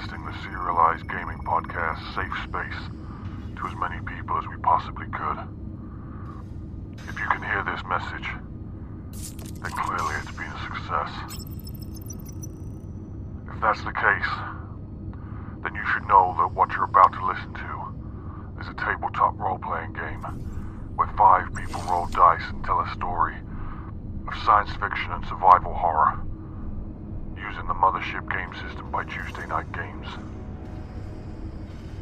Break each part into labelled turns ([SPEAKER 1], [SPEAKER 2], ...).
[SPEAKER 1] broadcasting the serialized gaming podcast Safe Space to as many people as we possibly could. If you can hear this message, then clearly it's been a success. If that's the case, then you should know that what you're about to listen to is a tabletop role-playing game where five people roll dice and tell a story of science fiction and survival horror using the Mothership game system by Tuesday Knight Games.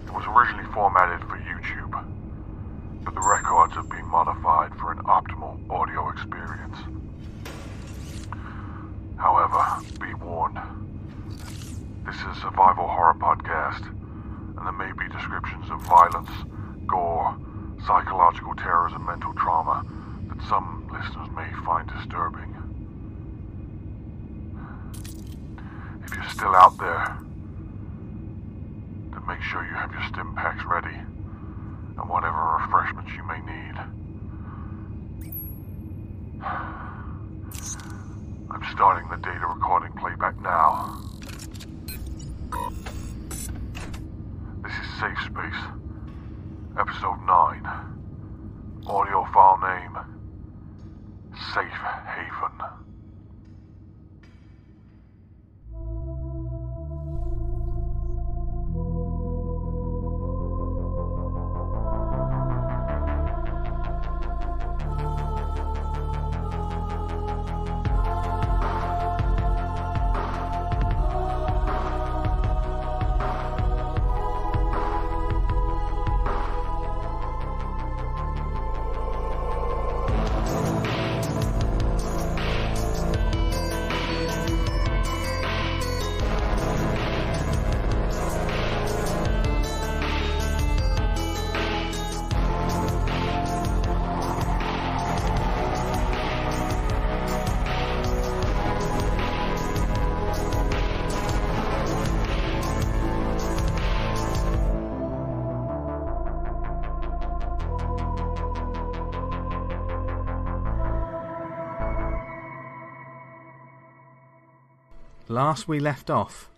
[SPEAKER 1] It was originally formatted for YouTube, but the records have been modified for an optimal audio experience. However, be warned. This is a survival horror podcast, and there may be descriptions of violence, gore, psychological terrors, and mental trauma that some listeners may find disturbing. If you're still out there,
[SPEAKER 2] Last we left off,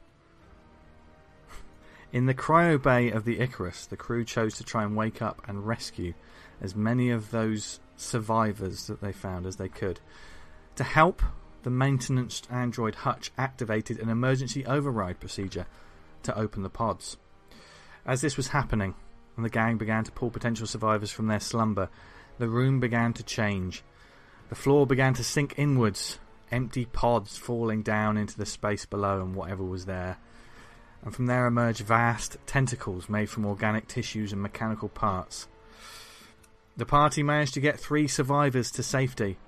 [SPEAKER 2] in the cryo bay of the Icarus, the crew chose to try and wake up and rescue as many of those survivors that they found as they could. To help, the maintenance android Hutch activated an emergency override procedure to open the pods. As this was happening, and the gang began to pull potential survivors from their slumber, the room began to change. The floor began to sink inwards, empty pods falling down into the space below and whatever was there. And from there emerged vast tentacles made from organic tissues and mechanical parts. The party managed to get three survivors to safety,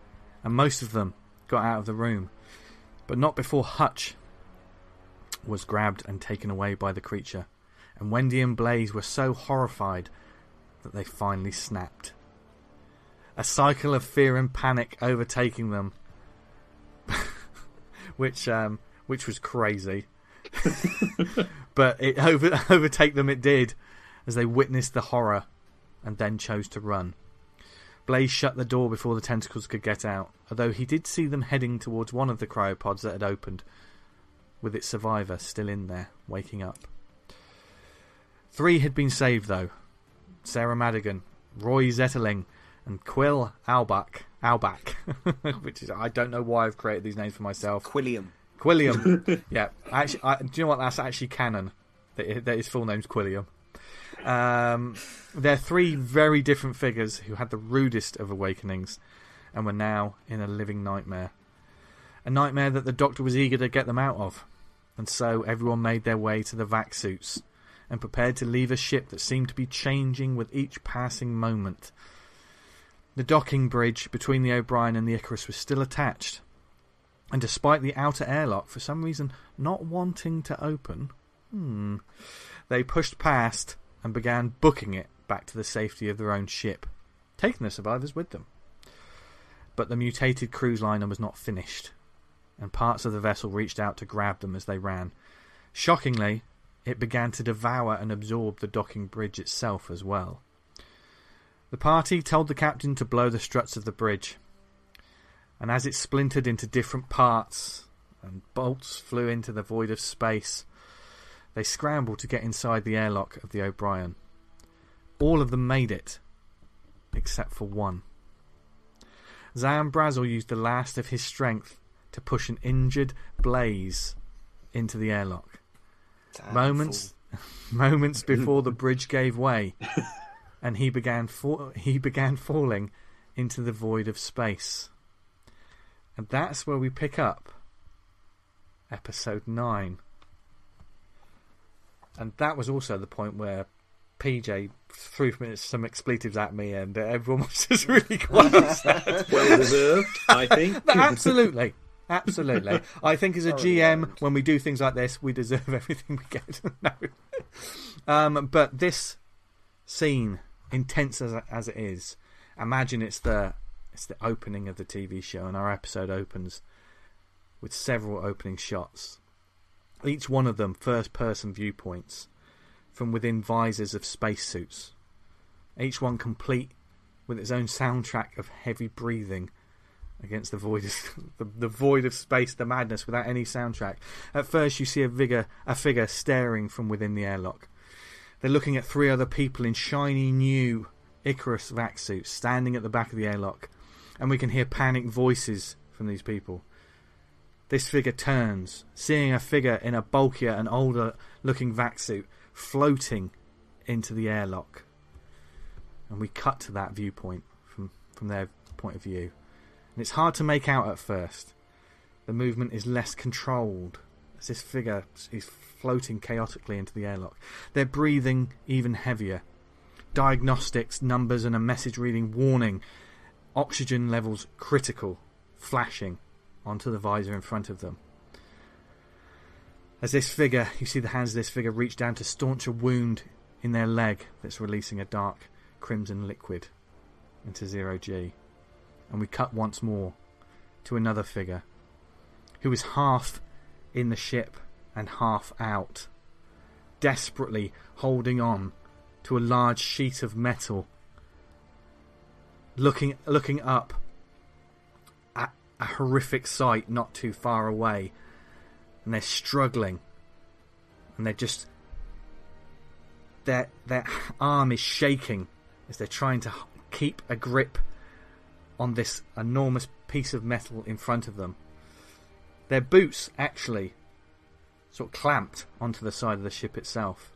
[SPEAKER 2] and most of them got out of the room, but not before Hutch was grabbed and taken away by the creature. And Wendy and Blaze were so horrified that they finally snapped. A cycle of fear and panic overtaking them, which um, which was crazy. but it over overtake them it did as they witnessed the horror and then chose to run. Blaze shut the door before the tentacles could get out, although he did see them heading towards one of the cryopods that had opened, with its survivor still in there, waking up. Three had been saved, though Sarah Madigan, Roy Zetterling, and Quill Albach. Albach, which is, I don't know why I've created these names for myself.
[SPEAKER 3] Quilliam.
[SPEAKER 2] Quilliam. yeah. Actually, I, do you know what? That's actually canon. That, that his full name's Quilliam. Um, they're three very different figures who had the rudest of awakenings and were now in a living nightmare. A nightmare that the doctor was eager to get them out of. And so everyone made their way to the vac suits and prepared to leave a ship that seemed to be changing with each passing moment. The docking bridge between the O'Brian and the Icarus was still attached, and despite the outer airlock for some reason not wanting to open, hmm, they pushed past and began booking it back to the safety of their own ship, taking the survivors with them. But the mutated cruise liner was not finished, and parts of the vessel reached out to grab them as they ran. Shockingly, it began to devour and absorb the docking bridge itself as well. The party told the captain to blow the struts of the bridge, And as it splintered into different parts and bolts flew into the void of space, they scrambled to get inside the airlock of the O'Brian. All of them made it, except for one. Zam Brazel used the last of his strength to push an injured Blaze into the airlock.
[SPEAKER 3] Damn
[SPEAKER 2] moments moments before the bridge gave way and he began fa- he began falling into the void of space. And that's where we pick up episode 9. And that was also the point where PJ threw some expletives at me and everyone was just really quite upset.
[SPEAKER 4] Well deserved, I think.
[SPEAKER 2] Absolutely. Absolutely. I think as a GM, when we do things like this, we deserve everything we get. no. Um, but this scene, intense as, as it is, imagine it's the it's the opening of the TV show, and our episode opens with several opening shots. Each one of them first person viewpoints from within visors of spacesuits. Each one complete with its own soundtrack of heavy breathing against the void of, the, the void of space, the madness, without any soundtrack. At first, you see a figure, a figure staring from within the airlock. They're looking at three other people in shiny new Icarus vac suits standing at the back of the airlock, and we can hear panicked voices from these people. This figure turns, seeing a figure in a bulkier and older looking vac suit floating into the airlock. And we cut to that viewpoint from, from their point of view. And it's hard to make out at first. The movement is less controlled as this figure is floating chaotically into the airlock. They're breathing even heavier. Diagnostics, numbers, and a message reading warning oxygen levels critical, flashing onto the visor in front of them. As this figure, you see the hands of this figure reach down to staunch a wound in their leg that's releasing a dark crimson liquid into zero G. And we cut once more to another figure who is half in the ship and half out, desperately holding on to a large sheet of metal, looking looking up at a horrific sight not too far away, and they're struggling, and they're just their their arm is shaking as they're trying to keep a grip on this enormous piece of metal in front of them. Their boots actually sort of clamped onto the side of the ship itself.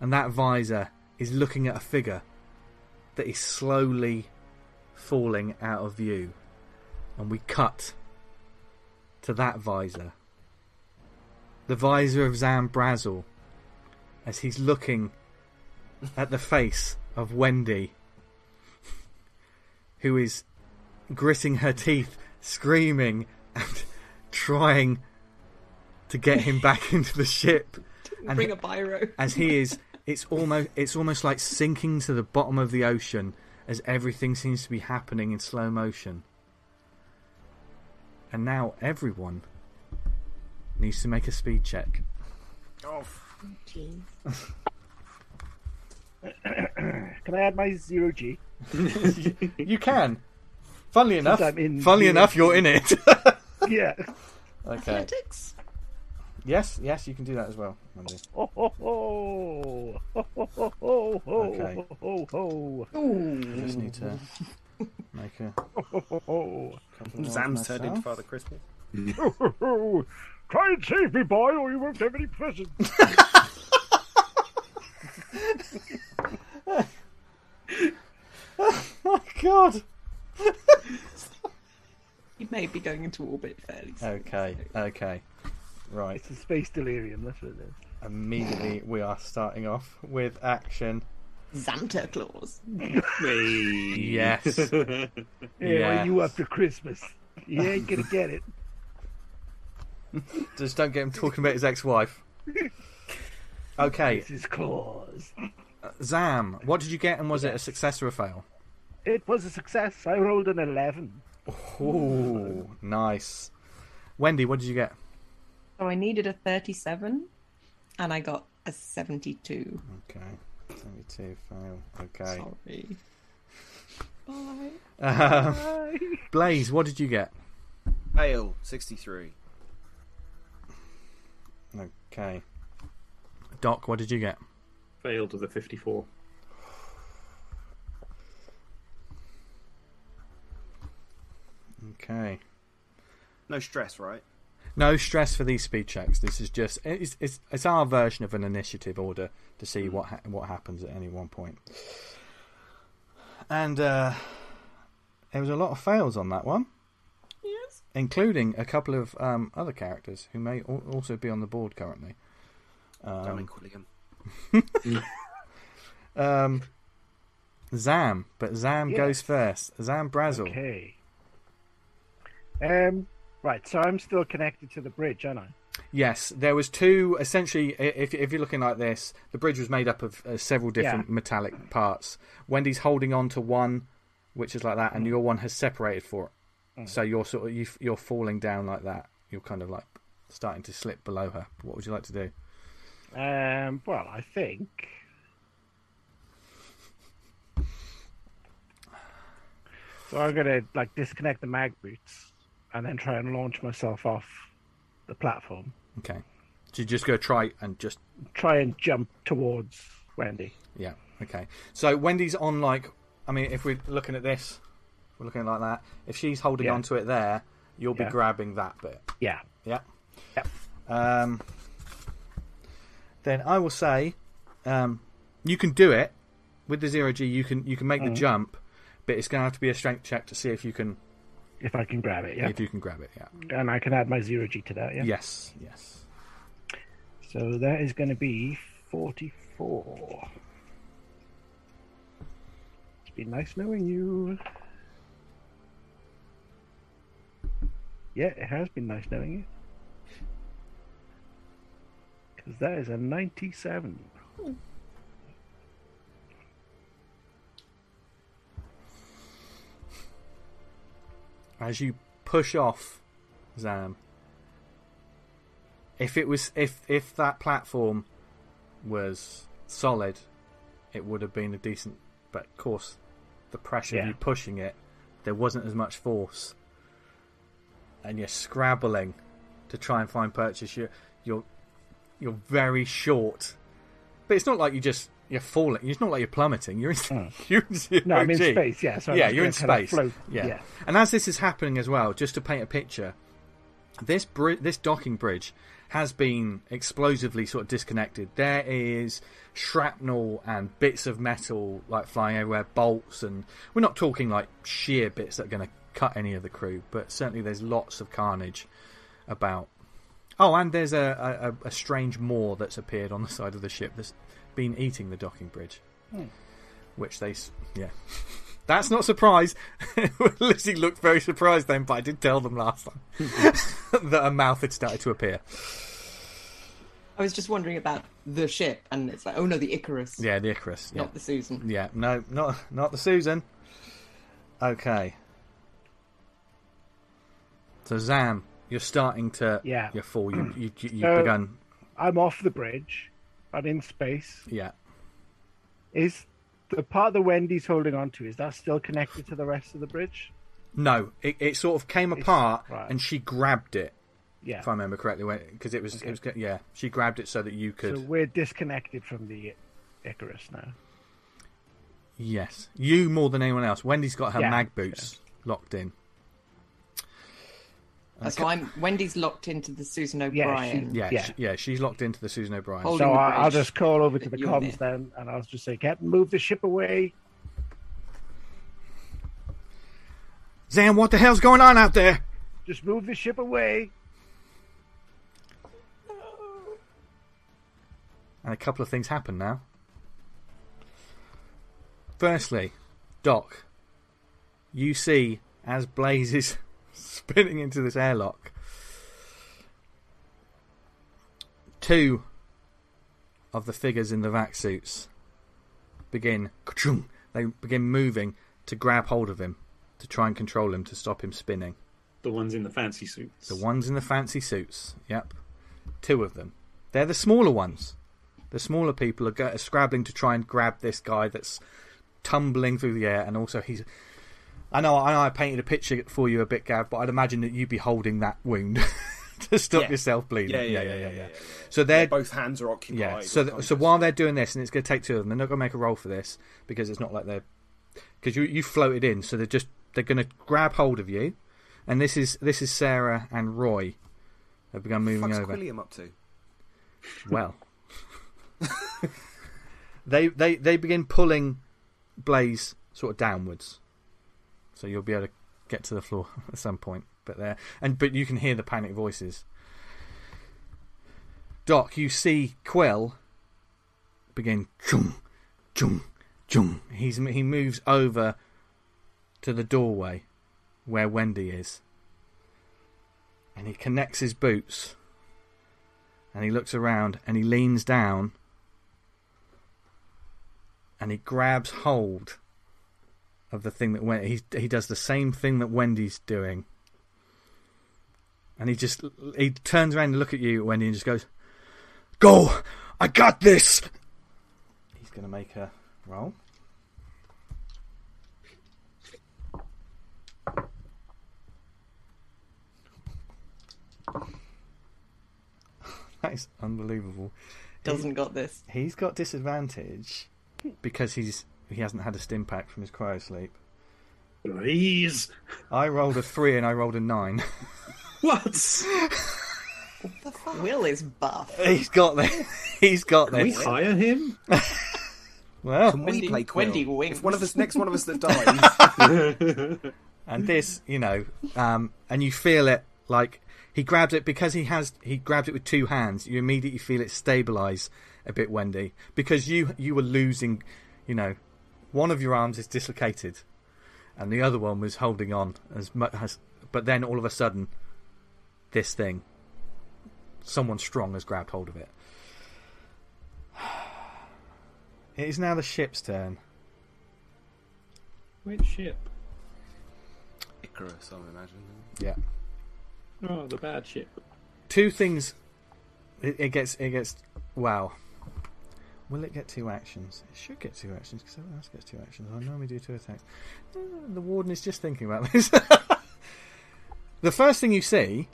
[SPEAKER 2] And that visor is looking at a figure that is slowly falling out of view. And we cut to that visor. The visor of Zam Brazel as he's looking at the face of Wendy, who is gritting her teeth, screaming, and trying to get him back into the ship. And
[SPEAKER 3] Bring a biro.
[SPEAKER 2] as he is, it's almost it's almost like sinking to the bottom of the ocean as everything seems to be happening in slow motion. And now everyone needs to make a speed check.
[SPEAKER 3] Oh, jeez.
[SPEAKER 5] Can I add my zero G?
[SPEAKER 2] You can. Funnily enough,
[SPEAKER 5] Since I'm in
[SPEAKER 2] funnily
[SPEAKER 5] the-
[SPEAKER 2] enough, you're in it.
[SPEAKER 5] Yeah.
[SPEAKER 2] okay.
[SPEAKER 3] Athletics.
[SPEAKER 2] Yes, yes, you can do that as well. Andy.
[SPEAKER 5] Ho ho ho! Ho ho ho ho ho
[SPEAKER 2] Okay.
[SPEAKER 5] ho ho
[SPEAKER 3] Ooh.
[SPEAKER 2] Just need to make a
[SPEAKER 5] ho ho ho
[SPEAKER 2] couple more
[SPEAKER 4] Sam's turned into
[SPEAKER 2] myself.
[SPEAKER 4] Father Christmas.
[SPEAKER 5] ho ho ho! Try and save me, boy, or you won't have any presents.
[SPEAKER 2] Oh God.
[SPEAKER 3] You may be going into orbit fairly soon.
[SPEAKER 2] Okay, okay, right.
[SPEAKER 5] It's a space delirium. That's what it is.
[SPEAKER 2] Immediately, we are starting off with action.
[SPEAKER 3] Santa Claus.
[SPEAKER 2] Yes.
[SPEAKER 5] Yeah,
[SPEAKER 2] Yeah.
[SPEAKER 5] you after Christmas. You ain't gonna get it.
[SPEAKER 2] Just don't get him talking about his ex-wife. Okay,
[SPEAKER 5] This is Claus.
[SPEAKER 2] Uh, Zam, what did you get, and was it a success or a fail?
[SPEAKER 5] It was a success. I rolled an eleven.
[SPEAKER 2] Ooh, nice. Wendy, what did you get?
[SPEAKER 3] So I needed a 37 and I got a 72.
[SPEAKER 2] Okay, seventy-two fail. Okay,
[SPEAKER 3] Sorry. Bye.
[SPEAKER 2] Um, Blaze, what did you get?
[SPEAKER 6] Fail, 63.
[SPEAKER 2] Okay. Doc, what did you get?
[SPEAKER 4] Failed with a 54.
[SPEAKER 2] Okay.
[SPEAKER 6] No stress, right?
[SPEAKER 2] No stress for these speed checks. This is just it's it's, it's our version of an initiative order to see what ha- what happens at any one point. And uh, there was a lot of fails on that one,
[SPEAKER 3] Yes.
[SPEAKER 2] including a couple of um, other characters who may al- also be on the board currently.
[SPEAKER 6] Don't
[SPEAKER 2] Um,
[SPEAKER 6] include him.
[SPEAKER 2] um, Zam, but Zam
[SPEAKER 5] Yes.
[SPEAKER 2] goes first. Zam Brazel.
[SPEAKER 5] Okay. Um. Right. So I'm still connected to the bridge, aren't I?
[SPEAKER 2] Yes, there was two. Essentially, if if you're looking like this, the bridge was made up of uh, several different
[SPEAKER 5] Yeah.
[SPEAKER 2] metallic parts. Wendy's holding on to one, which is like that, and your one has separated for it. So you're sort of you, you're falling down like that. You're kind of like starting to slip below her. What would you like to do?
[SPEAKER 5] Um. Well, I think. So I'm gonna like disconnect the mag boots and then try and launch myself off the platform.
[SPEAKER 2] Okay, so you just go try and just
[SPEAKER 5] Try and jump towards Wendy.
[SPEAKER 2] yeah. Okay, so Wendy's on like. I mean, if we're looking at this, we're looking like that. If she's holding
[SPEAKER 5] Yeah.
[SPEAKER 2] onto it there, you'll be
[SPEAKER 5] Yeah.
[SPEAKER 2] grabbing that bit.
[SPEAKER 5] Yeah.
[SPEAKER 2] Yeah.
[SPEAKER 5] Yep.
[SPEAKER 2] Um, then I will say, um, you can do it with the zero G. You can you can make the jump, but it's going to have to be a strength check to see if you can
[SPEAKER 5] If I can grab it, yeah.
[SPEAKER 2] if you can grab it. Yeah.
[SPEAKER 5] And I can add my zero G to that, yeah.
[SPEAKER 2] Yes. Yes.
[SPEAKER 5] So that is going to be 44. It's been nice knowing you. Yeah, it has been nice knowing you. Because that is a 97. Hmm.
[SPEAKER 2] As you push off, Zam. If it was if if that platform was solid, it would have been a decent. But of course, the pressure of
[SPEAKER 5] Yeah.
[SPEAKER 2] you pushing it, there wasn't as much force, and you're scrabbling to try and find purchase. You're you're you're very short, but it's not like you just you're falling. It's not like you're plummeting. You're in, you're in
[SPEAKER 5] Hmm. No, I'm in space, yeah. So
[SPEAKER 2] yeah, you're in
[SPEAKER 5] gonna kind of
[SPEAKER 2] space. Yeah.
[SPEAKER 5] yeah.
[SPEAKER 2] and as this is happening as well, just to paint a picture, this bri- this docking bridge has been explosively sort of disconnected. There is shrapnel and bits of metal like flying everywhere, bolts, and we're not talking like sheer bits that are going to cut any of the crew, but certainly there's lots of carnage about. Oh, and there's a, a, a strange maw that's appeared on the side of the ship that's been eating the docking bridge, hmm. which they yeah. That's not a surprise. Lizzie looked very surprised then, but I did tell them last time that a mouth had started to appear.
[SPEAKER 3] I was just wondering about the ship, and it's like, oh no, the Icarus,
[SPEAKER 2] Yeah, the Icarus. Yeah,
[SPEAKER 3] not the Susan.
[SPEAKER 2] yeah. No, not not the Susan. Okay. So Zam, you're starting to
[SPEAKER 5] Yeah.
[SPEAKER 2] you fall. You you you you've
[SPEAKER 5] So-
[SPEAKER 2] begun.
[SPEAKER 5] I'm off the bridge, but in space.
[SPEAKER 2] Yeah.
[SPEAKER 5] Is the part that Wendy's holding on to, is that still connected to the rest of the bridge?
[SPEAKER 2] No, it, it sort of came apart,
[SPEAKER 5] right.
[SPEAKER 2] and she grabbed it.
[SPEAKER 5] Yeah.
[SPEAKER 2] If I remember correctly, because it was it was yeah. She grabbed it so that you could.
[SPEAKER 5] So we're disconnected from the Icarus now.
[SPEAKER 2] Yes, you more than anyone else. Wendy's got her
[SPEAKER 5] Yeah,
[SPEAKER 2] mag boots locked in.
[SPEAKER 3] So I'm Wendy's locked into the Susan O'Brian.
[SPEAKER 2] Yeah,
[SPEAKER 5] Yeah.
[SPEAKER 2] She, yeah, she's locked into the Susan O'Brian.
[SPEAKER 3] Hold-
[SPEAKER 5] So I, I'll just call over to the comms
[SPEAKER 3] there.
[SPEAKER 5] then, and I'll just say, Captain, move the ship away.
[SPEAKER 2] Zam, what the hell's going on out there?
[SPEAKER 5] Just move the ship away.
[SPEAKER 2] And a couple of things happen now. Firstly, Doc, you see as Blaze is spinning into this airlock, two of the figures in the vac suits begin they begin moving to grab hold of him to try and control him to stop him spinning.
[SPEAKER 4] The ones in the fancy suits.
[SPEAKER 2] The ones in the fancy suits. Yep. Two of them. They're the smaller ones. The smaller people are, go- are scrabbling to try and grab this guy that's tumbling through the air, and also he's I know, I know, I painted a picture for you a bit, Gav, but I'd imagine that you'd be holding that wound to stop
[SPEAKER 6] Yeah.
[SPEAKER 2] yourself bleeding.
[SPEAKER 6] Yeah, yeah, yeah, yeah, yeah.
[SPEAKER 2] So they're
[SPEAKER 6] Both hands are occupied.
[SPEAKER 2] yeah. So th- so while they're doing this, and it's going to take two of them, they're not going to make a roll for this because it's not like they're because you you floated in, so they're just they're going to grab hold of you, and this is this is Sarah and Roy have begun moving
[SPEAKER 6] What's
[SPEAKER 2] over.
[SPEAKER 6] Quilliam up to?
[SPEAKER 2] Well, they they they begin pulling Blaze sort of downwards, so you'll be able to get to the floor at some point. But there, and but you can hear the panic voices. Doc, you see Quill begin chung, chung, chung. He's he moves over to the doorway where Wendy is, and he connects his boots and he looks around and he leans down and he grabs hold of the thing that Wen- he he does the same thing that Wendy's doing, and he just he turns around and look at you, Wendy, and just goes, "Go, I got this." He's gonna make a roll. That is unbelievable.
[SPEAKER 3] Doesn't got this.
[SPEAKER 2] He's got disadvantage because he's he hasn't had a stim pack from his cryo sleep.
[SPEAKER 4] Please.
[SPEAKER 2] I rolled a three and I rolled a nine.
[SPEAKER 4] What?
[SPEAKER 3] what The fuck? Will is buff.
[SPEAKER 2] he's got this. He's got
[SPEAKER 4] Can we hire him?
[SPEAKER 2] Well,
[SPEAKER 6] Can
[SPEAKER 3] Wendy-
[SPEAKER 6] we play Quill?
[SPEAKER 3] Wendy winks.
[SPEAKER 6] If one of us, next one of us that dies,
[SPEAKER 2] and this, you know, um, and you feel it like he grabs it because he has he grabbed it with two hands. You immediately feel it stabilize a bit, Wendy, because you you were losing. You know, one of your arms is dislocated, and the other one was holding on as much as. But then all of a sudden, this thing, someone strong has grabbed hold of it. It is now the ship's turn.
[SPEAKER 4] Which ship?
[SPEAKER 6] Icarus, I'm imagining.
[SPEAKER 2] Yeah.
[SPEAKER 4] Oh, the bad ship.
[SPEAKER 2] two things. It, it gets it gets wow. Will it get two actions? It should get two actions because everyone else gets two actions. I normally do two attacks. Uh, The warden is just thinking about this. the first thing you see,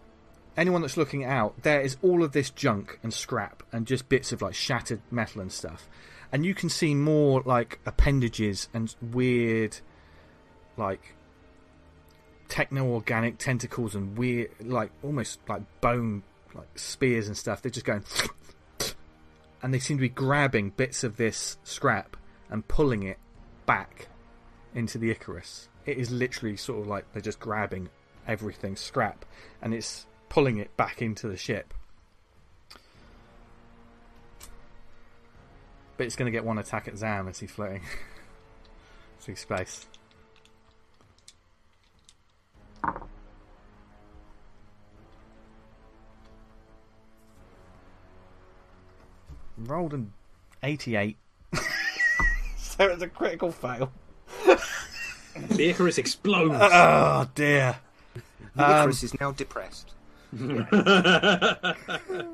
[SPEAKER 2] anyone that's looking out, there is all of this junk and scrap and just bits of like shattered metal and stuff, and you can see more like appendages and weird, like techno-organic tentacles and weird, like almost like bone, like spears and stuff. They're just going, and they seem to be grabbing bits of this scrap and pulling it back into the Icarus. It is literally sort of like they're just grabbing everything scrap and it's pulling it back into the ship. But it's going to get one attack at Zam as he's floating through space. Rolled an 88. so it's a critical fail.
[SPEAKER 4] The Icarus explodes.
[SPEAKER 2] Oh dear.
[SPEAKER 6] The
[SPEAKER 2] Um,
[SPEAKER 6] Icarus is now depressed.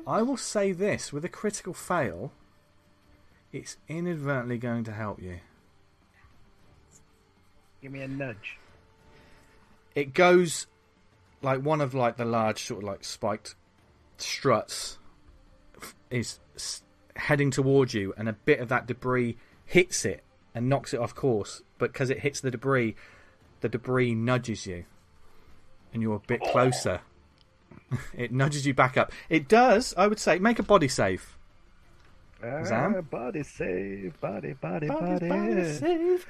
[SPEAKER 2] I will say this with a critical fail, it's inadvertently going to help you.
[SPEAKER 5] Give me a nudge.
[SPEAKER 2] It goes like one of like the large sort of like spiked struts is s- heading towards you, and a bit of that debris hits it and knocks it off course. But because it hits the debris, the debris nudges you, and you're a bit closer. it nudges you back up. It does, I would say, make a body save.
[SPEAKER 5] Ah,
[SPEAKER 2] Zam?
[SPEAKER 5] body save, body, body,
[SPEAKER 2] Body,
[SPEAKER 5] body.
[SPEAKER 2] body save.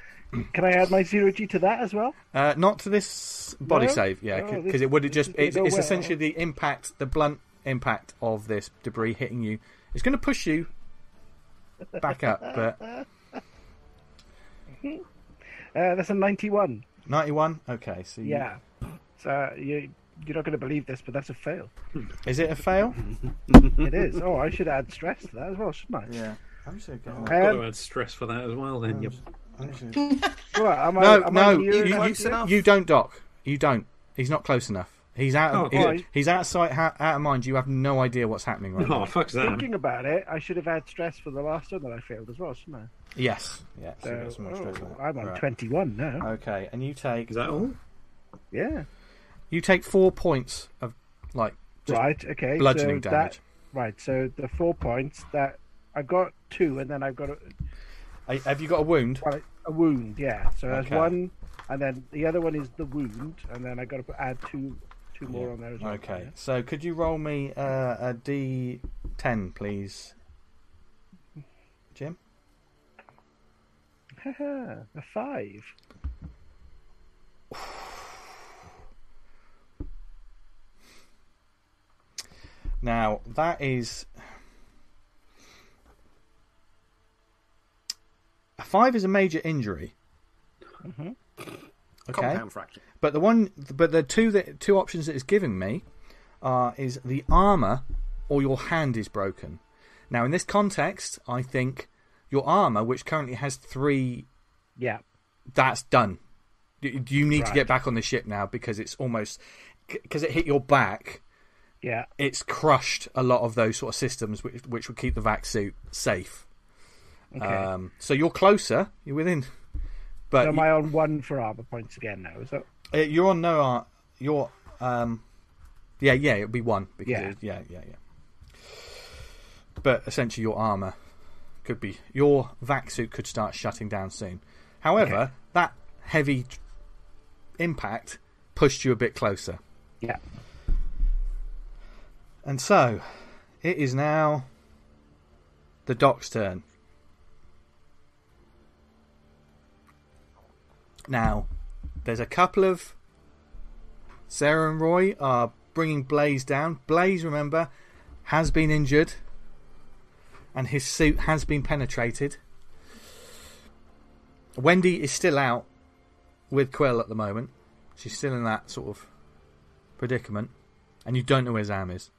[SPEAKER 5] Can I add my zero G to that as well?
[SPEAKER 2] Uh, not to this body
[SPEAKER 5] No?
[SPEAKER 2] save, yeah,
[SPEAKER 5] Oh,
[SPEAKER 2] because
[SPEAKER 5] this-
[SPEAKER 2] it would have just.
[SPEAKER 5] is gonna
[SPEAKER 2] It's, it's
[SPEAKER 5] well.
[SPEAKER 2] essentially the impact, the blunt impact of this debris hitting you. It's going to push you back up, but
[SPEAKER 5] Uh, that's a ninety-one.
[SPEAKER 2] ninety-one. Okay, so you-
[SPEAKER 5] Yeah. So you you're not going to believe this, but that's a fail.
[SPEAKER 2] is it a fail?
[SPEAKER 5] It is. Oh, I should add stress to that as well, shouldn't I?
[SPEAKER 2] yeah. I'm just
[SPEAKER 4] I've got to add stress for that as well. Then yep.
[SPEAKER 5] Well, am I,
[SPEAKER 2] No,
[SPEAKER 5] am
[SPEAKER 2] no,
[SPEAKER 5] near
[SPEAKER 2] you, you, you don't, Doc. You don't. He's not close enough. He's out. Of,
[SPEAKER 4] Oh,
[SPEAKER 2] he-
[SPEAKER 5] right.
[SPEAKER 2] he's out of sight, out of mind. You have no idea what's happening right
[SPEAKER 4] Oh,
[SPEAKER 2] now.
[SPEAKER 4] fuck that.
[SPEAKER 5] Thinking about it, I should have had stress for the last one that I failed as well, shouldn't I?
[SPEAKER 2] Yes. Yeah. so
[SPEAKER 5] So,
[SPEAKER 2] got stress
[SPEAKER 5] oh. I'm on
[SPEAKER 2] Right.
[SPEAKER 5] 21 now.
[SPEAKER 2] Okay, and you take
[SPEAKER 4] Is that all?
[SPEAKER 5] Yeah.
[SPEAKER 2] you take four points of like just
[SPEAKER 5] right. Okay.
[SPEAKER 2] bludgeoning
[SPEAKER 5] so
[SPEAKER 2] damage.
[SPEAKER 5] That, right. So the four points that I got two, and then I've got a,
[SPEAKER 2] Uh, Have you got a wound?
[SPEAKER 5] well, a wound. Yeah. So there's one, and then the other one is the wound, and then I got to add two, two more on there as well.
[SPEAKER 2] Okay, so could you roll me uh, a d10, please, Jim?
[SPEAKER 5] A five.
[SPEAKER 2] Now that is a five is a major injury. Okay,
[SPEAKER 6] Compound fracture.
[SPEAKER 2] But the one, but the two that two options that it's giving me are is the armor or your hand is broken. Now in this context, I think your armor, which currently has three
[SPEAKER 5] Yeah.
[SPEAKER 2] that's done. You, you need to get back on the ship now because it's almost because it hit your back.
[SPEAKER 5] Yeah.
[SPEAKER 2] It's crushed a lot of those sort of systems which, which would keep the vac suit safe.
[SPEAKER 5] Okay.
[SPEAKER 2] Um, so you're closer. You're within, but
[SPEAKER 5] so am I on one for armor points again now? Is that?
[SPEAKER 2] Uh, you're on no. You're um, yeah, yeah. It'll be one because
[SPEAKER 5] Yeah.
[SPEAKER 2] it- yeah, yeah, yeah. But essentially, your armor could be your vac suit could start shutting down soon. However,
[SPEAKER 5] Okay.
[SPEAKER 2] that heavy impact pushed you a bit closer.
[SPEAKER 5] Yeah.
[SPEAKER 2] And so, it is now the doc's turn. Now, there's a couple of. Sarah and Roy are bringing Blaze down. Blaze, remember, has been injured, and his suit has been penetrated. Wendy is still out with Quill at the moment. She's still in that sort of predicament, and you don't know where Zam is.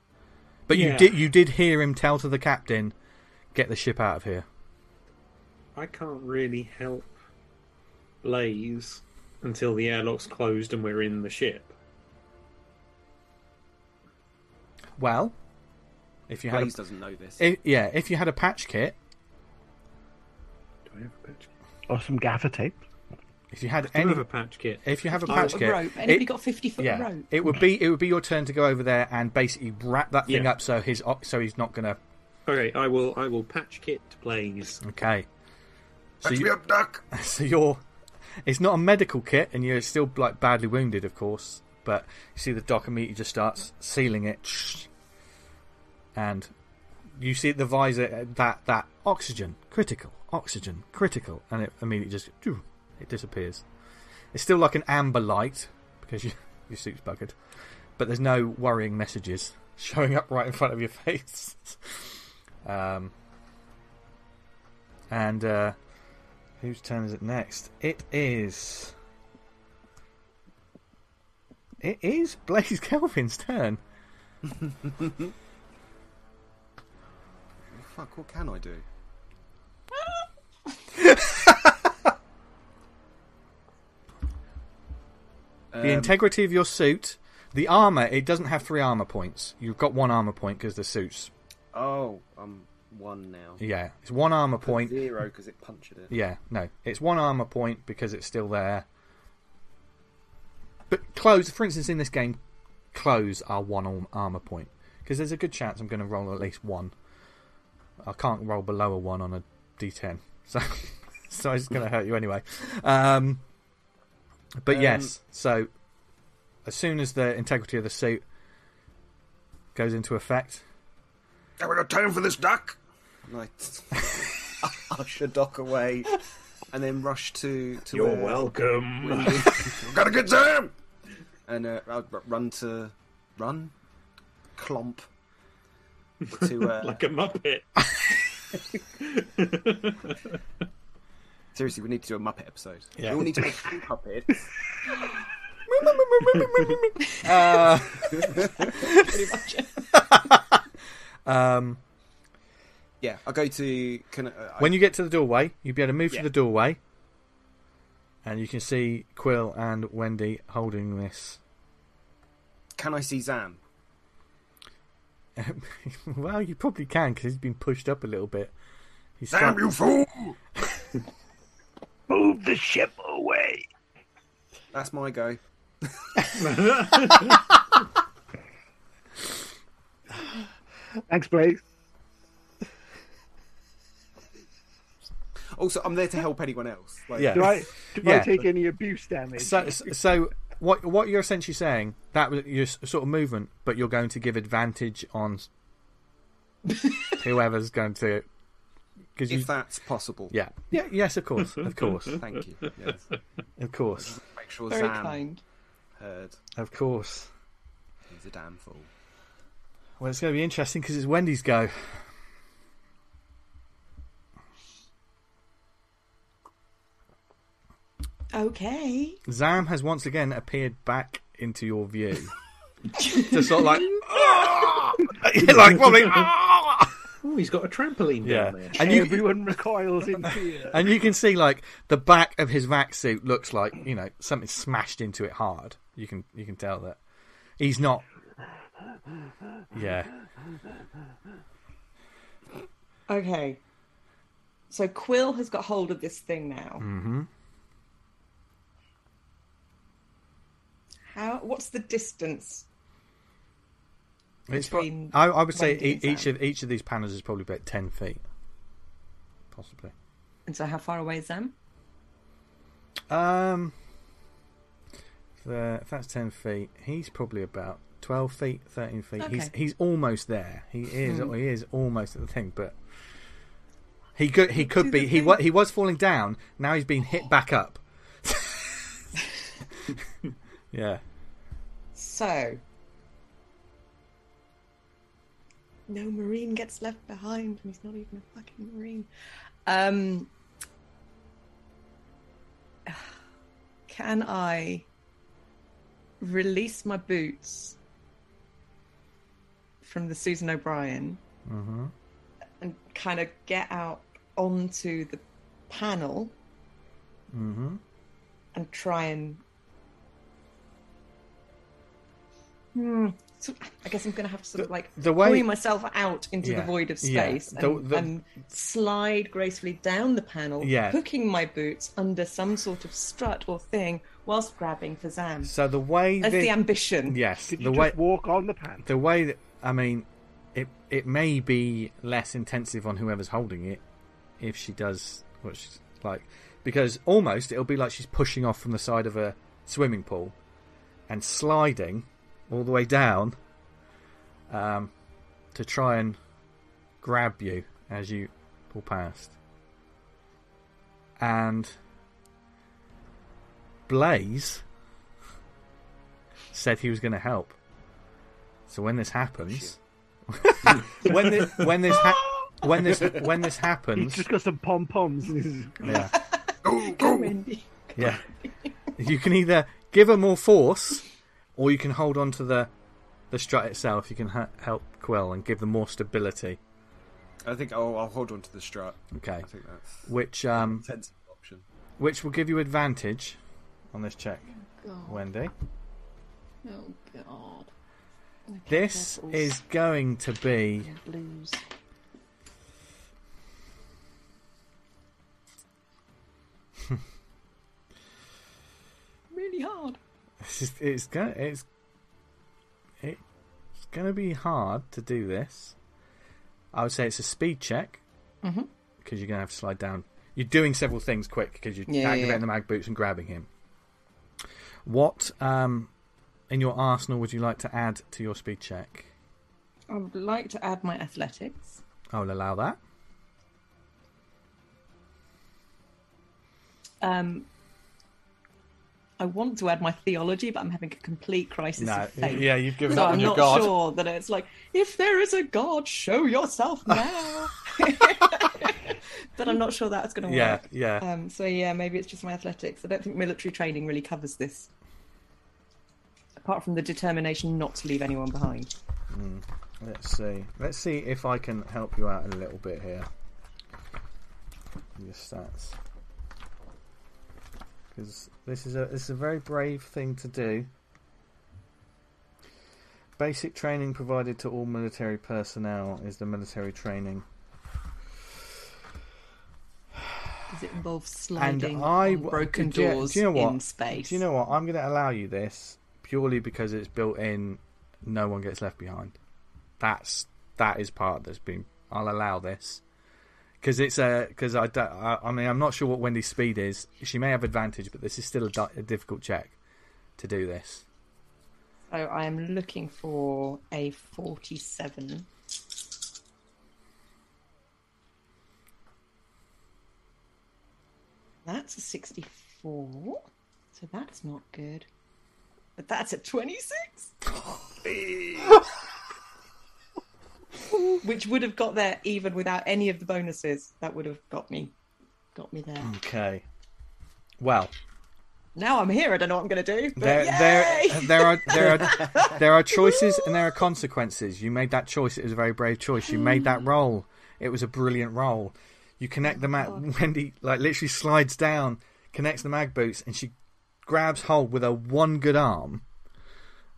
[SPEAKER 2] But you
[SPEAKER 4] Yeah.
[SPEAKER 2] did you did hear him tell to the captain, "Get the ship out of here."
[SPEAKER 4] I can't really help Blaze until the airlock's closed and we're in the ship.
[SPEAKER 2] Well, if you had
[SPEAKER 6] Blaze
[SPEAKER 2] a,
[SPEAKER 6] doesn't know this.
[SPEAKER 2] if, yeah, if you had a patch kit,
[SPEAKER 4] Do I have a patch kit?
[SPEAKER 5] Or some gaffer tape.
[SPEAKER 2] if you had any,
[SPEAKER 4] have a patch kit.
[SPEAKER 2] if you have a
[SPEAKER 3] Oh,
[SPEAKER 2] patch
[SPEAKER 3] a
[SPEAKER 2] kit,
[SPEAKER 3] rope. Anybody
[SPEAKER 2] it-
[SPEAKER 3] got 50 foot
[SPEAKER 2] yeah,
[SPEAKER 3] rope?
[SPEAKER 2] it would be it would be your turn to go over there and basically wrap that thing
[SPEAKER 4] Yeah.
[SPEAKER 2] up so his so he's not gonna.
[SPEAKER 4] Okay, I will. I will patch kit Blaze.
[SPEAKER 2] Okay, so
[SPEAKER 1] Catch
[SPEAKER 2] you,
[SPEAKER 1] me up, Duck!
[SPEAKER 2] so you're it's not a medical kit and you're still like badly wounded of course but you see the doc immediately just starts sealing it and you see the visor uh, that that oxygen critical oxygen critical and it immediately just it disappears. It's still like an amber light because you, your suit's buggered but there's no worrying messages showing up right in front of your face. Um, and uh, Whose turn is it next? It is. It is Blaze Kelvin's turn.
[SPEAKER 6] Fuck, what can I do?
[SPEAKER 2] The
[SPEAKER 6] Um,
[SPEAKER 2] integrity of your suit, the armor, it doesn't have three armor points. You've got one armor point because the suit's.
[SPEAKER 6] Oh, I'm one now.
[SPEAKER 2] Yeah, it's one armor point.
[SPEAKER 6] Zero because it punctured it.
[SPEAKER 2] Yeah, no, it's one armor point because it's still there. But clothes, for instance, in this game, clothes are one armor point because there's a good chance I'm going to roll at least one. I can't roll below a one on a d10, so so it's going to hurt you anyway. Um, but
[SPEAKER 6] Um,
[SPEAKER 2] yes, so as soon as the integrity of the suit goes into effect,
[SPEAKER 1] Have we got time for this, Duck?
[SPEAKER 6] And I usher Doc away, and then rush to to
[SPEAKER 4] You're
[SPEAKER 6] where
[SPEAKER 4] welcome.
[SPEAKER 1] We've got a good time!
[SPEAKER 6] and uh, I'll r- run to run, clomp to uh,
[SPEAKER 4] like a muppet.
[SPEAKER 6] seriously. We need to do a Muppet episode.
[SPEAKER 2] Yeah.
[SPEAKER 6] We all need to make two puppets.
[SPEAKER 2] uh, um,
[SPEAKER 6] Yeah, I'll go to. Can, uh, I-
[SPEAKER 2] When you get to the doorway, you'll be able to move
[SPEAKER 6] Yeah.
[SPEAKER 2] to the doorway, and you can see Quill and Wendy holding this.
[SPEAKER 6] Can I see Zam?
[SPEAKER 2] well, you probably can because he's been pushed up a little bit. He's
[SPEAKER 6] Zam,
[SPEAKER 2] start-
[SPEAKER 6] you fool!
[SPEAKER 5] Move the ship away.
[SPEAKER 6] That's my go.
[SPEAKER 5] Thanks, Blaze.
[SPEAKER 6] Also, I'm there to help anyone else. Like,
[SPEAKER 2] Yeah.
[SPEAKER 5] Do I do
[SPEAKER 2] Yeah.
[SPEAKER 5] I take any abuse damage?
[SPEAKER 2] So, so what what you're essentially saying that was your sort of movement, but you're going to give advantage on whoever's going to because you
[SPEAKER 6] If that's possible.
[SPEAKER 2] yeah yeah yes of course of course
[SPEAKER 6] Thank you. Yes.
[SPEAKER 2] of course
[SPEAKER 6] Make sure
[SPEAKER 3] Very
[SPEAKER 6] Zam
[SPEAKER 3] kind.
[SPEAKER 6] heard.
[SPEAKER 2] of course.
[SPEAKER 6] He's a damn fool.
[SPEAKER 2] Well, it's going to be interesting because it's Wendy's go.
[SPEAKER 3] Okay.
[SPEAKER 2] Zam has once again appeared back into your view. Just sort of like, "Ah!" like probably!
[SPEAKER 4] Oh, he's got a trampoline
[SPEAKER 2] yeah.
[SPEAKER 4] down there.
[SPEAKER 2] And you
[SPEAKER 5] Everyone recoils in fear.
[SPEAKER 2] and you can see like the back of his vac suit looks like you know something smashed into it hard. You can you can tell that he's not. Yeah,
[SPEAKER 3] Okay. So Quill has got hold of this thing now.
[SPEAKER 2] mm-hmm.
[SPEAKER 3] How? What's the distance?
[SPEAKER 2] It's pro-
[SPEAKER 3] Between
[SPEAKER 2] I, I would say e- each of each of these panels is probably about ten feet, possibly.
[SPEAKER 3] And so, how far away is Zam?
[SPEAKER 2] Um, the, if that's ten feet, he's probably about twelve feet, thirteen feet. He's
[SPEAKER 3] Okay.
[SPEAKER 2] he's almost there. He is
[SPEAKER 3] Hmm.
[SPEAKER 2] he is almost at the thing, but he could he could
[SPEAKER 3] Do
[SPEAKER 2] be he
[SPEAKER 3] thing.
[SPEAKER 2] wa- he was falling down. Now he's been hit back up. yeah.
[SPEAKER 3] So. No Marine gets left behind, and he's not even a fucking Marine. Um. Can I release my boots from the Susan O'Brian
[SPEAKER 2] hmm
[SPEAKER 3] and kind of get out onto the panel
[SPEAKER 2] hmm
[SPEAKER 3] and try and. Hmm. So I guess I'm going to have to sort of like
[SPEAKER 2] the way-
[SPEAKER 3] pull myself out into
[SPEAKER 2] Yeah,
[SPEAKER 3] the void of
[SPEAKER 2] yeah.
[SPEAKER 3] space
[SPEAKER 2] The-
[SPEAKER 3] and,
[SPEAKER 2] the-
[SPEAKER 3] and slide gracefully down the panel,
[SPEAKER 2] Yeah.
[SPEAKER 3] hooking my boots under some sort of strut or thing whilst grabbing for Zam.
[SPEAKER 2] So the way
[SPEAKER 3] That's
[SPEAKER 2] thi-
[SPEAKER 3] the ambition.
[SPEAKER 2] yes,
[SPEAKER 5] Could
[SPEAKER 2] the
[SPEAKER 5] you
[SPEAKER 2] way
[SPEAKER 5] just walk on the pan?
[SPEAKER 2] the way that I mean, it it may be less intensive on whoever's holding it if she does what she's like, because almost it'll be like she's pushing off from the side of a swimming pool and sliding all the way down um, to try and grab you as you pull past. And Blaze said he was going to help. So when this happens, when this when this ha- when this when this
[SPEAKER 5] He's
[SPEAKER 2] happens,
[SPEAKER 5] just got some pom poms.
[SPEAKER 2] yeah,
[SPEAKER 3] Go, Wendy.
[SPEAKER 2] yeah, you can either give her more force, or you can hold on to the the strut itself. You can ha- help Quill and give them more stability.
[SPEAKER 6] I think I'll, I'll hold on to the strut.
[SPEAKER 2] Okay,
[SPEAKER 6] I think that's
[SPEAKER 2] which um
[SPEAKER 6] a sensible option.
[SPEAKER 2] which will give you advantage on this check,
[SPEAKER 3] God.
[SPEAKER 2] Wendy.
[SPEAKER 3] Oh God. Okay,
[SPEAKER 2] This
[SPEAKER 3] careful.
[SPEAKER 2] is going to be
[SPEAKER 3] blues. really hard.
[SPEAKER 2] It's just, it's gonna it's it's gonna be hard to do this. I would say it's a speed check because you're gonna have to slide down. You're doing several things quick because you're
[SPEAKER 3] Yeah,
[SPEAKER 2] activating
[SPEAKER 3] yeah.
[SPEAKER 2] the mag boots and grabbing him. What um in your arsenal would you like to add to your speed check?
[SPEAKER 3] I would like to add my athletics.
[SPEAKER 2] I'll allow that.
[SPEAKER 3] Um, I want to add my theology, but I'm having a complete crisis of faith.
[SPEAKER 2] yeah, you've given
[SPEAKER 3] So
[SPEAKER 2] up on
[SPEAKER 3] I'm
[SPEAKER 2] your
[SPEAKER 3] not
[SPEAKER 2] god.
[SPEAKER 3] sure that it's like, if there is a God, show yourself now. but I'm not sure that's going to
[SPEAKER 2] Yeah,
[SPEAKER 3] work.
[SPEAKER 2] yeah.
[SPEAKER 3] Um, so yeah, maybe it's just my athletics. I don't think military training really covers this. Apart from the determination not to leave anyone behind.
[SPEAKER 2] Let's see. Let's see if I can help you out a little bit here. Your stats. Because this is a this is a very brave thing to do. Basic training provided to all military personnel is the military training.
[SPEAKER 3] Does it involve sliding
[SPEAKER 2] I
[SPEAKER 3] broken
[SPEAKER 2] do
[SPEAKER 3] doors
[SPEAKER 2] do you know what?
[SPEAKER 3] in space?
[SPEAKER 2] Do you know what? I'm going to allow you this purely because it's built in. No one gets left behind. That's that is part that's been. I'll allow this because it's a because I, I, I mean I'm not sure what Wendy's speed is. She may have advantage, but this is still a, di- a difficult check to do this.
[SPEAKER 3] So I am looking for a 47. That's a 64. So that's not good. But that's a 26. Which would have got there even without any of the bonuses. That would have got me got me there.
[SPEAKER 2] Okay. Well,
[SPEAKER 3] Now I'm here, I don't know what I'm gonna do. But
[SPEAKER 2] there,
[SPEAKER 3] yay!
[SPEAKER 2] there, there are there are there are choices and there are consequences. You made that choice; it was a very brave choice. You made that roll; it was a brilliant roll. You connect the mag. Oh, Wendy like literally slides down, connects the mag boots, and she grabs hold with her one good arm.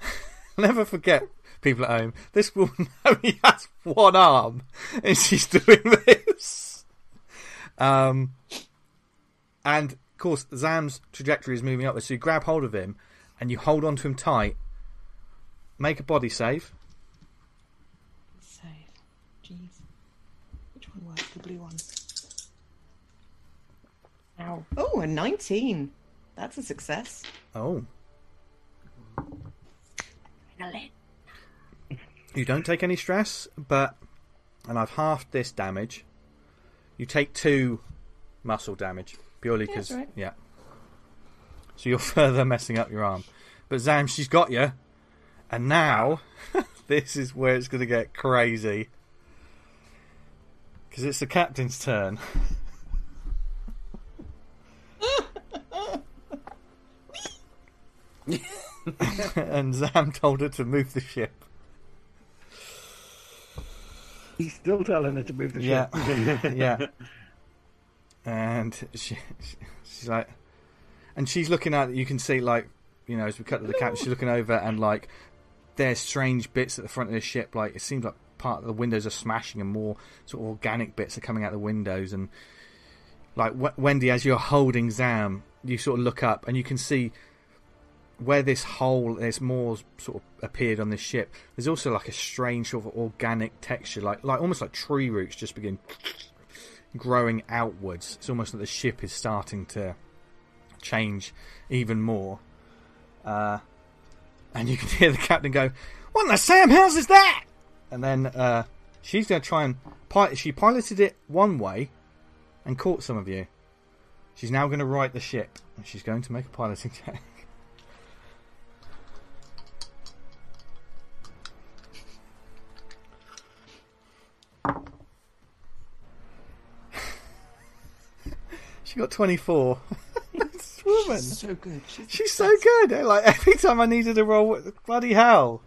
[SPEAKER 2] Never forget, people at home, this woman only has one arm, and she's doing this. Um, and of course, Zam's trajectory is moving upwards. So you grab hold of him and you hold on to him tight. Make a body save.
[SPEAKER 3] Save. Jeez. Which one works? The blue one. Ow. Oh, a 19. That's a success.
[SPEAKER 2] Oh. You don't take any stress, but. And I've halved this damage. You take two muscle damage. Purely because.
[SPEAKER 3] that's right.
[SPEAKER 2] Yeah. So you're further messing up your arm. But Zam, she's got you. And now. this is where it's going to get crazy. Because it's the captain's turn. and Zam told her to move the ship.
[SPEAKER 5] He's still telling her to move the ship.
[SPEAKER 2] yeah. yeah. And she, she, she's like, and she's looking at. You can see like, you know, as we cut to the captain, she's looking over and like, there's strange bits at the front of the ship. Like it seems like part of the windows are smashing and more sort of organic bits are coming out the windows. And like w- Wendy, as you're holding Zam, you sort of look up and you can see where this hole there's more sort of appeared on this ship there's also like a strange sort of organic texture like like almost like tree roots just begin growing outwards. It's almost like the ship is starting to change even more. Uh, and you can hear the captain go what in the sam house is that? And then uh, she's going to try and pilot she piloted it one way and caught some of you. She's now going to right the ship. And she's going to make a piloting check She got 24. this woman.
[SPEAKER 3] So good. She's,
[SPEAKER 2] She's so good. eh? Like every time I needed a roll, bloody hell.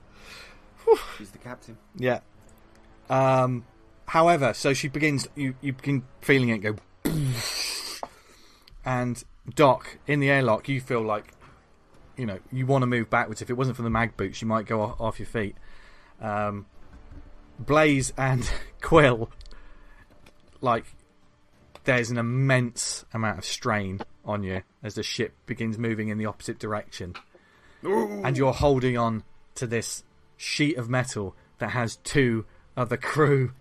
[SPEAKER 6] She's the captain.
[SPEAKER 2] Yeah. Um. However, so she begins. You you begin feeling it go. And Doc in the airlock, you feel like, you know, you want to move backwards. If it wasn't for the mag boots, you might go off, off your feet. Um, Blaze and Quill, like, there's an immense amount of strain on you as the ship begins moving in the opposite direction. And you're holding on to this sheet of metal that has two of the crew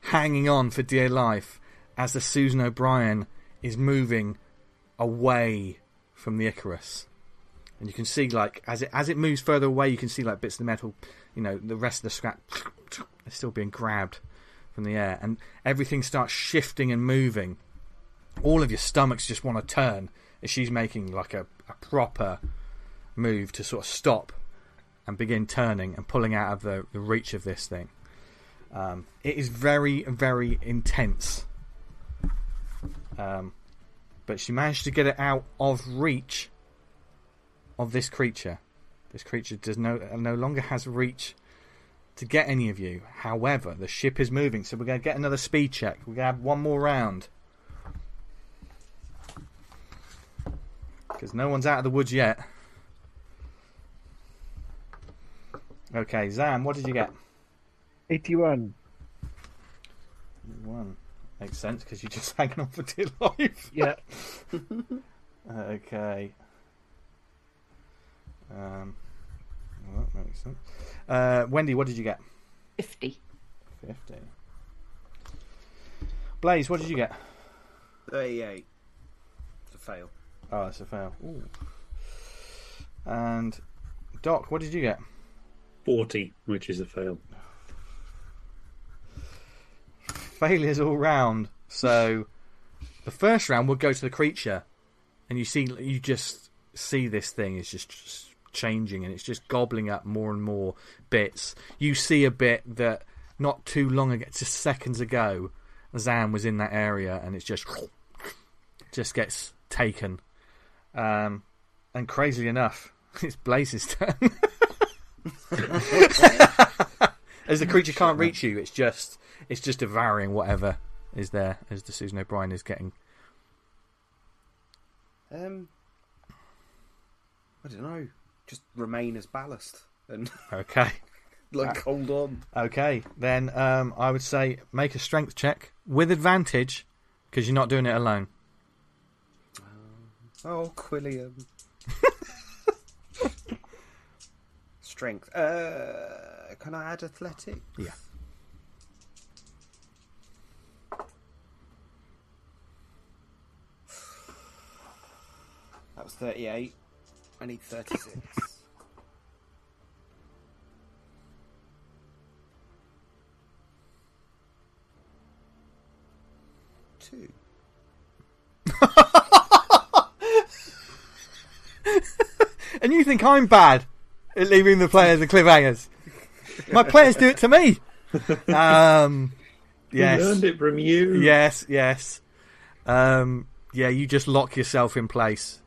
[SPEAKER 2] hanging on for dear life as the Susan O'Brian is moving away from the Icarus. And you can see like as it as it moves further away you can see like bits of the metal, you know, the rest of the scrap is still being grabbed from the air and everything starts shifting and moving. All of your stomachs just want to turn as she's making like a, a proper move to sort of stop and begin turning and pulling out of the, the reach of this thing. Um, it is very, very intense. Um, but she managed to get it out of reach of this creature. This creature does no no longer has reach to get any of you. However, the ship is moving, so we're going to get another speed check. We're going to have one more round. Because no one's out of the woods yet. Okay, Zam, what did you get?
[SPEAKER 5] 81.
[SPEAKER 2] One. Makes sense because you're just hanging on for dear life.
[SPEAKER 5] Yeah.
[SPEAKER 2] Okay. Um, well, that makes sense. Uh, Wendy, what did you get?
[SPEAKER 3] 50.
[SPEAKER 2] 50. Blaze, what did you get?
[SPEAKER 6] 38. It's a fail.
[SPEAKER 2] Oh, that's a fail. Ooh. And Doc, what did you get?
[SPEAKER 4] 40, which is a fail.
[SPEAKER 2] Failures all round. So the first round will go to the creature, and you see, you just see this thing is just, just changing, and it's just gobbling up more and more bits. You see a bit that not too long ago, just seconds ago, Zam was in that area, and it's just just gets taken. Um, and crazily enough, it's Blaze's turn. As the creature can't reach you, it's just it's just devouring whatever is there as the Susan O'Brian is getting.
[SPEAKER 6] Um, I don't know. Just remain as ballast and
[SPEAKER 2] Okay,
[SPEAKER 6] like hold on.
[SPEAKER 2] okay. Then um, I would say make a strength check with advantage because you're not doing it alone.
[SPEAKER 6] Oh, Quilliam. Strength. Uh, can I add athletic?
[SPEAKER 2] Yeah.
[SPEAKER 6] That was 38. I need 36. Two.
[SPEAKER 2] And you think I'm bad at leaving the players the cliffhangers? My players do it to me. Um,
[SPEAKER 4] We
[SPEAKER 2] yes.
[SPEAKER 4] learned it from you.
[SPEAKER 2] Yes, yes. Um, yeah, you just lock yourself in place.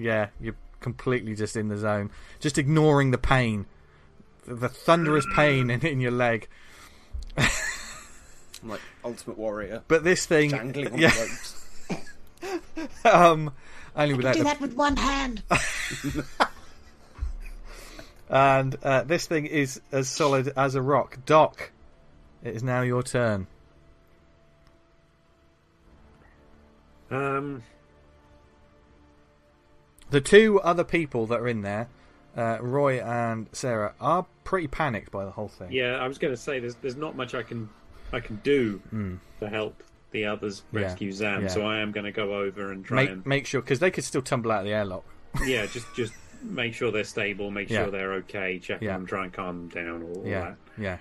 [SPEAKER 2] You, yeah, you're completely just in the zone, just ignoring the pain, the, the thunderous pain in, in your leg.
[SPEAKER 6] I'm like Ultimate Warrior.
[SPEAKER 2] But this thing,
[SPEAKER 6] Dangling on
[SPEAKER 2] yeah,
[SPEAKER 6] ropes.
[SPEAKER 2] um, only without
[SPEAKER 7] Do
[SPEAKER 2] the,
[SPEAKER 7] that with one hand.
[SPEAKER 2] and uh, this thing is as solid as a rock. Doc, it is now your turn.
[SPEAKER 4] Um,
[SPEAKER 2] The two other people that are in there, uh, Roy and Sarah, are pretty panicked by the whole thing.
[SPEAKER 4] yeah, I was going to say there's there's not much I can I can do
[SPEAKER 2] Hmm.
[SPEAKER 4] to help the others
[SPEAKER 2] Yeah,
[SPEAKER 4] rescue Zam,
[SPEAKER 2] yeah.
[SPEAKER 4] so I am going to go over and try
[SPEAKER 2] make
[SPEAKER 4] and
[SPEAKER 2] make sure because they could still tumble out of the airlock.
[SPEAKER 4] yeah, just just make sure they're stable, make
[SPEAKER 2] Yeah.
[SPEAKER 4] sure they're okay, check
[SPEAKER 2] Yeah.
[SPEAKER 4] them, try and calm them down, all
[SPEAKER 2] Yeah,
[SPEAKER 4] that
[SPEAKER 2] yeah,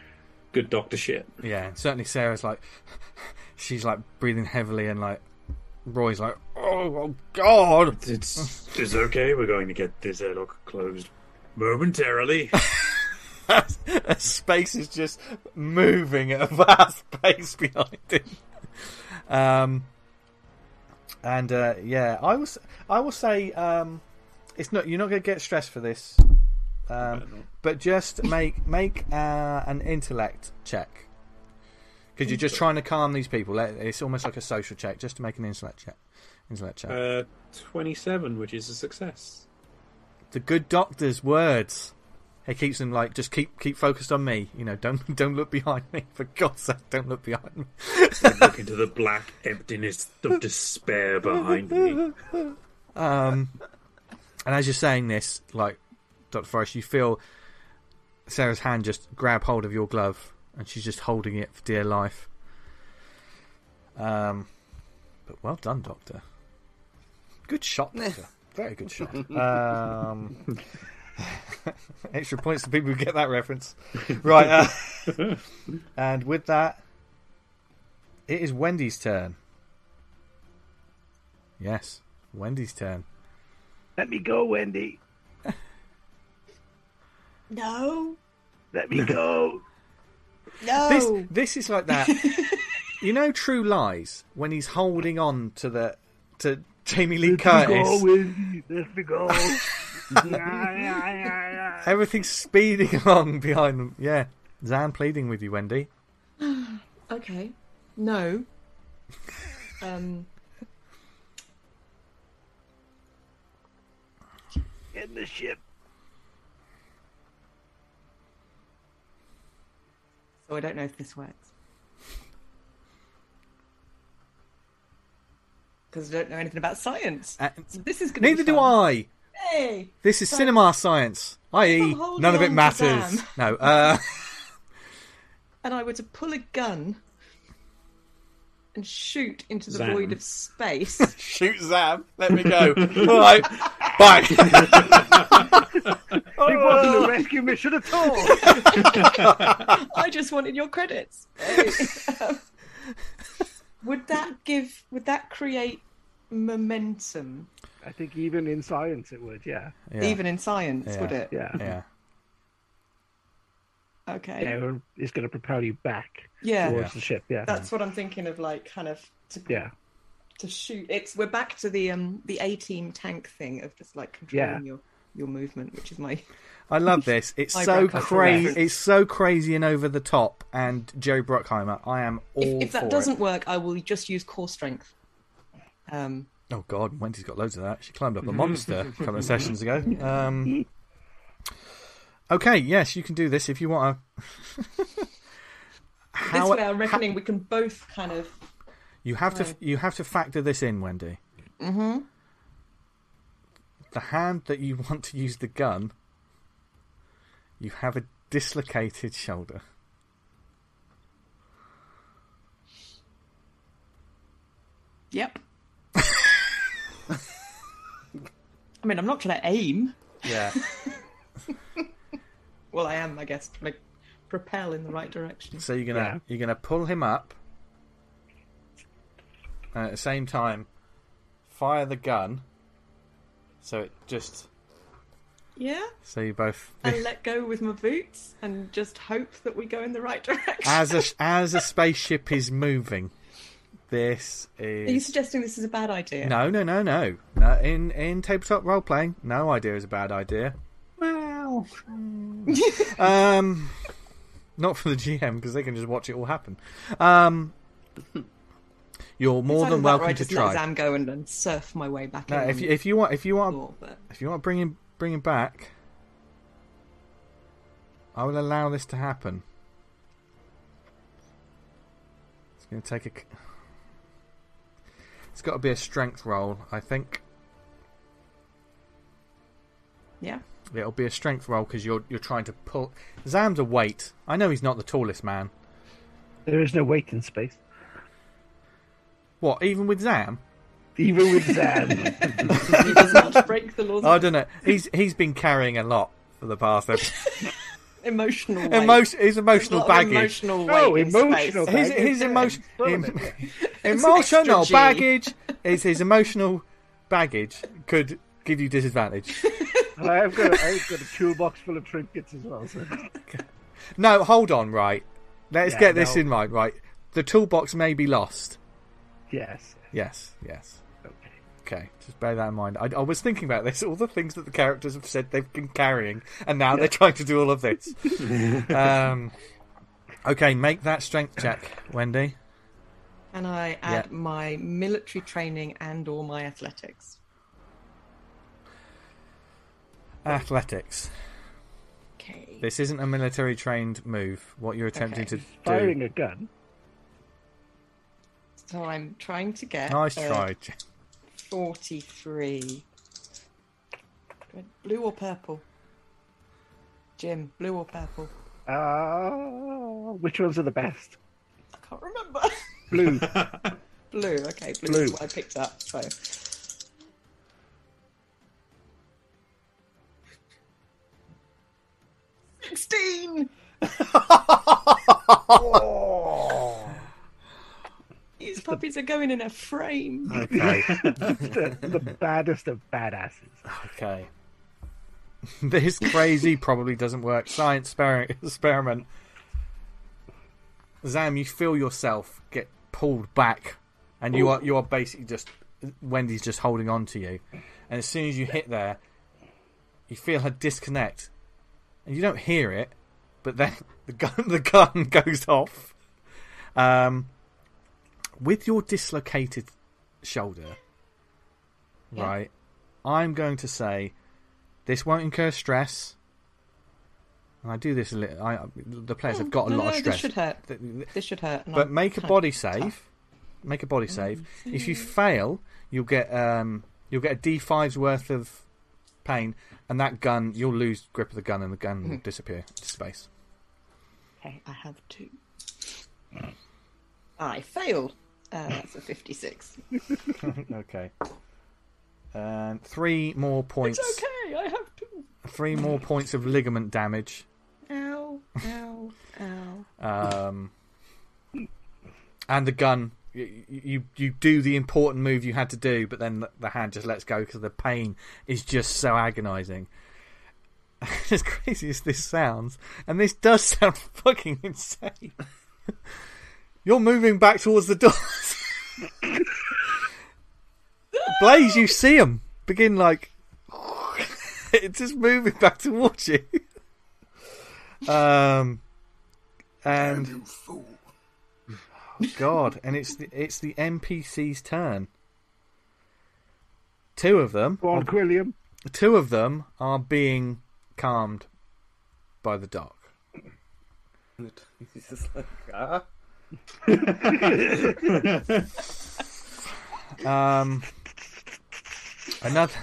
[SPEAKER 4] good doctor shit.
[SPEAKER 2] yeah. Certainly, Sarah's like she's like breathing heavily, and like Roy's like, oh, oh God.
[SPEAKER 4] It's it's okay. We're going to get this airlock closed momentarily.
[SPEAKER 2] space is just moving at a vast pace behind him. Um, and uh, yeah, I was I will say um, it's not you're not going to get stressed for this, um, but just make make uh, an intellect check because you're just trying to calm these people. It's almost like a social check, just to make an intellect check. Intellect check.
[SPEAKER 4] uh, Twenty-seven, which is a success.
[SPEAKER 2] the good doctor's words. He keeps them like just keep keep focused on me. You know, don't don't look behind me. For God's sake, don't look behind me.
[SPEAKER 4] Look into the black emptiness of despair behind me.
[SPEAKER 2] Um, and as you're saying this, like Doctor Forrest, you feel Sarah's hand just grab hold of your glove, and she's just holding it for dear life. Um, but well done, Doctor. Good shot, Doctor. Very good shot. Um, extra points to people who get that reference. Right. Uh, and with that, it is Wendy's turn. Yes, Wendy's turn.
[SPEAKER 5] Let me go, Wendy.
[SPEAKER 7] No.
[SPEAKER 5] Let me go.
[SPEAKER 7] No.
[SPEAKER 2] This this is like that. you know, True Lies when he's holding on to the to Jamie Lee
[SPEAKER 5] Let me go,
[SPEAKER 2] Curtis.
[SPEAKER 5] Wendy. Let me go.
[SPEAKER 2] Everything's speeding along behind them. Yeah, Zam pleading with you, Wendy.
[SPEAKER 3] Okay. No. Um,
[SPEAKER 5] In the ship.
[SPEAKER 3] So I don't know if this works. Because I don't know anything about science.
[SPEAKER 2] Uh,
[SPEAKER 3] So this is
[SPEAKER 2] neither do I.
[SPEAKER 3] Hey!
[SPEAKER 2] This is
[SPEAKER 3] So-
[SPEAKER 2] cinema science, i.e.,
[SPEAKER 3] I'm holding
[SPEAKER 2] none of it matters. No. Uh,
[SPEAKER 3] And I were to pull a gun and shoot into the
[SPEAKER 4] Zam.
[SPEAKER 3] void of space.
[SPEAKER 2] shoot Zam. Let me go. All right. Bye.
[SPEAKER 5] It wasn't a rescue mission at all.
[SPEAKER 3] I just wanted your credits. Um, would that give? Would that create momentum?
[SPEAKER 5] I think even in science it would, yeah.
[SPEAKER 2] Yeah.
[SPEAKER 3] Even in science,
[SPEAKER 2] Yeah.
[SPEAKER 3] would it?
[SPEAKER 5] Yeah.
[SPEAKER 2] Yeah.
[SPEAKER 3] Okay.
[SPEAKER 5] Yeah, it's going to propel you back
[SPEAKER 3] Yeah.
[SPEAKER 5] towards the ship, yeah.
[SPEAKER 3] That's what I'm thinking of, like kind of to,
[SPEAKER 5] yeah.
[SPEAKER 3] to shoot. It's we're back to the um the A team tank thing of just like controlling your your movement, which is my
[SPEAKER 2] I love this. It's so crazy. It's so crazy and over the top. And Joe Bruckheimer, I am all
[SPEAKER 3] if, if that doesn't
[SPEAKER 2] it.
[SPEAKER 3] work, I will just use core strength. Um,
[SPEAKER 2] Oh God, Wendy's got loads of that. She climbed up a monster a couple of sessions ago. Um, okay, yes, you can do this if you want to.
[SPEAKER 3] this way, I'm reckoning we can both kind of.
[SPEAKER 2] You have to you have to factor this in, Wendy. Mm-hmm. The hand that you want to use the gun, you have a dislocated shoulder.
[SPEAKER 3] Yep. I mean, I'm not trying to aim.
[SPEAKER 2] Yeah.
[SPEAKER 3] Well, I am, I guess, trying to propel in the right direction.
[SPEAKER 2] so you're gonna
[SPEAKER 5] Yeah.
[SPEAKER 2] you're gonna pull him up, and at the same time, fire the gun. So it just
[SPEAKER 3] Yeah,
[SPEAKER 2] so you both
[SPEAKER 3] and let go with my boots and just hope that we go in the right direction.
[SPEAKER 2] as a as a spaceship is moving. This is.
[SPEAKER 3] Are you suggesting this is a bad idea?
[SPEAKER 2] no, no, no, no, no. In in tabletop role playing, no idea is a bad idea.
[SPEAKER 4] Well,
[SPEAKER 2] Um, not for the GM because they can just watch it all happen. Um, you're more
[SPEAKER 3] It's
[SPEAKER 2] than
[SPEAKER 3] that or
[SPEAKER 2] welcome to
[SPEAKER 3] just let
[SPEAKER 2] try.
[SPEAKER 3] Zam go and, and surf my way back
[SPEAKER 2] No,
[SPEAKER 3] in.
[SPEAKER 2] if you, if you want, if you want,
[SPEAKER 3] Law, but
[SPEAKER 2] if you want to bring him, bring him back, I will allow this to happen. It's going to take a. c- It's got to be a strength roll, I think.
[SPEAKER 3] yeah,
[SPEAKER 2] It'll be a strength roll because you're you're trying to pull. Zam's a weight. I know he's not the tallest man.
[SPEAKER 5] There is no weight in space.
[SPEAKER 2] What? Even with Zam?
[SPEAKER 5] Even with Zam.
[SPEAKER 3] he does not break the laws.
[SPEAKER 2] Oh,
[SPEAKER 3] I
[SPEAKER 2] don't know. He's he's been carrying a lot for the past.
[SPEAKER 3] emotional weight.
[SPEAKER 2] Emotion, his emotional baggage.
[SPEAKER 3] Emotional weight.
[SPEAKER 5] oh, emotional.
[SPEAKER 2] His,
[SPEAKER 5] baggage,
[SPEAKER 2] his
[SPEAKER 5] yeah.
[SPEAKER 2] emotion,
[SPEAKER 5] Full
[SPEAKER 2] em-
[SPEAKER 5] of it, yeah.
[SPEAKER 2] emotional baggage is his emotional baggage could give you disadvantage.
[SPEAKER 5] I've got, I've got a toolbox full of trinkets as well. So.
[SPEAKER 2] No, hold on, right. Let's
[SPEAKER 5] Yeah,
[SPEAKER 2] get this
[SPEAKER 5] no.
[SPEAKER 2] in right, right. The toolbox may be lost.
[SPEAKER 5] Yes.
[SPEAKER 2] Yes, yes.
[SPEAKER 5] Okay.
[SPEAKER 2] Okay, just bear that in mind. I, I was thinking about this, all the things that the characters have said they've been carrying, and now they're trying to do all of this. um, okay, make that strength check, Wendy.
[SPEAKER 3] And I add my military training and or my athletics.
[SPEAKER 2] Athletics.
[SPEAKER 3] Okay.
[SPEAKER 2] This isn't a military trained move. What you're attempting
[SPEAKER 3] Okay.
[SPEAKER 2] to do.
[SPEAKER 5] Firing a gun.
[SPEAKER 3] So I'm trying to get
[SPEAKER 2] Nice
[SPEAKER 3] a
[SPEAKER 2] try.
[SPEAKER 3] 43. Blue or purple? Jim, blue or purple?
[SPEAKER 5] Uh, which ones are the best?
[SPEAKER 3] I can't remember.
[SPEAKER 5] Blue.
[SPEAKER 3] blue, okay, blue,
[SPEAKER 5] Blue.
[SPEAKER 3] is what I picked up. So sixteen. These puppies are going in a frame.
[SPEAKER 2] Okay.
[SPEAKER 5] the, the baddest of badasses.
[SPEAKER 2] Okay. this crazy probably doesn't work. Science experiment. Zam, you feel yourself get pulled back, and you are you are basically just Wendy's just holding on to you, and as soon as you hit there, you feel her disconnect, and you don't hear it, but then the gun the gun goes off. Um, with your dislocated shoulder,
[SPEAKER 3] Yeah.
[SPEAKER 2] right? I'm going to say this won't incur stress. and I do this a little. I, the players have got a
[SPEAKER 3] No,
[SPEAKER 2] lot
[SPEAKER 3] no,
[SPEAKER 2] of stress.
[SPEAKER 3] This should hurt.
[SPEAKER 2] Th- th-
[SPEAKER 3] This should hurt.
[SPEAKER 2] but make a body
[SPEAKER 3] tough.
[SPEAKER 2] save. Make a body save. If you fail, you'll get um, you'll get a D5's worth of pain, and that gun you'll lose grip of the gun, and the gun
[SPEAKER 3] Hmm.
[SPEAKER 2] will disappear into space.
[SPEAKER 3] Okay, I have two. I failed. Uh, that's a 56.
[SPEAKER 2] okay. And three more points.
[SPEAKER 3] It's okay, I have two.
[SPEAKER 2] Three more points of ligament damage.
[SPEAKER 3] Ow, ow, ow.
[SPEAKER 2] Um, and the gun. You, you you do the important move you had to do, but then the, the hand just lets go because the pain is just so agonising. as crazy as this sounds, and this does sound fucking insane. You're moving back towards the doors. Blaze, you see him begin like it's just moving back towards you. Um, and fool, God, and it's the, it's the NPC's turn. Two of them,
[SPEAKER 5] Go on, Quilliam.
[SPEAKER 2] two of them are being calmed by the doc.
[SPEAKER 6] He's just like, ah.
[SPEAKER 2] Um, another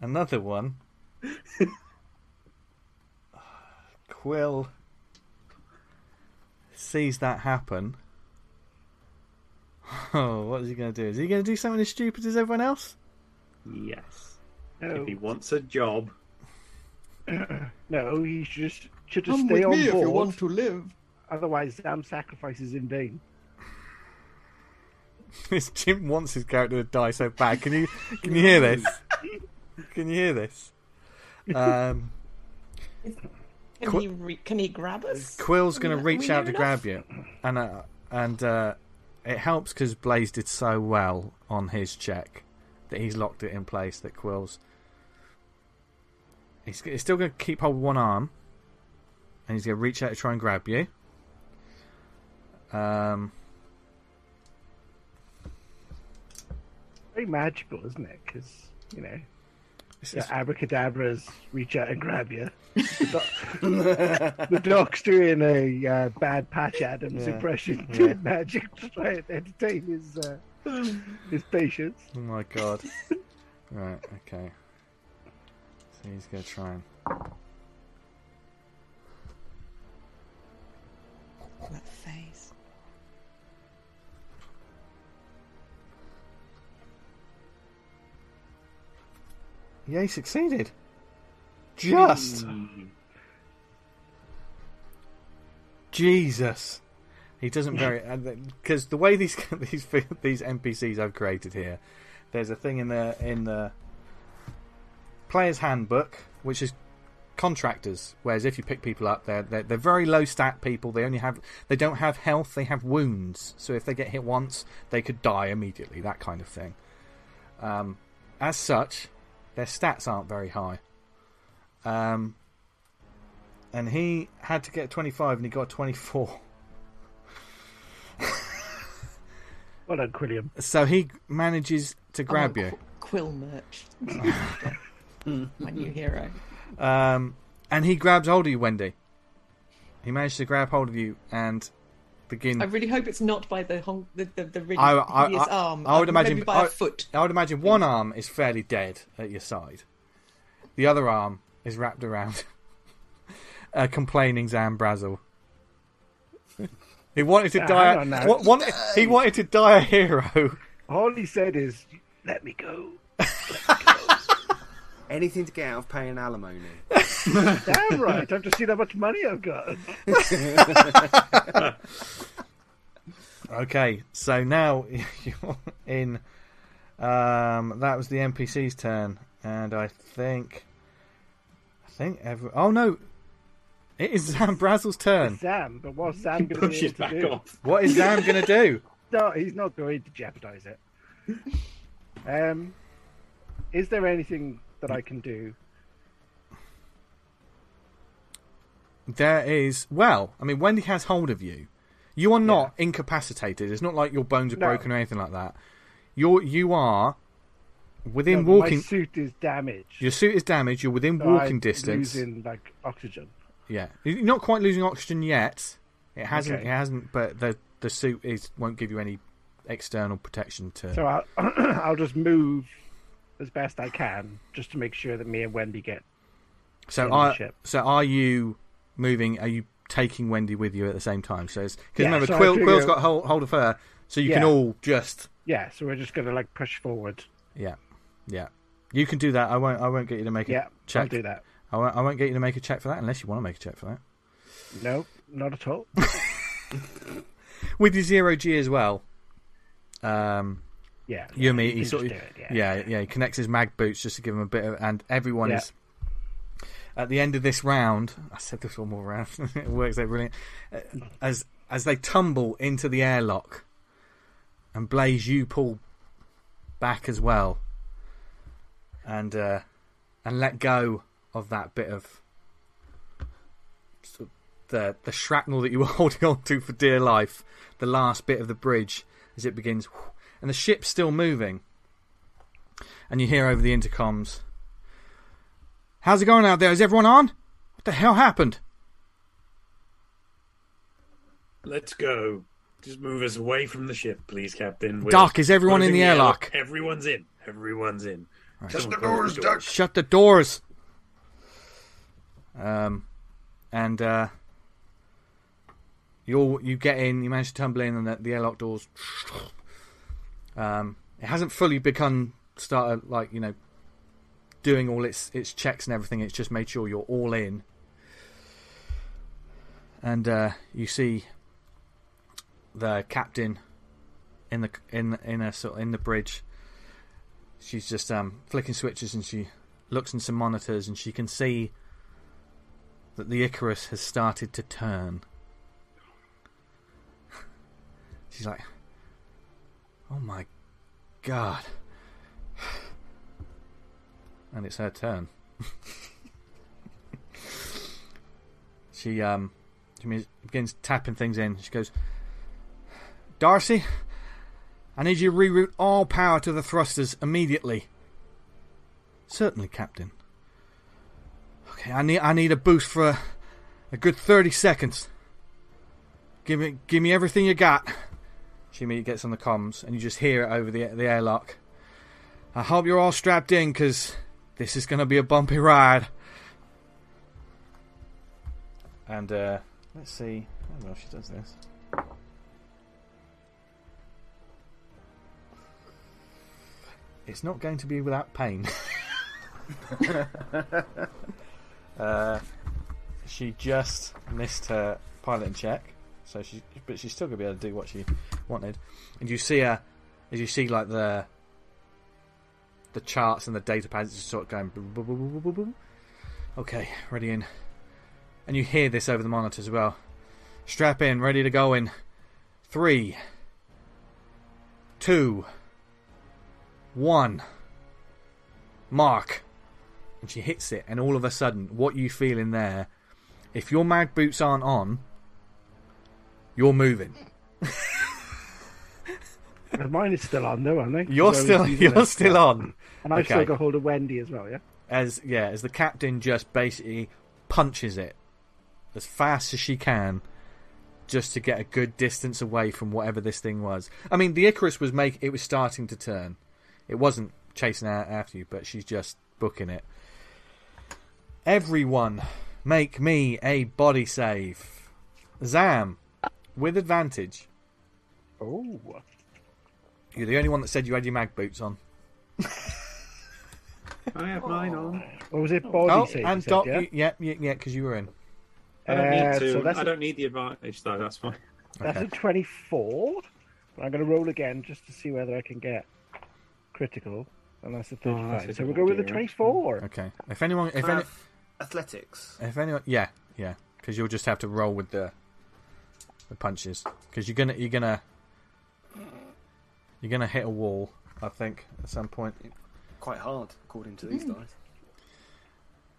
[SPEAKER 2] another one. Quill sees that happen. Oh, what is he going to do? Is he going to do something as stupid as everyone else?
[SPEAKER 4] Yes.
[SPEAKER 5] No,
[SPEAKER 4] If he wants a job,
[SPEAKER 5] no, he should just should just
[SPEAKER 3] Come
[SPEAKER 5] stay
[SPEAKER 3] with
[SPEAKER 5] on
[SPEAKER 3] me if you want to live.
[SPEAKER 5] Otherwise, Zam sacrifices in vain.
[SPEAKER 2] This Jim wants his character to die so bad. Can you can you hear this? Can you hear this? Um,
[SPEAKER 3] Can
[SPEAKER 2] Qu-
[SPEAKER 3] he re- can he grab us?
[SPEAKER 2] Quill's going to reach out to
[SPEAKER 3] near
[SPEAKER 2] grab you, and uh, and uh, it helps because Blaze did so well on his check that he's locked it in place. That Quill's he's, he's still going to keep hold of one arm, and he's going to reach out to try and grab you. Um,
[SPEAKER 5] Very magical, isn't it? Because you know,
[SPEAKER 2] this is-
[SPEAKER 5] abracadabras reach out and grab you. The, doc- the doc's doing a uh, bad Patch Adams
[SPEAKER 2] Yeah.
[SPEAKER 5] impression,
[SPEAKER 2] Yeah.
[SPEAKER 5] doing magic to try and entertain his uh, his patients.
[SPEAKER 2] oh my god! right, okay. So he's going to try and
[SPEAKER 3] That face.
[SPEAKER 2] Yeah, he succeeded. Just. Jesus. He doesn't very because the way these these these NPCs I've created here, there's a thing in the in the player's handbook which is contractors. Whereas if you pick people up, they're, they're they're very low stat people. They only have they don't have health. They have wounds. So if they get hit once, they could die immediately. That kind of thing. Um, as such, their stats aren't very high. Um, and he had to get 25 and he got 24.
[SPEAKER 5] Well done, Quilliam.
[SPEAKER 2] So he manages to grab
[SPEAKER 3] Oh,
[SPEAKER 2] you.
[SPEAKER 3] Qu- Quill merch. My new hero.
[SPEAKER 2] Um, and he grabs hold of you, Wendy. He managed to grab hold of you and begin.
[SPEAKER 3] I really hope it's not by the hon- the, the, the really
[SPEAKER 2] I- I-
[SPEAKER 3] hideous
[SPEAKER 2] I-
[SPEAKER 3] arm.
[SPEAKER 2] I would
[SPEAKER 3] Uh,
[SPEAKER 2] imagine-
[SPEAKER 3] by a
[SPEAKER 2] I-
[SPEAKER 3] foot.
[SPEAKER 2] I would imagine one arm is fairly dead at your side. The other arm is wrapped around a complaining Zam Brazel. He wanted to
[SPEAKER 5] Ah,
[SPEAKER 2] die.
[SPEAKER 5] hang on
[SPEAKER 2] wanted- he wanted to die a hero.
[SPEAKER 5] All he said is, "Let me go."
[SPEAKER 6] Anything to get out of paying alimony.
[SPEAKER 5] Damn right! I've just seen how much money I've got.
[SPEAKER 2] Okay, so now you're in. Um, that was the NPC's turn, and I think, I think every. Oh no, it is Zam Brazel's turn.
[SPEAKER 5] Zam, but what's Zam going to
[SPEAKER 4] pushes back
[SPEAKER 5] do?
[SPEAKER 4] off.
[SPEAKER 2] What is Zam gonna do?
[SPEAKER 5] No, he's not going to jeopardize it. Um, is there anything that I can do?
[SPEAKER 2] There is. Well, I mean, Wendy has hold of you. You are not incapacitated. It's not like your bones are
[SPEAKER 5] No.
[SPEAKER 2] broken or anything like that. You're you are within
[SPEAKER 5] No,
[SPEAKER 2] walking.
[SPEAKER 5] My suit is damaged.
[SPEAKER 2] Your suit is damaged. You're within
[SPEAKER 5] so
[SPEAKER 2] walking
[SPEAKER 5] I'm
[SPEAKER 2] distance.
[SPEAKER 5] Losing like oxygen.
[SPEAKER 2] Yeah, you're not quite losing oxygen yet. It hasn't.
[SPEAKER 5] Okay.
[SPEAKER 2] It hasn't. But the the suit is won't give you any external protection to.
[SPEAKER 5] So I'll I'll just move as best I can just to make sure that me and Wendy get.
[SPEAKER 2] So are so are you moving? Are you taking Wendy with you at the same time? So because
[SPEAKER 5] Yeah,
[SPEAKER 2] remember,
[SPEAKER 5] so
[SPEAKER 2] Quill,
[SPEAKER 5] figure-
[SPEAKER 2] Quill's got hold, hold of her, so you can all just
[SPEAKER 5] Yeah, so we're just gonna like push forward.
[SPEAKER 2] yeah, yeah. You can do that. I won't. I won't get you to make a
[SPEAKER 5] Yeah, I'll
[SPEAKER 2] check.
[SPEAKER 5] do that.
[SPEAKER 2] I won't, I won't get you to make a check for that unless you want to make a check for that.
[SPEAKER 5] No, not at all.
[SPEAKER 2] With your zero G as well. Um,
[SPEAKER 5] Yeah,
[SPEAKER 2] you and me, he sort of,
[SPEAKER 5] it,
[SPEAKER 2] yeah, yeah, He connects his mag boots just to give him a bit of, and everyone
[SPEAKER 5] Yeah.
[SPEAKER 2] is at the end of this round. I said this one more round. it works out brilliant. Uh, As as they tumble into the airlock, and Blaze, you pull back as well, and uh, and let go of that bit of of the the shrapnel that you were holding on to for dear life. The last bit of the bridge as it begins, and the ship's still moving. And you hear over the intercoms, "How's it going out there? Is everyone on? What the hell happened?"
[SPEAKER 4] Let's go. Just move us away from the ship, please, Captain. We're
[SPEAKER 2] Doc, is everyone in the airlock?
[SPEAKER 4] Everyone's in. Everyone's in.
[SPEAKER 1] Shut
[SPEAKER 4] Someone
[SPEAKER 1] the
[SPEAKER 4] close
[SPEAKER 1] doors, Doc.
[SPEAKER 2] Shut the doors. Um, and uh, you all you get in. You manage to tumble in, and the, the airlock doors. Um, it hasn't fully become started like you know doing all its its checks and everything. It's just made sure you're all in. And uh, you see the captain in the in in a sort in the bridge she's just um, flicking switches and she looks in some monitors and she can see that the Icarus has started to turn. She's like, "Oh my god!" And it's her turn. she um, she begins tapping things in. She goes, "Darcy, I need you to reroute all power to the thrusters immediately. Certainly, Captain. Okay, I need I need a boost for a, a good thirty seconds. Give me give me everything you got. She immediately gets on the comms, and you just hear it over the the airlock. I hope you're all strapped in, because this is going to be a bumpy ride. And uh, let's see. Know if she does this. It's not going to be without pain. uh, she just missed her piloting check, so she, but she's still gonna be able to do what she wanted. And you see her, as you see like the the charts and the data pads just sort of going. boom, boom, boom, boom, boom, boom. Okay, ready in. And you hear this over the monitor as well. Strap in, ready to go in. Three, two, one. Mark. And she hits it, and all of a sudden, what you feel in there, if your mag boots aren't on, you're moving.
[SPEAKER 5] Mine is still on though, aren't they?
[SPEAKER 2] You're
[SPEAKER 5] 'Cause I was
[SPEAKER 2] still you're
[SPEAKER 5] it.
[SPEAKER 2] still on.
[SPEAKER 5] and I've
[SPEAKER 2] Okay.
[SPEAKER 5] still got hold of Wendy as well. Yeah.
[SPEAKER 2] As yeah, as the captain just basically punches it as fast as she can, just to get a good distance away from whatever this thing was. I mean, the Icarus was make it was starting to turn. It wasn't chasing out after you, but she's just booking it. Everyone, make me a body save. Zam, with advantage.
[SPEAKER 5] Oh.
[SPEAKER 2] You're the only one that said you had your mag boots on.
[SPEAKER 4] I have mine on.
[SPEAKER 5] What was it? Body
[SPEAKER 2] oh,
[SPEAKER 5] save. you
[SPEAKER 2] and Doc,
[SPEAKER 5] yeah.
[SPEAKER 2] you- yeah, yeah, yeah, because you were in.
[SPEAKER 4] I don't need
[SPEAKER 5] Uh,
[SPEAKER 4] to.
[SPEAKER 5] so that's
[SPEAKER 4] I
[SPEAKER 5] a-
[SPEAKER 4] don't need the advantage though. That's fine.
[SPEAKER 5] That's
[SPEAKER 2] Okay.
[SPEAKER 5] a 24. I'm going to roll again just to see whether I can get critical. And that's a
[SPEAKER 4] Oh,
[SPEAKER 5] 35.
[SPEAKER 4] that's a
[SPEAKER 5] so we'll go with the
[SPEAKER 4] idea.
[SPEAKER 5] 24.
[SPEAKER 2] Okay. If anyone, if
[SPEAKER 6] Can I
[SPEAKER 2] any,
[SPEAKER 6] have athletics.
[SPEAKER 2] if anyone, yeah, yeah, because you'll just have to roll with the the punches because you're gonna you're gonna you're gonna hit a wall. I think at some point.
[SPEAKER 6] Quite hard, according to these hmm. guys.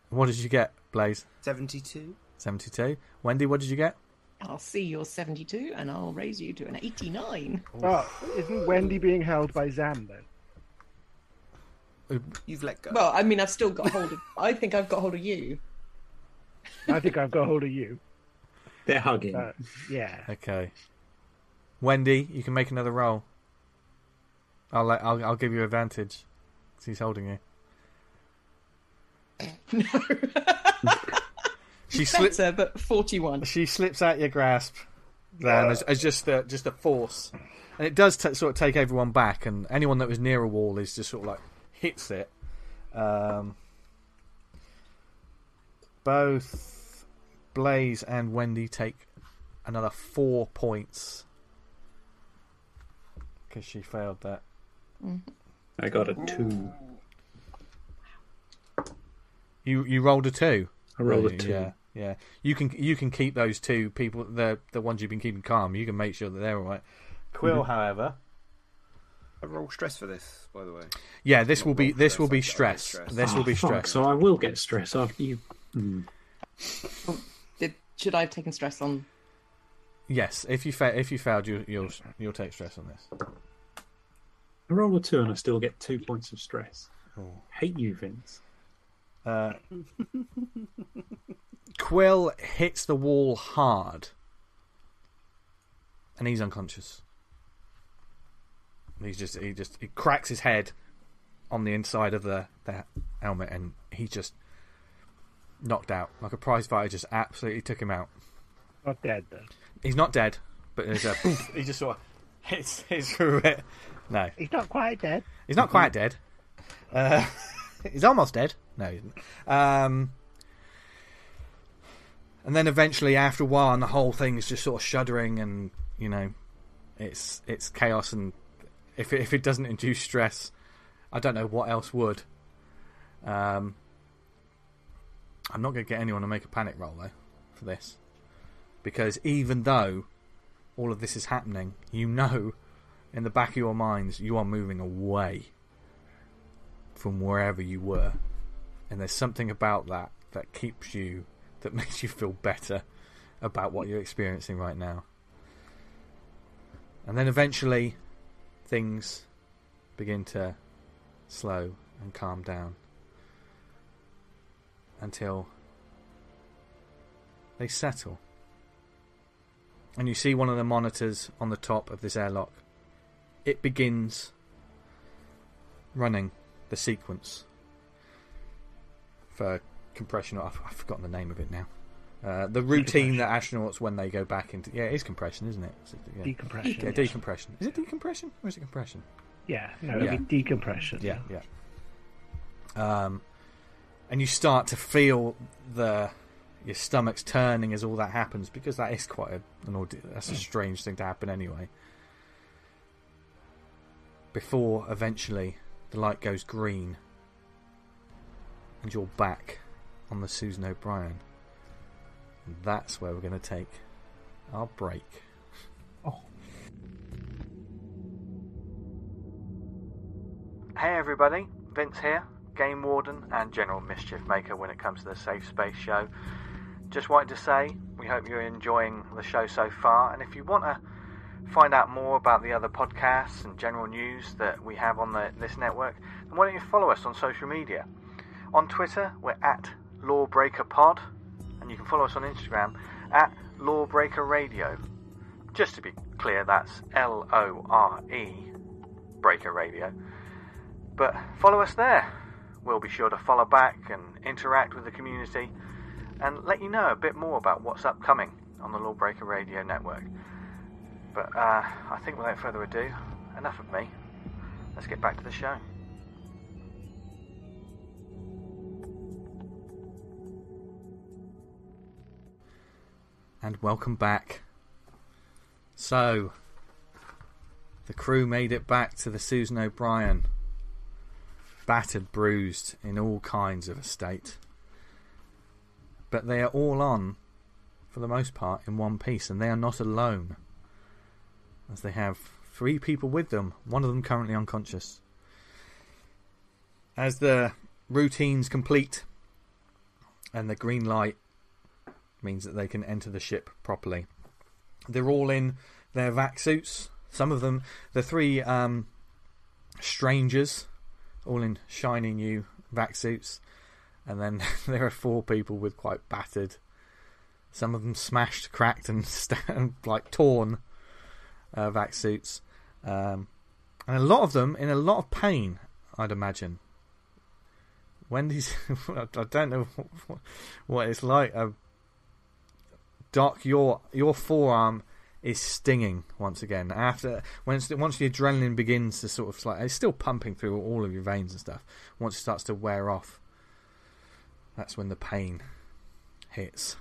[SPEAKER 2] What did you get, Blaze?
[SPEAKER 6] 72.
[SPEAKER 2] Seventy-two. Wendy, what did you get?
[SPEAKER 3] I'll see you're 72 and I'll raise you to an 89.
[SPEAKER 5] Oh, isn't Wendy being held by Zam then?
[SPEAKER 6] You've let go.
[SPEAKER 3] Well, I mean, I've still got hold of. I think I've got hold of you.
[SPEAKER 5] I think I've got hold of you.
[SPEAKER 4] They're hugging.
[SPEAKER 5] But yeah,
[SPEAKER 2] Okay. Wendy, you can make another roll. I'll let, I'll I'll give you advantage. 'cause he's holding you.
[SPEAKER 3] No,
[SPEAKER 2] She slips.
[SPEAKER 3] better, but forty-one.
[SPEAKER 2] She slips out your grasp. Then as, as just a, just a force, and it does t- sort of take everyone back. And anyone that was near a wall is just sort of like hits it. Um, both Blaze and Wendy take another four points because she failed that.
[SPEAKER 4] I got a two.
[SPEAKER 2] You you rolled a two.
[SPEAKER 4] I rolled a two.
[SPEAKER 2] Yeah, yeah. You can you can keep those two people, the the ones you've been keeping calm. You can make sure that they're all right. Quill, however,
[SPEAKER 6] I roll stress for this, by the way.
[SPEAKER 2] yeah, this will be this
[SPEAKER 6] stress,
[SPEAKER 2] will be stress.
[SPEAKER 6] stress.
[SPEAKER 2] This will be
[SPEAKER 4] fuck,
[SPEAKER 2] stress.
[SPEAKER 4] So I will get stress after you. Hmm.
[SPEAKER 3] Did, should I have taken stress on?
[SPEAKER 2] Yes, if you fa- if you failed, you you'll you'll take stress on this.
[SPEAKER 4] I roll a two and I still get two points of stress.
[SPEAKER 2] Oh.
[SPEAKER 4] Hate you, Vince.
[SPEAKER 2] Uh, Quill hits the wall hard, and he's unconscious. He's just he just he cracks his head on the inside of the, the helmet, and he just knocked out like a prize fighter. Just absolutely took him out.
[SPEAKER 5] not dead though.
[SPEAKER 2] He's not dead, but there's a he just sort of hits hits through it. No,
[SPEAKER 5] He's not quite dead.
[SPEAKER 2] He's not quite dead. Uh, he's almost dead. No, he isn't. Um, and then eventually, after a while, and the whole thing is just sort of shuddering, and you know, it's it's chaos. And if it, if it doesn't induce stress, I don't know what else would. Um, I'm not going to get anyone to make a panic roll though for this, because even though all of this is happening, you know in the back of your minds, you are moving away from wherever you were. And there's something about that that keeps you, that makes you feel better about what you're experiencing right now. And then eventually, things begin to slow and calm down until they settle. And you see one of the monitors on the top of this airlock it begins running the sequence for compression. I've, I've forgotten the name of it now. Uh, the routine that astronauts when they go back into yeah, it is compression, isn't it? Yeah.
[SPEAKER 5] Decompression.
[SPEAKER 2] yeah, decompression. Is it decompression or is it compression?
[SPEAKER 5] Yeah, no,
[SPEAKER 2] Yeah.
[SPEAKER 5] decompression.
[SPEAKER 2] Yeah, yeah. Um, and you start to feel the your stomach's turning as all that happens because that is quite a, an ordeal. That's a hmm. strange thing to happen anyway. Before eventually the light goes green and you're back on the Susan O'Brian. And that's where we're going to take our break. Oh. Hey everybody, Vince here, Game Warden and General Mischief Maker when it comes to the Safe Space Show. Just wanted to say, we hope you're enjoying the show so far, and if you want to find out more about the other podcasts and general news that we have on the, this network, then why don't you follow us on social media? On Twitter, we're at LoreBreakerPod, and you can follow us on Instagram at Lore Breaker Radio. Just to be clear, that's L O R E Breaker Radio. But follow us there. We'll be sure to follow back and interact with the community and let you know a bit more about what's upcoming on the Lore Breaker Radio Network. But uh, I think without further ado, enough of me. Let's get back to the show. And welcome back. So, the crew made it back to the Susan O'Brian battered, bruised, in all kinds of a state. But they are all on, for the most part, in one piece, and they are not alone. As they have three people with them, one of them currently unconscious. As the routine's complete, and the green light means that they can enter the ship properly. They're all in their vac suits. Some of them, the three um, strangers all in shiny new vac suits, and then there are four people with quite battered, some of them smashed, cracked, and, like torn uh, vac suits, um, and a lot of them in a lot of pain. I'd imagine. Wendy's, I don't know what, what it's like. Uh, Doc, your your forearm is stinging once again. After once once the adrenaline begins to sort of like it's still pumping through all of your veins and stuff. Once it starts to wear off, that's when the pain hits,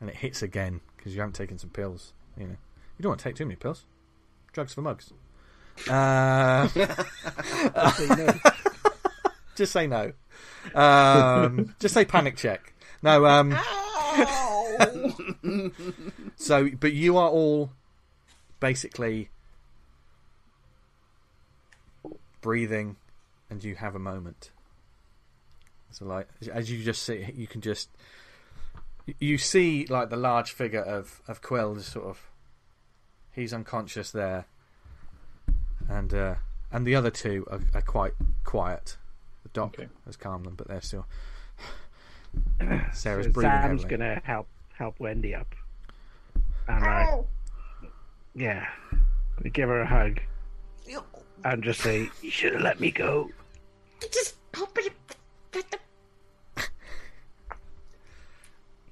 [SPEAKER 2] and it hits again because you haven't taken some pills. You know, you don't want to take too many pills. Drugs for mugs. Uh,
[SPEAKER 5] Say no.
[SPEAKER 2] just say no. Um, just say panic check. No. Um, so, but you are all basically breathing, and you have a moment. So, like as you just see, you can just you see like the large figure of of Quill, just sort of he's unconscious there, and uh, and the other two are, are quite quiet. The doc
[SPEAKER 4] Okay.
[SPEAKER 2] has calmed them, but they're still. Sarah's
[SPEAKER 5] So
[SPEAKER 2] breathing
[SPEAKER 5] Sam's gonna help help Wendy up, and I, yeah, we give her a hug and just say, "You should have let me go."
[SPEAKER 7] Just open it.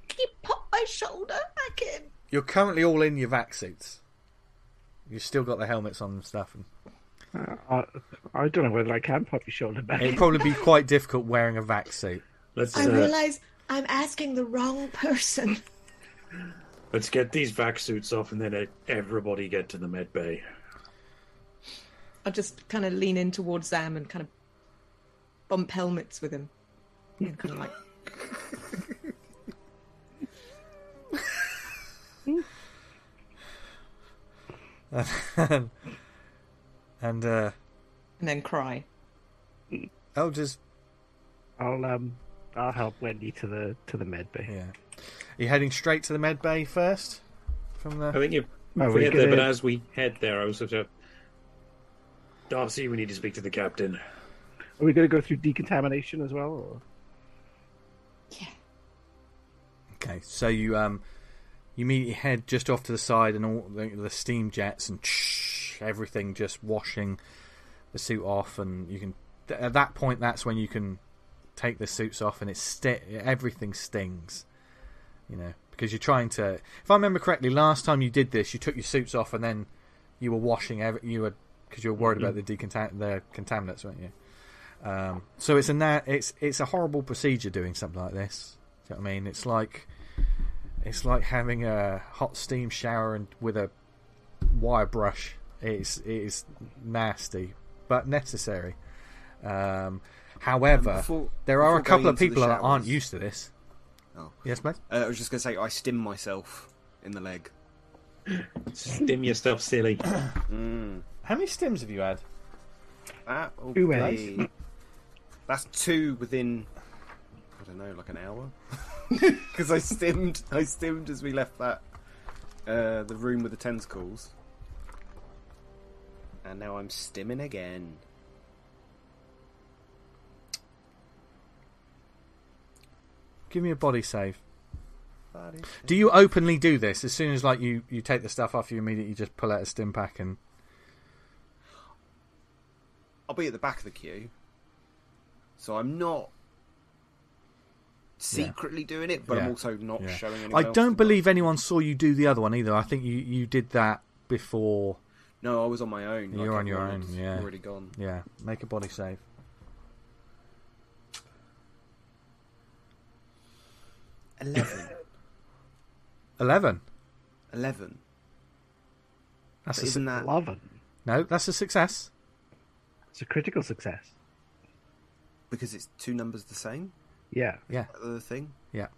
[SPEAKER 7] Can you pop my shoulder back in?
[SPEAKER 2] You're currently all in your vac suits. You've still got the helmets on and stuff. And
[SPEAKER 5] Uh, I, I don't know whether I can pop your shoulder back.
[SPEAKER 2] it'd probably be quite difficult wearing a vac suit.
[SPEAKER 4] Let's
[SPEAKER 7] I
[SPEAKER 4] uh,
[SPEAKER 7] realize I'm asking the wrong person.
[SPEAKER 4] Let's get these vac suits off, and then everybody get to the med bay.
[SPEAKER 3] I'll just kind of lean in towards Zam and kind of bump helmets with him. And kind of like,
[SPEAKER 2] and and uh,
[SPEAKER 3] and then cry.
[SPEAKER 2] oh, just
[SPEAKER 5] I'll um, I'll help Wendy to the to the med bay.
[SPEAKER 2] yeah. Are you heading straight to the med bay first? From
[SPEAKER 4] I think
[SPEAKER 5] you're
[SPEAKER 4] we
[SPEAKER 5] we
[SPEAKER 4] head there, but as we head there, I was sort of Darcy. We need to speak to the captain.
[SPEAKER 5] Are we going to go through decontamination as well? Or?
[SPEAKER 3] Yeah.
[SPEAKER 2] okay, so you um you immediately head just off to the side, and all the, the steam jets and everything just washing the suit off, and you can th- at that point that's when you can take the suits off, and it's sti- everything stings, you know, because you're trying to. If I remember correctly, last time you did this, you took your suits off, and then you were washing every, you were because you were worried about the decontam- the contaminants, weren't you? Um, so it's a na- it's it's a horrible procedure doing something like this. Do you know what I mean? It's like it's like having a hot steam shower and with a wire brush. It's it is nasty, but necessary. Um, however,
[SPEAKER 6] Before-
[SPEAKER 2] there are a couple of people that aren't used to this.
[SPEAKER 6] Oh.
[SPEAKER 2] Yes, mate.
[SPEAKER 6] Uh, I was just going to say, I stim myself in the leg.
[SPEAKER 4] Stim yourself, silly.
[SPEAKER 6] Mm.
[SPEAKER 2] How many stims have you had?
[SPEAKER 6] That will
[SPEAKER 5] Two
[SPEAKER 6] be- That's two within, I don't know, like an hour. Because I stimmed, I stimmed as we left that uh, the room with the tentacles, and now I'm stimming again.
[SPEAKER 2] Give me a body save. Do you openly do this as soon as like you you take the stuff off? You immediately just pull out a stim pack and
[SPEAKER 6] I'll be at the back of the queue, so I'm not secretly doing it, but
[SPEAKER 2] Yeah.
[SPEAKER 6] I'm also not
[SPEAKER 2] Yeah.
[SPEAKER 6] showing anyone.
[SPEAKER 2] I don't believe anyone saw you do the other one either. I think you, you did that before.
[SPEAKER 6] No, I was on my own.
[SPEAKER 2] You're on your own, yeah.
[SPEAKER 6] Already gone.
[SPEAKER 2] Yeah, make a body save.
[SPEAKER 6] Eleven.
[SPEAKER 2] Eleven.
[SPEAKER 6] Eleven.
[SPEAKER 2] That's a
[SPEAKER 6] But isn't that
[SPEAKER 5] Eleven.
[SPEAKER 2] no. That's a success.
[SPEAKER 5] It's a critical success.
[SPEAKER 6] because it's two numbers the same?
[SPEAKER 5] Yeah.
[SPEAKER 2] Yeah,
[SPEAKER 6] The thing.
[SPEAKER 2] yeah,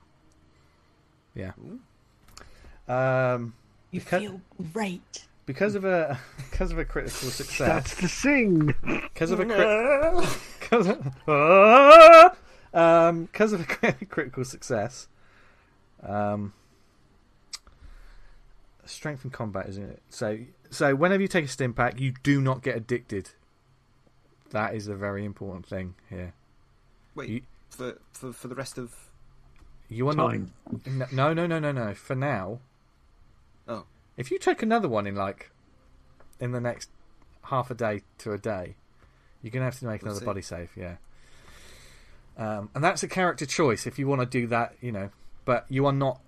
[SPEAKER 2] yeah.
[SPEAKER 6] Ooh.
[SPEAKER 2] Um,
[SPEAKER 7] You
[SPEAKER 2] Because-
[SPEAKER 7] feel great.
[SPEAKER 2] because of a because of a critical success.
[SPEAKER 5] That's the sing.
[SPEAKER 2] Because of a crit. Because of, Ah! um, 'cause of a critical success. Um, strength and combat, isn't it? So, so whenever you take a stim pack, you do not get addicted That is a very important thing here.
[SPEAKER 6] Wait,
[SPEAKER 2] You-
[SPEAKER 6] for, for for the rest of.
[SPEAKER 2] You are
[SPEAKER 4] Time.
[SPEAKER 2] not. No, no, no, no, no. For now,
[SPEAKER 6] Oh,
[SPEAKER 2] if you take another one in like in the next half a day to a day, you're gonna have to make
[SPEAKER 6] We'll
[SPEAKER 2] another
[SPEAKER 6] see.
[SPEAKER 2] body save. Yeah. Um, and that's a character choice if you want to do that, you know. But you are not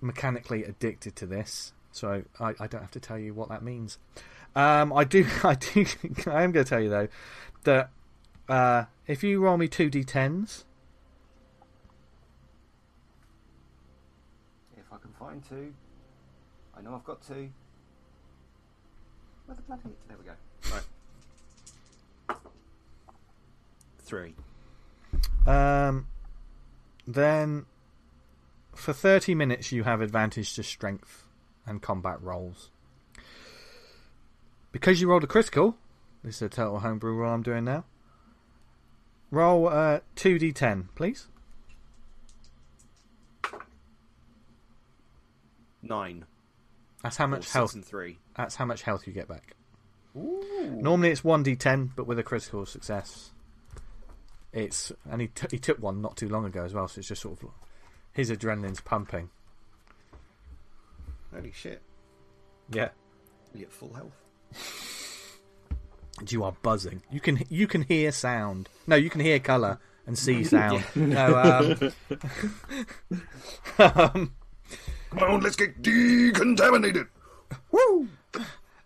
[SPEAKER 2] mechanically addicted to this, so I, I don't have to tell you what that means. Um, I do, I do, I am going to tell you though that uh, if you roll me two d10s,
[SPEAKER 6] if I can find two. I know I've got two. Where the bloody. There we go. Right. Three.
[SPEAKER 2] Um, then for 30 minutes you have advantage to strength and combat rolls. Because you rolled a critical, this is a total homebrew roll I'm doing now. Roll uh, 2d10, please.
[SPEAKER 6] Nine.
[SPEAKER 2] That's how much health.
[SPEAKER 6] and three.
[SPEAKER 2] That's how much health you get back.
[SPEAKER 6] Ooh.
[SPEAKER 2] Normally it's 1d10, but with a critical success, it's and he t- he took one not too long ago as well, so it's just sort of his adrenaline's pumping.
[SPEAKER 6] Holy shit.
[SPEAKER 2] Yeah.
[SPEAKER 6] You get full health.
[SPEAKER 2] You are buzzing. You can you can hear sound. No, you can hear color and see sound. No, um, um,
[SPEAKER 1] Come on, let's get decontaminated.
[SPEAKER 2] woo!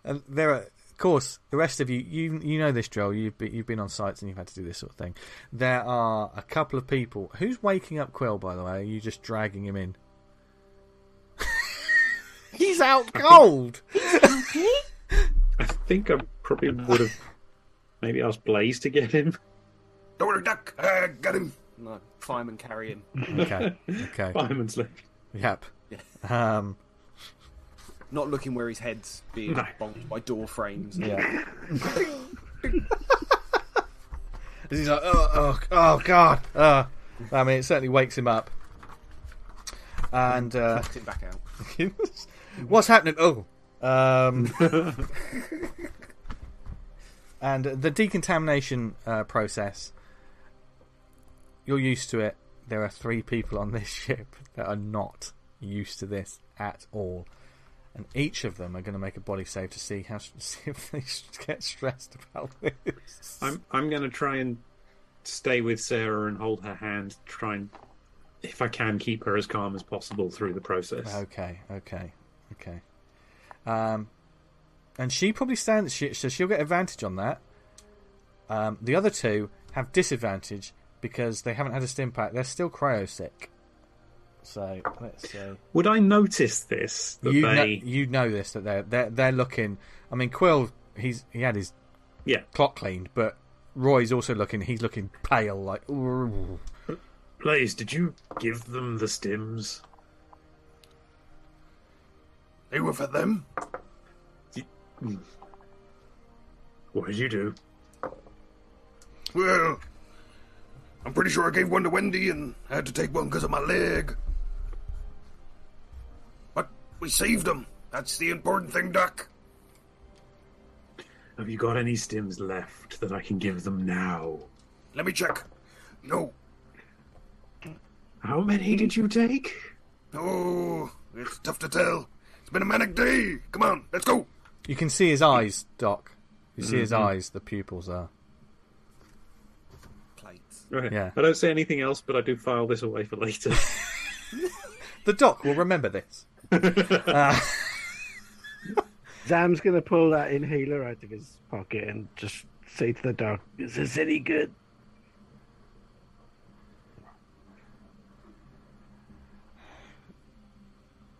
[SPEAKER 2] And there are, of course, the rest of you. You you know this, Joel. You've been, you've been on sites and you've had to do this sort of thing. There are a couple of people. Who's waking up Quill? By the way, are you just dragging him in? He's out cold.
[SPEAKER 4] I think I probably would have maybe asked Blaze to get him.
[SPEAKER 1] Don't worry, Duck. I got him.
[SPEAKER 6] No, fireman carry him.
[SPEAKER 2] okay. Okay.
[SPEAKER 4] Fireman's left.
[SPEAKER 2] Yep.
[SPEAKER 6] Yeah.
[SPEAKER 2] Um.
[SPEAKER 6] Not looking where his head's being
[SPEAKER 4] No.
[SPEAKER 6] bonked by door frames.
[SPEAKER 2] Yeah. He's like, oh, oh, oh God. Uh, I mean, it certainly wakes him up. And uh,
[SPEAKER 6] Knocked it back out.
[SPEAKER 2] what's happening? Oh, um, and the decontamination uh, process. You're used to it. There are three people on this ship that are not used to this at all, and each of them are going to make a body save to see how see if they get stressed about this.
[SPEAKER 4] I'm I'm going to try and stay with Sarah and hold her hand. Try and, if I can, keep her as calm as possible through the process.
[SPEAKER 2] Okay, okay, okay. Um, and she probably stands, she, so she'll get advantage on that. Um, the other two have disadvantage because they haven't had a stim pack. They're still cryo sick. So let's see.
[SPEAKER 4] Would I notice this? That
[SPEAKER 2] You
[SPEAKER 4] they,
[SPEAKER 2] know, you know this that they're they're they're looking. I mean, Quill, he's he had his
[SPEAKER 4] yeah.
[SPEAKER 2] clock cleaned, but Roy's also looking. He's looking pale, like. "Ooh."
[SPEAKER 4] Blaze, did you give them the stims?
[SPEAKER 1] They were for them.
[SPEAKER 4] What did you do?
[SPEAKER 1] Well, I'm pretty sure I gave one to Wendy and I had to take one because of my leg. But we saved them. That's the important thing, Doc.
[SPEAKER 4] Have you got any stims left that I can give them now?
[SPEAKER 1] Let me check. No.
[SPEAKER 4] How many did you take?
[SPEAKER 1] Oh, it's tough to tell. It's been a manic day. Come on, let's go.
[SPEAKER 2] You can see his eyes, Doc. You see his mm-hmm. eyes. The pupils are.
[SPEAKER 6] Plates.
[SPEAKER 4] Right.
[SPEAKER 2] Yeah.
[SPEAKER 4] I don't say anything else, but I do file this away for later.
[SPEAKER 2] The Doc will remember this. Uh,
[SPEAKER 5] Zam's gonna pull that inhaler out of his pocket and just say to the doc, "Is this any good?"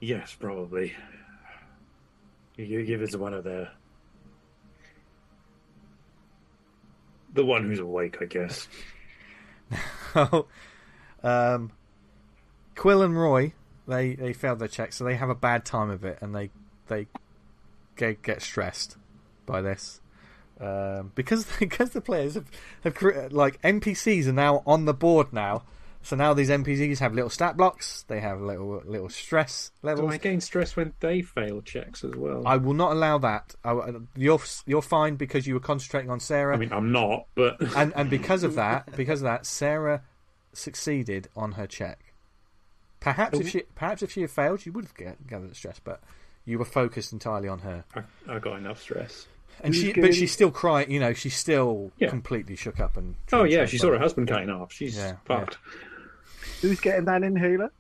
[SPEAKER 4] yes, probably. You give it to one of the. The one who's awake, I guess.
[SPEAKER 2] um, Quill and Roy, they they failed their check, so they have a bad time of it, and they they get, get stressed by this um, because because the players have, have like NPCs are now on the board now, So now these NPCs have little stat blocks. They have little little stress levels. Do.
[SPEAKER 4] I gain stress when they fail checks as well?
[SPEAKER 2] I will not allow that. I, you're you're fine because you were concentrating on Sarah,
[SPEAKER 4] I mean, I'm not, but
[SPEAKER 2] and and because of that, because of that, Sarah succeeded on her check. Perhaps if she perhaps if she had failed, she would have get- gathered the stress, but you were focused entirely on her.
[SPEAKER 4] I, I got enough stress.
[SPEAKER 2] And
[SPEAKER 5] Who's
[SPEAKER 2] she,
[SPEAKER 5] getting-
[SPEAKER 2] but she's still crying. You know, she's still
[SPEAKER 4] Yeah.
[SPEAKER 2] completely shook up and.
[SPEAKER 4] Oh yeah, she saw her husband cutting off. She's
[SPEAKER 2] Yeah,
[SPEAKER 4] fucked.
[SPEAKER 5] Who's getting that inhaler?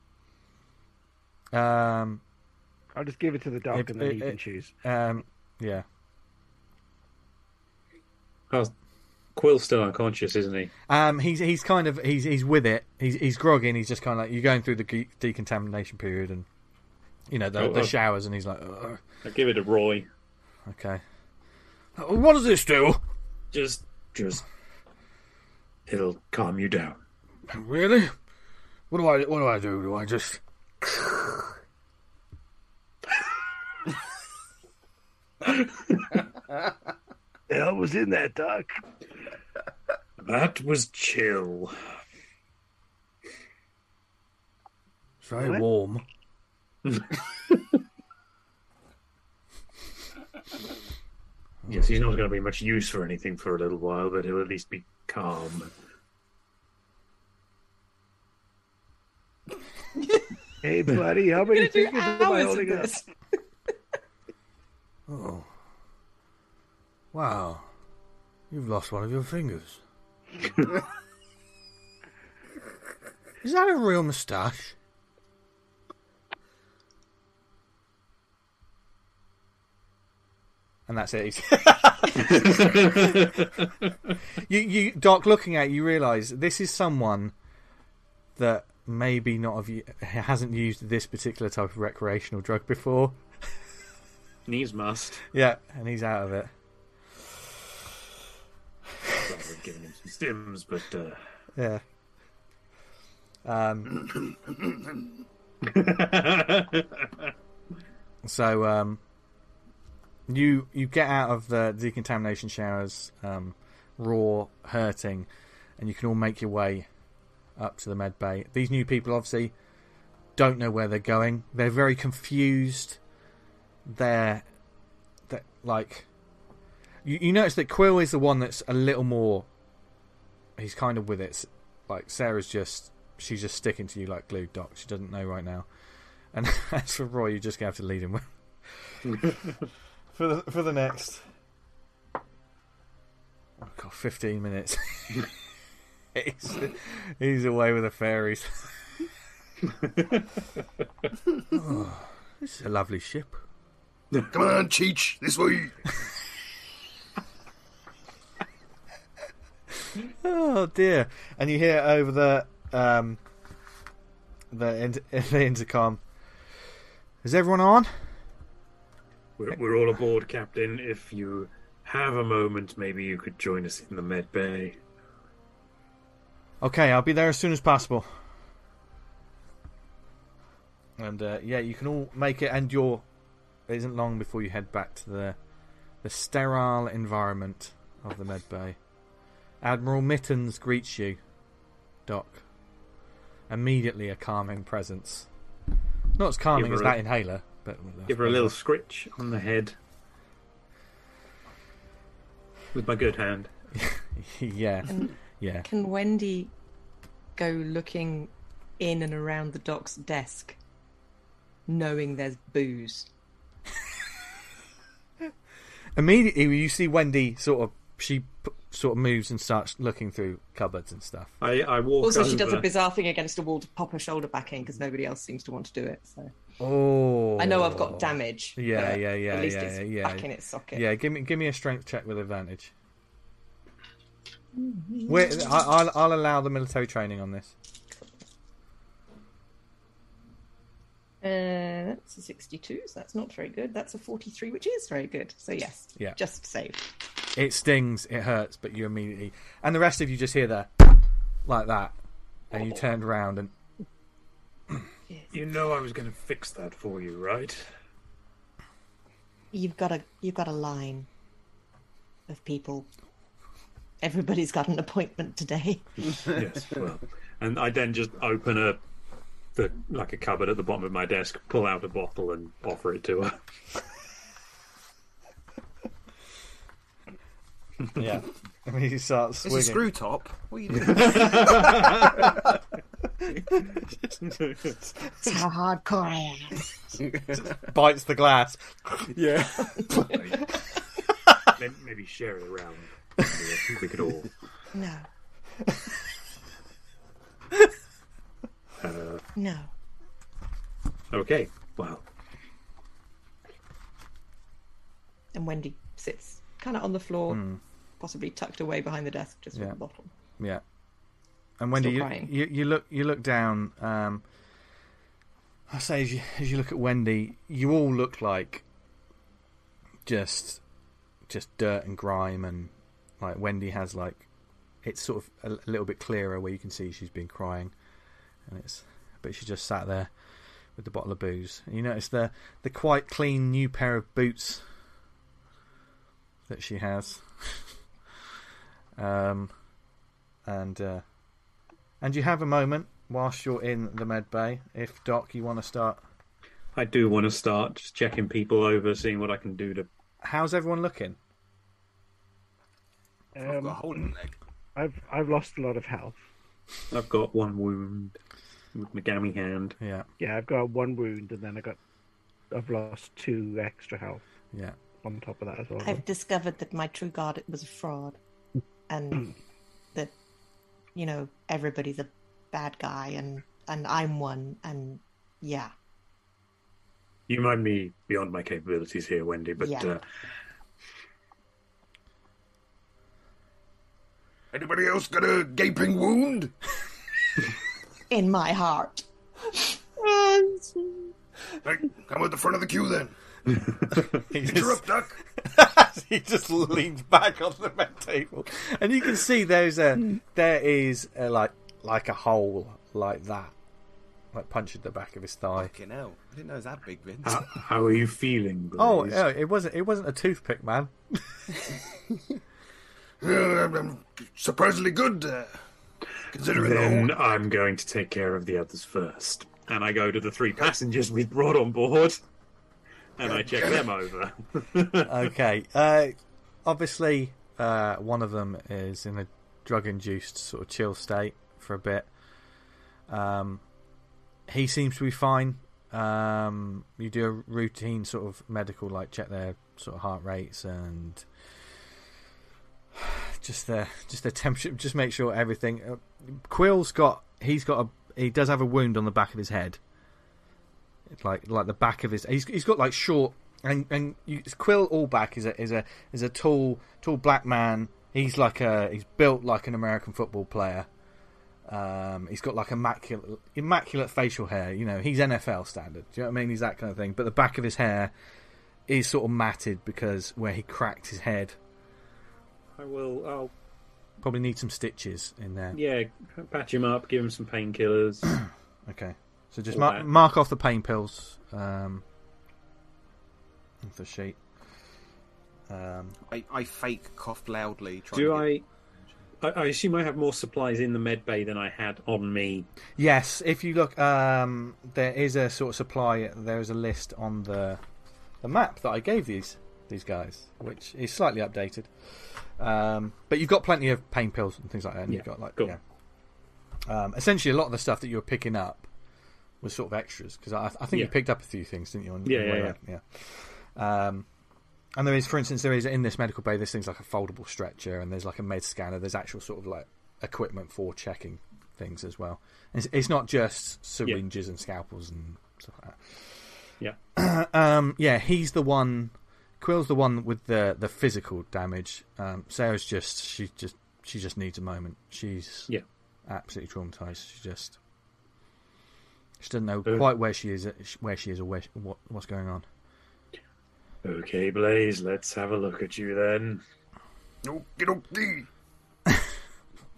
[SPEAKER 2] Um,
[SPEAKER 5] I'll just give it to the doc
[SPEAKER 2] It-
[SPEAKER 5] and then
[SPEAKER 2] it-
[SPEAKER 5] he can
[SPEAKER 2] it-
[SPEAKER 5] choose.
[SPEAKER 2] um, yeah.
[SPEAKER 4] Oh, Quill's still unconscious, isn't he?
[SPEAKER 2] Um, he's he's kind of he's he's with it. He's he's groggy. and He's just kind of like you're going through the ge- decontamination period and you know the,
[SPEAKER 4] Oh,
[SPEAKER 2] the
[SPEAKER 4] oh.
[SPEAKER 2] showers, and he's like, "Ugh,
[SPEAKER 4] I give it to Roy.
[SPEAKER 2] okay. Uh, What does this do?
[SPEAKER 4] Just, just, it'll calm you down.
[SPEAKER 2] Really? What do I what do I do? Do I just
[SPEAKER 5] The hell was in that duck?
[SPEAKER 4] That was chill.
[SPEAKER 2] very
[SPEAKER 5] What?
[SPEAKER 2] warm?
[SPEAKER 4] Yes, he's not going to be much use for anything for a little while, but he'll at least be calm.
[SPEAKER 5] Hey, buddy, how many
[SPEAKER 3] gonna
[SPEAKER 5] fingers am I
[SPEAKER 3] hours
[SPEAKER 5] holding up?
[SPEAKER 2] Oh, wow! You've lost one of your fingers. Is that a real moustache? And that's it. you, you, Doc, looking at it, you realise this is someone that maybe not have u- hasn't used this particular type of recreational drug before.
[SPEAKER 4] Knees must.
[SPEAKER 2] Yeah, and he's out of it.
[SPEAKER 4] Well, we've given him some stims, but uh,
[SPEAKER 2] Yeah. Um, so um, you you get out of the decontamination showers, um, raw, hurting, and you can all make your way up to the med bay. These new people obviously don't know where they're going. They're very confused. They're, they like you, you notice that Quill is the one that's a little more. He's kind of with it. Like Sarah's just she's just sticking to you like glue, Doc. She doesn't know right now. And as for Roy, you're just gonna have to lead him for the for the next. Oh god, fifteen minutes. he's, he's away with the fairies. oh, this is a lovely ship.
[SPEAKER 8] Come on, Cheech, this way.
[SPEAKER 2] Oh dear! And you hear over the um the, inter- the intercom. Is everyone on?
[SPEAKER 4] we're, we're all aboard, Captain. If you have a moment, maybe you could join us in the med bay.
[SPEAKER 2] Okay, I'll be there as soon as possible. And uh, yeah, you can all make it, and your it isn't long before you head back to the the sterile environment of the med bay. Admiral Mittens greets you, Doc. Immediately, a calming presence. Not as calming as
[SPEAKER 4] her a-
[SPEAKER 2] that inhaler, but
[SPEAKER 4] Give her a little scritch on the head with my good hand.
[SPEAKER 2] yeah,
[SPEAKER 3] And
[SPEAKER 2] yeah.
[SPEAKER 3] can Wendy go looking in and around the doc's desk, knowing there's booze?
[SPEAKER 2] Immediately, you see Wendy sort of she p- sort of moves and starts looking through cupboards and stuff.
[SPEAKER 4] I, I walk
[SPEAKER 3] Also,
[SPEAKER 4] over.
[SPEAKER 3] she does a bizarre thing against a wall to pop her shoulder back in because nobody else seems to want to do it. So
[SPEAKER 2] Oh,
[SPEAKER 3] I know I've got damage.
[SPEAKER 2] Yeah,
[SPEAKER 3] but
[SPEAKER 2] yeah, yeah,
[SPEAKER 3] At least
[SPEAKER 2] yeah,
[SPEAKER 3] it's
[SPEAKER 2] yeah.
[SPEAKER 3] back in its socket.
[SPEAKER 2] Yeah, give me give me a strength check with advantage. Wait, I, I'll I'll allow the military training on this.
[SPEAKER 3] Uh, that's a 62, so that's not very good. That's a 43, which is very good. So yes,
[SPEAKER 2] Yeah.
[SPEAKER 3] just save.
[SPEAKER 2] It stings, it hurts, but you immediately and the rest of you just hear that like that, and you turned around and
[SPEAKER 4] You know I was going to fix that for you, right?
[SPEAKER 7] You've got a you've got a line of people. Everybody's got an appointment today.
[SPEAKER 4] yes. Well, and I then just open a the like a cupboard at the bottom of my desk, pull out a bottle, and offer it to her.
[SPEAKER 2] Yeah. I mean, he starts
[SPEAKER 6] It's a
[SPEAKER 2] swinging.
[SPEAKER 6] screw top. What are you doing?
[SPEAKER 7] That's how hardcore I am.
[SPEAKER 2] bites the glass.
[SPEAKER 6] yeah.
[SPEAKER 4] Maybe- Maybe share it around. Maybe we could all.
[SPEAKER 7] No,
[SPEAKER 4] Uh,
[SPEAKER 7] no.
[SPEAKER 4] okay. Well,
[SPEAKER 3] And Wendy sits kind of on the floor, possibly tucked away behind the desk, just.
[SPEAKER 2] Yeah.
[SPEAKER 3] with the bottle.
[SPEAKER 2] Yeah. And Wendy, you, you you look you look down. Um, I say as you, as you look at Wendy, you all look like just just dirt and grime, and like Wendy has like it's sort of a, a little bit clearer where you can see she's been crying, and it's but she just sat there with the bottle of booze. And you notice the the quite clean new pair of boots that she has. um, and uh, and you have a moment whilst you're in the med bay. If Doc, you want to start,
[SPEAKER 4] I do want to start just checking people over, seeing what I can do to.
[SPEAKER 2] how's everyone looking?
[SPEAKER 6] I've got a
[SPEAKER 5] Um,
[SPEAKER 6] hole in the leg.
[SPEAKER 5] I've I've lost a lot of health.
[SPEAKER 4] I've got one wound with my gammy hand.
[SPEAKER 2] Yeah,
[SPEAKER 5] Yeah, I've got one wound, and then I got I've lost two extra health
[SPEAKER 2] yeah,
[SPEAKER 5] on top of that as well.
[SPEAKER 7] I've discovered that my true god was a fraud, and that you know everybody's a bad guy, and and I'm one, and yeah,
[SPEAKER 4] You mind me beyond my capabilities here, Wendy, but
[SPEAKER 7] Yeah.
[SPEAKER 4] uh,
[SPEAKER 8] Anybody else got a gaping wound?
[SPEAKER 7] in my heart.
[SPEAKER 8] Right, come at the front of the queue then.
[SPEAKER 2] he
[SPEAKER 8] You're
[SPEAKER 2] just,
[SPEAKER 8] up, Duck.
[SPEAKER 2] he just leans back on the med table, and you can see there's a there is a, like like a hole like that, like punctured the back of his thigh.
[SPEAKER 6] Fucking hell. I didn't know it was that big, Vince.
[SPEAKER 4] how, how are you feeling?
[SPEAKER 2] Oh,
[SPEAKER 4] Blaze?
[SPEAKER 2] yeah, it wasn't it wasn't a toothpick, man.
[SPEAKER 8] I'm, I'm surprisingly good, uh, considering
[SPEAKER 4] Then
[SPEAKER 8] hole.
[SPEAKER 4] I'm going to take care of the others first. And I go to the three passengers we've brought on board, and I check them over.
[SPEAKER 2] okay. Uh, obviously, uh, one of them is in a drug-induced sort of chill state for a bit. Um, he seems to be fine. Um, you do a routine sort of medical, like check their sort of heart rates and just their just their temperature. Just make sure everything. Uh, Quill's got he's got a he does have a wound on the back of his head. Like like the back of his he's he's got like short and and you, Quill Allback is a is a is a tall tall black man. He's like a he's built like an American football player. Um, he's got like immaculate immaculate facial hair. You know, he's NFL standard. Do you know what I mean? He's that kind of thing. But the back of his hair is sort of matted because where he cracked his head.
[SPEAKER 4] I will. I'll
[SPEAKER 2] Probably need some stitches in there.
[SPEAKER 4] yeah, patch him up, give him some painkillers.
[SPEAKER 2] Okay. So just
[SPEAKER 4] All
[SPEAKER 2] mark, mark off the pain pills um, off the sheet. Um,
[SPEAKER 6] I, I fake coughed loudly.
[SPEAKER 4] Do
[SPEAKER 6] to
[SPEAKER 4] I, I? I assume I have more supplies in the med bay than I had on me.
[SPEAKER 2] yes, if you look, um, there is a sort of supply. There is a list on the the map that I gave these these guys, which is slightly updated. Um, but you've got plenty of pain pills and things like that. And you've got like
[SPEAKER 4] cool.
[SPEAKER 2] yeah. Um, essentially, a lot of the stuff that you were picking up was sort of extras because I, I think you picked up a few things, didn't you? On,
[SPEAKER 4] Yeah,
[SPEAKER 2] the
[SPEAKER 4] yeah,
[SPEAKER 2] yeah. Um, and there is, for instance, there is in this medical bay. There's things like a foldable stretcher, and there's like a med scanner. There's actual sort of like equipment for checking things as well. It's, it's not just syringes and scalpels and stuff like that.
[SPEAKER 4] Yeah.
[SPEAKER 2] um, yeah, he's the one. Quill's the one with the the physical damage. Um, Sarah's just she just she just needs a moment. She's
[SPEAKER 4] Yeah.
[SPEAKER 2] absolutely traumatized. She just she doesn't know
[SPEAKER 4] Uh,
[SPEAKER 2] quite where she is, where she is, or where what what's going on.
[SPEAKER 4] Okay, Blaze, let's have a look at you then.
[SPEAKER 8] Okie dokie.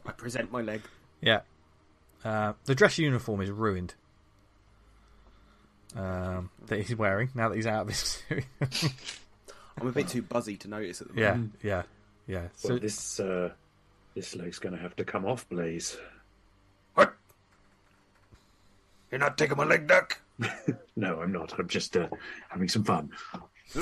[SPEAKER 6] I present my leg.
[SPEAKER 2] Yeah, uh, the dress uniform is ruined. Um, that he's wearing now that he's out of his.
[SPEAKER 6] I'm a bit too buzzy to notice at the
[SPEAKER 2] yeah,
[SPEAKER 6] moment.
[SPEAKER 2] yeah, yeah. So
[SPEAKER 4] Well, this uh, this leg's going to have to come off, Blaze.
[SPEAKER 8] What? You're not taking my leg, Duck?
[SPEAKER 4] No, I'm not. I'm just uh, having some fun.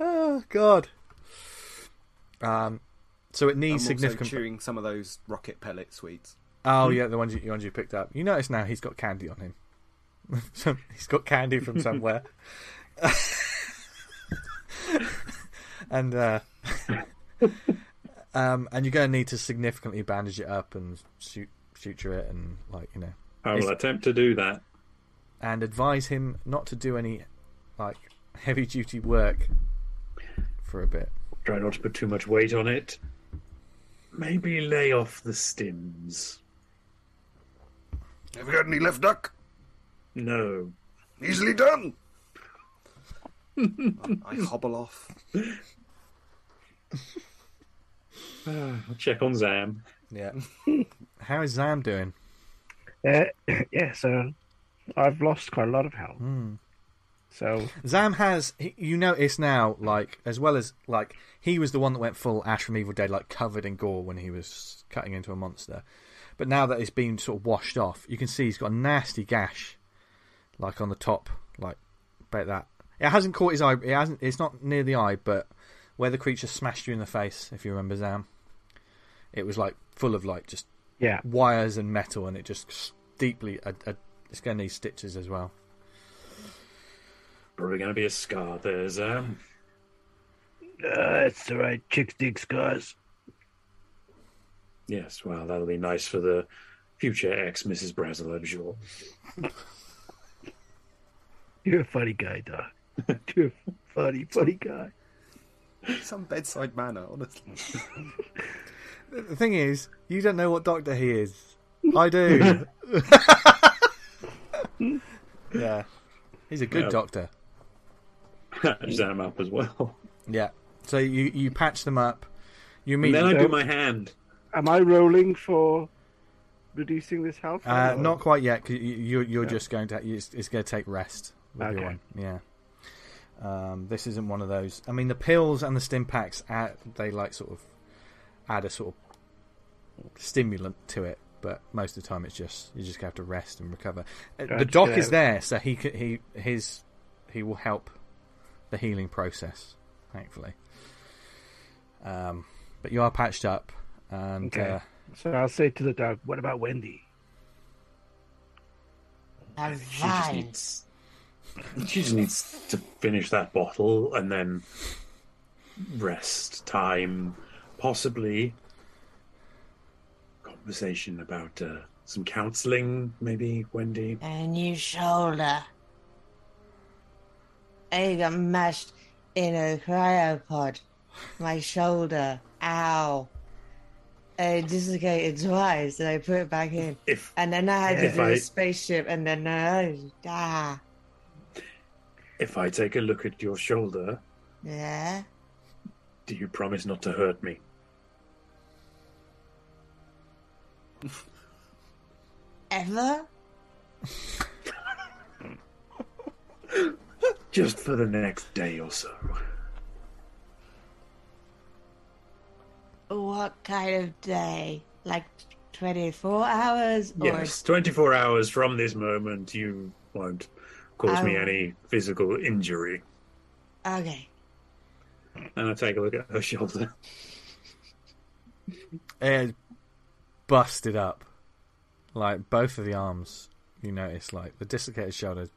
[SPEAKER 8] Oh,
[SPEAKER 2] God. Um, so it
[SPEAKER 6] I'm
[SPEAKER 2] needs
[SPEAKER 6] also
[SPEAKER 2] significant.
[SPEAKER 6] chewing some of those rocket pellet sweets.
[SPEAKER 2] Oh yeah, the ones you, the ones you picked up. You notice now he's got candy on him. So he's got candy from somewhere. and uh, um, and you're going to need to significantly bandage it up and shoot, suture it and like you know
[SPEAKER 4] I will attempt to do that.
[SPEAKER 2] and advise him not to do any like heavy duty work for a bit.
[SPEAKER 4] Try not to put too much weight on it. Maybe lay off the stims.
[SPEAKER 8] Have you got any left, Duck?
[SPEAKER 4] No.
[SPEAKER 8] Easily done.
[SPEAKER 6] I hobble off.
[SPEAKER 4] I'll check on Zam.
[SPEAKER 2] Yeah. How is Zam doing?
[SPEAKER 5] Uh, yeah, so I've lost quite a lot of health.
[SPEAKER 2] Hmm.
[SPEAKER 5] So
[SPEAKER 2] Zam has, he- you notice now, like, as well as, like, he was the one that went full Ash from Evil Dead, like, covered in gore when he was cutting into a monster. But now that it's been sort of washed off, you can see he's got a nasty gash, like, on the top, like, about that. It hasn't caught his eye, it hasn't, it's not near the eye, but where the creature smashed you in the face, if you remember Zam, it was, like, full of, like, just
[SPEAKER 5] yeah,
[SPEAKER 2] wires and metal, and it just deeply, uh, uh, it's going to need stitches as well.
[SPEAKER 4] Probably going to be a scar there, Zam.
[SPEAKER 5] uh, it's the right chicks dig scars.
[SPEAKER 4] Yes, well, that'll be nice for the future ex Mrs. Brazel, I'm sure.
[SPEAKER 5] You're a funny guy, Doc. You're a funny, funny guy.
[SPEAKER 6] Some bedside manner, honestly.
[SPEAKER 2] The thing is, you don't know what doctor he is. I do. yeah. He's a good
[SPEAKER 4] Yeah.
[SPEAKER 2] doctor.
[SPEAKER 4] Patch Zam up as well.
[SPEAKER 2] Yeah. So you, you patch them up. You meet.
[SPEAKER 4] And then I do my hand.
[SPEAKER 5] Am I rolling for reducing this health?
[SPEAKER 2] uh, not quite yet. Cause you, you're, you're
[SPEAKER 5] Yeah.
[SPEAKER 2] just going to. It's, it's going to take rest with your
[SPEAKER 5] Okay.
[SPEAKER 2] one. Yeah. Um, this isn't one of those. I mean, the pills and the stim packs, add, they like sort of add a sort of stimulant to it. But most of the time, it's just you just have to rest and recover. Uh, the
[SPEAKER 5] Gotcha.
[SPEAKER 2] doc is there, so he could, he his he will help the healing process. Thankfully, um, but you are patched up, and
[SPEAKER 5] Okay.
[SPEAKER 2] uh,
[SPEAKER 5] So I'll say to the doc, "What about Wendy?"
[SPEAKER 7] I'm
[SPEAKER 4] She just needs. She just needs to finish that bottle and then rest time, possibly conversation about uh, some counselling, maybe Wendy.
[SPEAKER 7] A new shoulder. I got mashed in a cryopod. My shoulder. Ow. I dislocated twice and I put it back in.
[SPEAKER 4] If
[SPEAKER 7] And then I had to do
[SPEAKER 4] I-
[SPEAKER 7] a spaceship and then I ah.
[SPEAKER 4] If I take a look at your shoulder,
[SPEAKER 7] Yeah.
[SPEAKER 4] do you promise not to hurt me?
[SPEAKER 7] Ever?
[SPEAKER 4] Just for the next day or so.
[SPEAKER 7] What kind of day? Like 24 hours? Or
[SPEAKER 4] Yes, 24 hours from this moment, you won't cause me
[SPEAKER 7] Oh.
[SPEAKER 4] any physical injury.
[SPEAKER 7] Okay.
[SPEAKER 4] And I take a look at her shoulder.
[SPEAKER 2] it's busted up. Like both of the arms, you notice, like the dislocated shoulder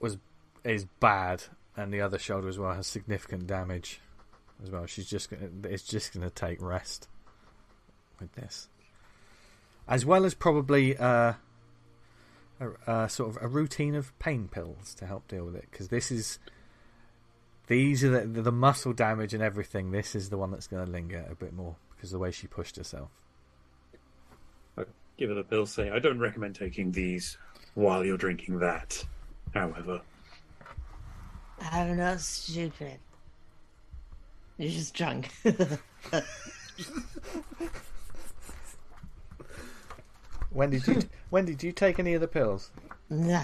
[SPEAKER 2] was is bad, and the other shoulder as well has significant damage as well. She's just gonna, it's just going to take rest with this, as well as probably uh, a, a sort of a routine of pain pills to help deal with it, because this is. These are the, the muscle damage and everything. This is the one that's going to linger a bit more because of the way she pushed herself.
[SPEAKER 4] Give her the pill, say, I don't recommend taking these while you're drinking that. However,
[SPEAKER 7] I'm not stupid. You're just drunk.
[SPEAKER 2] When did you when did you take any of the pills?
[SPEAKER 7] no.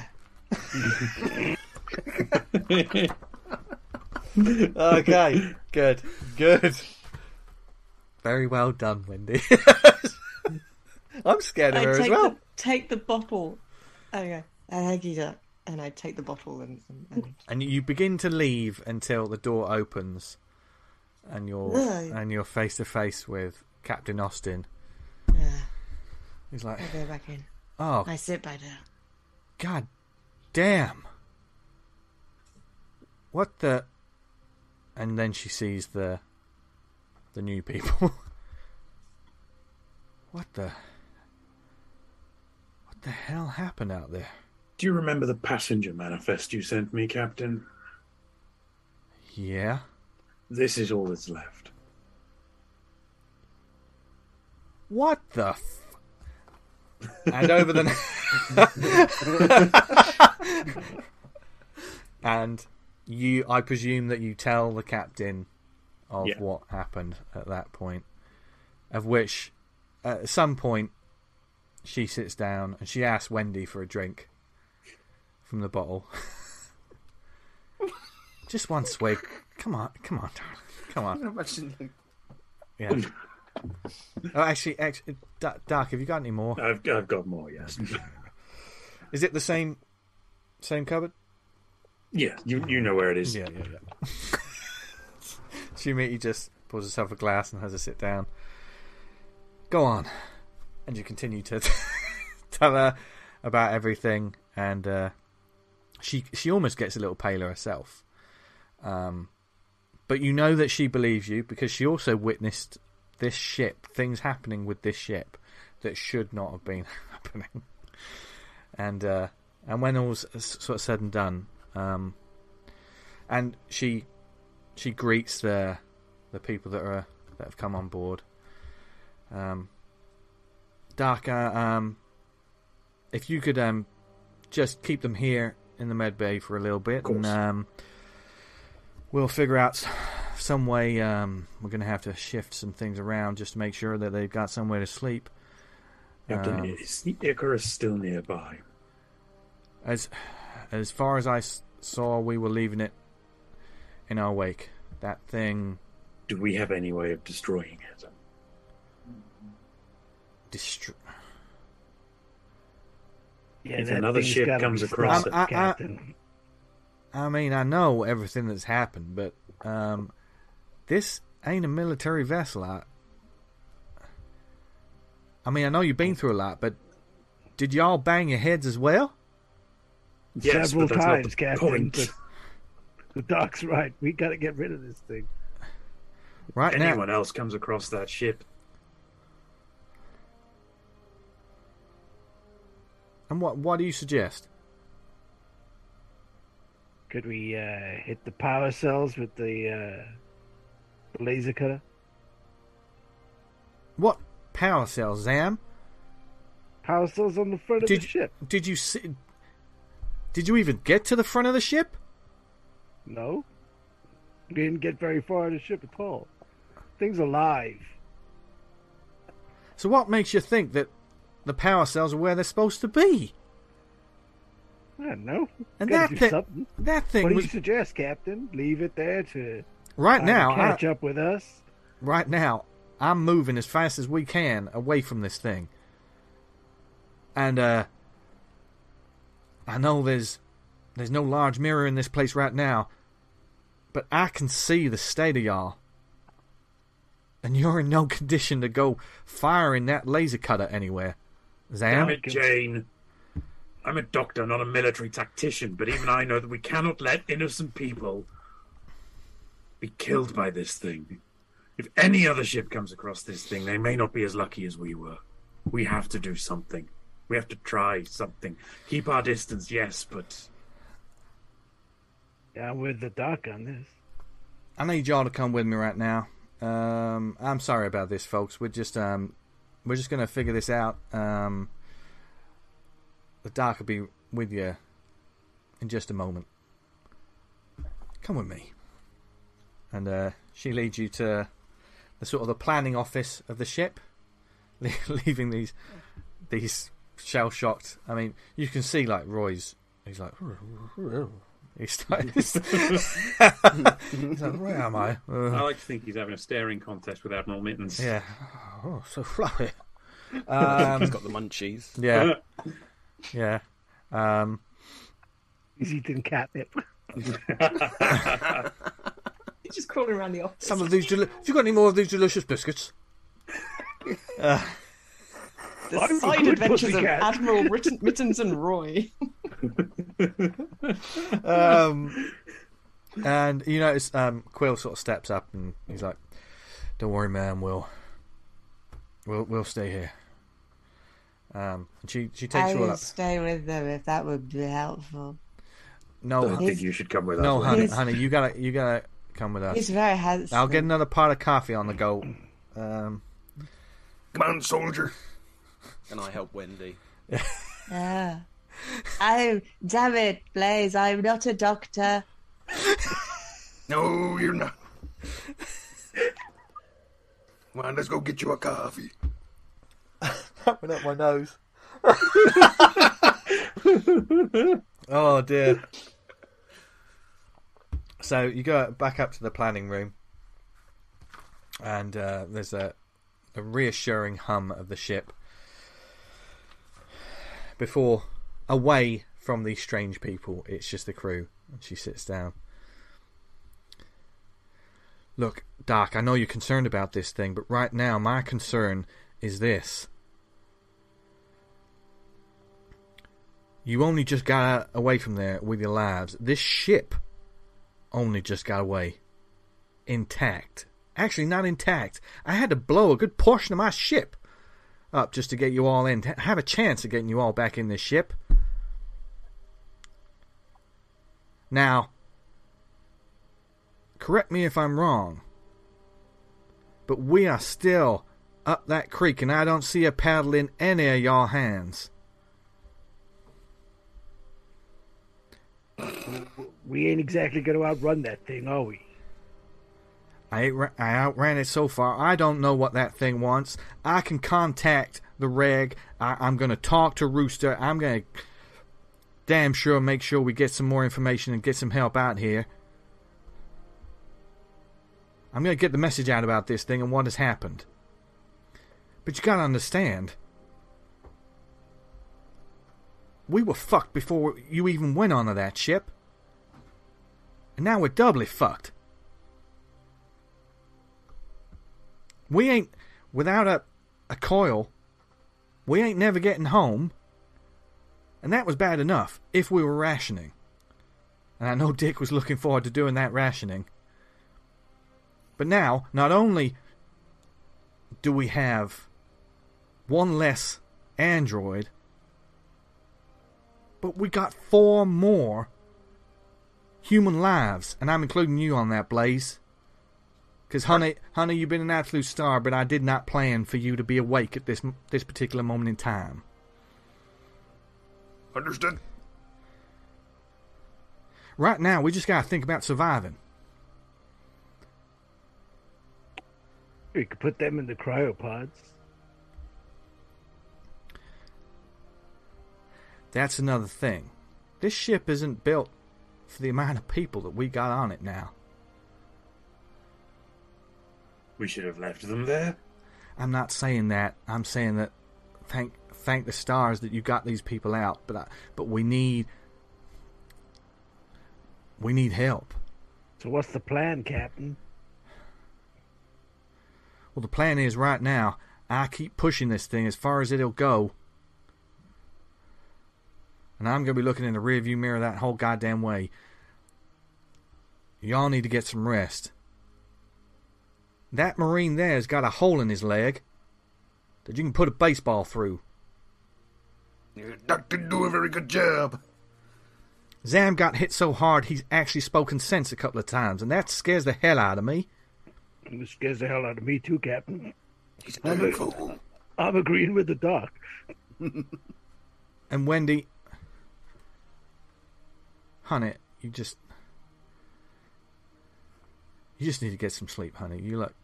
[SPEAKER 2] okay, good, good. Very well done, Wendy. I'm scared of
[SPEAKER 3] I
[SPEAKER 2] her as
[SPEAKER 3] take
[SPEAKER 2] well.
[SPEAKER 3] the take the bottle. Okay, thank you, sir. And I take the bottle and, and, and
[SPEAKER 2] And you begin to leave until the door opens, and you're
[SPEAKER 3] Right.
[SPEAKER 2] and you're face to face with Captain Austin.
[SPEAKER 3] yeah,
[SPEAKER 2] He's like,
[SPEAKER 3] I go back in.
[SPEAKER 2] "Oh
[SPEAKER 3] I sit by there.
[SPEAKER 2] God damn. What the and then she sees the the new people. what the What the hell happened out there?
[SPEAKER 4] Do you remember the passenger manifest you sent me, Captain?
[SPEAKER 2] Yeah.
[SPEAKER 4] This is all that's left.
[SPEAKER 2] What the f- and over the and you I presume that you tell the captain of
[SPEAKER 4] Yeah.
[SPEAKER 2] what happened at that point of which at some point she sits down and she asks Wendy for a drink from the bottle. Just one swig. Come on come on darling. Come on.
[SPEAKER 6] Imagine
[SPEAKER 2] yeah oh actually, actually Doc have you got any more
[SPEAKER 4] I've, I've got more, yes.
[SPEAKER 2] Is it the same same cupboard?
[SPEAKER 4] yeah, you, you know where it is.
[SPEAKER 2] Yeah, yeah, yeah. Shumiki just pours herself a glass and has a sit down. Go on. And you continue to tell her about everything and uh, she she almost gets a little paler herself. Um, but you know that she believes you because she also witnessed this ship, things happening with this ship that should not have been happening. And uh, and when all's sort of said and done, um, and she she greets the the people that are that have come on board. Um, Doc, uh, um, if you could um, just keep them here in the med bay for a little bit, and um, we'll figure out some way. Um, we're going to have to shift some things around just to make sure that they've got somewhere to sleep.
[SPEAKER 4] Captain,
[SPEAKER 2] Um,
[SPEAKER 4] is Icarus still nearby?
[SPEAKER 2] As as far as I s- saw, we were leaving it in our wake. That thing
[SPEAKER 4] Do we have any way of destroying it?
[SPEAKER 2] destr-
[SPEAKER 5] Yeah,
[SPEAKER 4] If another ship comes across
[SPEAKER 2] it- I- I-
[SPEAKER 5] Captain.
[SPEAKER 2] I mean, I know everything that's happened, but um, this ain't a military vessel. I, I mean, I know you've been through a lot, but did y'all bang your heads as well?
[SPEAKER 4] Yes,
[SPEAKER 5] Several
[SPEAKER 4] but that's not
[SPEAKER 5] times,
[SPEAKER 4] the
[SPEAKER 5] Captain.
[SPEAKER 4] point.
[SPEAKER 5] But the doc's right. We got to get rid of this thing.
[SPEAKER 2] Right now,
[SPEAKER 4] Anyone else comes across that ship,
[SPEAKER 2] and what what do you suggest?
[SPEAKER 5] Could we uh, hit the power cells with the, uh, the laser cutter?
[SPEAKER 2] What power cells, Zam?
[SPEAKER 5] Power cells on the front of
[SPEAKER 2] Did
[SPEAKER 5] the ship.
[SPEAKER 2] Did you see? Did you even get to the front of the ship?
[SPEAKER 5] No, we didn't get very far in the ship at all. Thing's alive.
[SPEAKER 2] So what makes you think that the power cells are where they're supposed to be?
[SPEAKER 5] I don't know.
[SPEAKER 2] And
[SPEAKER 5] Gotta
[SPEAKER 2] that
[SPEAKER 5] do
[SPEAKER 2] thing,
[SPEAKER 5] something.
[SPEAKER 2] that
[SPEAKER 5] What
[SPEAKER 2] thing
[SPEAKER 5] do
[SPEAKER 2] was
[SPEAKER 5] you suggest, Captain? Leave it there to
[SPEAKER 2] right
[SPEAKER 5] either
[SPEAKER 2] now. I-
[SPEAKER 5] catch up with us.
[SPEAKER 2] right now, I'm moving as fast as we can away from this thing. And uh I know there's there's no large mirror in this place right now, but I can see the state of y'all. And you're in no condition to go firing that laser cutter anywhere.
[SPEAKER 4] Damn it, Jane. I'm a doctor, not a military tactician, but even I know that we cannot let innocent people be killed by this thing. If any other ship comes across this thing, they may not be as lucky as we were. We have to do something. We have to try something. Keep our distance, yes, but
[SPEAKER 5] Yeah, I'm with the doc on this.
[SPEAKER 2] I need y'all to come with me right now. Um, I'm sorry about this, folks. We're just um, we're just gonna figure this out. Um, the doc will be with you in just a moment. Come with me, and uh, she leads you to the sort of the planning office of the ship, leaving these these shell shocked. I mean, you can see like Roy's. He's like, He started. He's like, Where am I?
[SPEAKER 4] I
[SPEAKER 2] Uh,
[SPEAKER 4] like to think he's having a staring contest with Admiral Mittens.
[SPEAKER 2] yeah. Oh, so fluffy.
[SPEAKER 6] He's got the munchies.
[SPEAKER 2] yeah. Yeah. Um,
[SPEAKER 5] He's eating catnip.
[SPEAKER 3] He's just crawling around the office.
[SPEAKER 2] some of these. Deli- have you got any more of these delicious biscuits?
[SPEAKER 3] the
[SPEAKER 5] I'm
[SPEAKER 3] side
[SPEAKER 5] good
[SPEAKER 3] adventures of. Admiral Mitten- Mittens and Roy.
[SPEAKER 2] um, and you notice um, Quill sort of steps up and he's like, "Don't worry, man. We'll we'll we'll stay here." Um, and she she takes
[SPEAKER 7] I
[SPEAKER 2] you all up.
[SPEAKER 7] stay with them if that would be helpful.
[SPEAKER 2] No,
[SPEAKER 4] I think you should come with us.
[SPEAKER 2] no, honey, honey, you gotta you gotta come with us.
[SPEAKER 7] He's very handsome.
[SPEAKER 2] I'll get another pot of coffee on the go. Um,
[SPEAKER 8] Come on, soldier.
[SPEAKER 6] And I help Wendy.
[SPEAKER 7] Yeah. I'm. Damn it, Blaze! I'm not a doctor.
[SPEAKER 8] No, you're not. Come on, let's go get you a coffee.
[SPEAKER 2] Tapping up my nose. oh dear. So you go back up to the planning room, and uh, there's a, a reassuring hum of the ship before away from these strange people. It's just the crew, and she sits down. Look, Doc, I know you're concerned about this thing, but right now my concern is this. You only just got away from there with your lives. This ship only just got away. Intact. Actually, not intact. I had to blow a good portion of my ship up just to get you all in, have a chance of getting you all back in this ship. Now, correct me if I'm wrong, but we are still up that creek, and I don't see a paddle in any of y'all hands.
[SPEAKER 5] We ain't exactly going to outrun that thing, are we?
[SPEAKER 2] I, I outran it so far. I don't know what that thing wants. I can contact the reg. I, I'm going to talk to Rooster. I'm going to damn sure make sure we get some more information and get some help out here. I'm going to get the message out about this thing and what has happened. But you got to understand. We were fucked before you even went onto that ship. And now we're doubly fucked. We ain't without a a coil. We ain't never getting home. And that was bad enough if we were rationing. And I know Dick was looking forward to doing that rationing. But now, not only do we have one less android, but we got four more human lives, and I'm including you on that, Blaze. Because, honey, honey, you've been an absolute star, but I did not plan for you to be awake at this this particular moment in time.
[SPEAKER 8] Understood?
[SPEAKER 2] Right now, we just gotta think about surviving.
[SPEAKER 5] We could put them in the cryopods.
[SPEAKER 2] That's another thing. This ship isn't built for the amount of people that we got on it now.
[SPEAKER 4] We should have left them there.
[SPEAKER 2] I'm not saying that. I'm saying that thank thank the stars that you got these people out, but I, but we need we need help.
[SPEAKER 5] So what's the plan, Captain?
[SPEAKER 2] Well, the plan is right now. I keep pushing this thing as far as it'll go, and I'm gonna be looking in the rearview mirror that whole goddamn way. Y'all need to get some rest. That marine there's got a hole in his leg that you can put a baseball through.
[SPEAKER 8] Your doc didn't do a very good job.
[SPEAKER 2] Zam got hit so hard he's actually spoken sense a couple of times, and that scares the hell out of me.
[SPEAKER 5] It scares the hell out of me too, Captain.
[SPEAKER 8] He's a damn fool.
[SPEAKER 5] I'm agreeing with the doc.
[SPEAKER 2] And Wendy, honey, you just you just need to get some sleep, honey. You look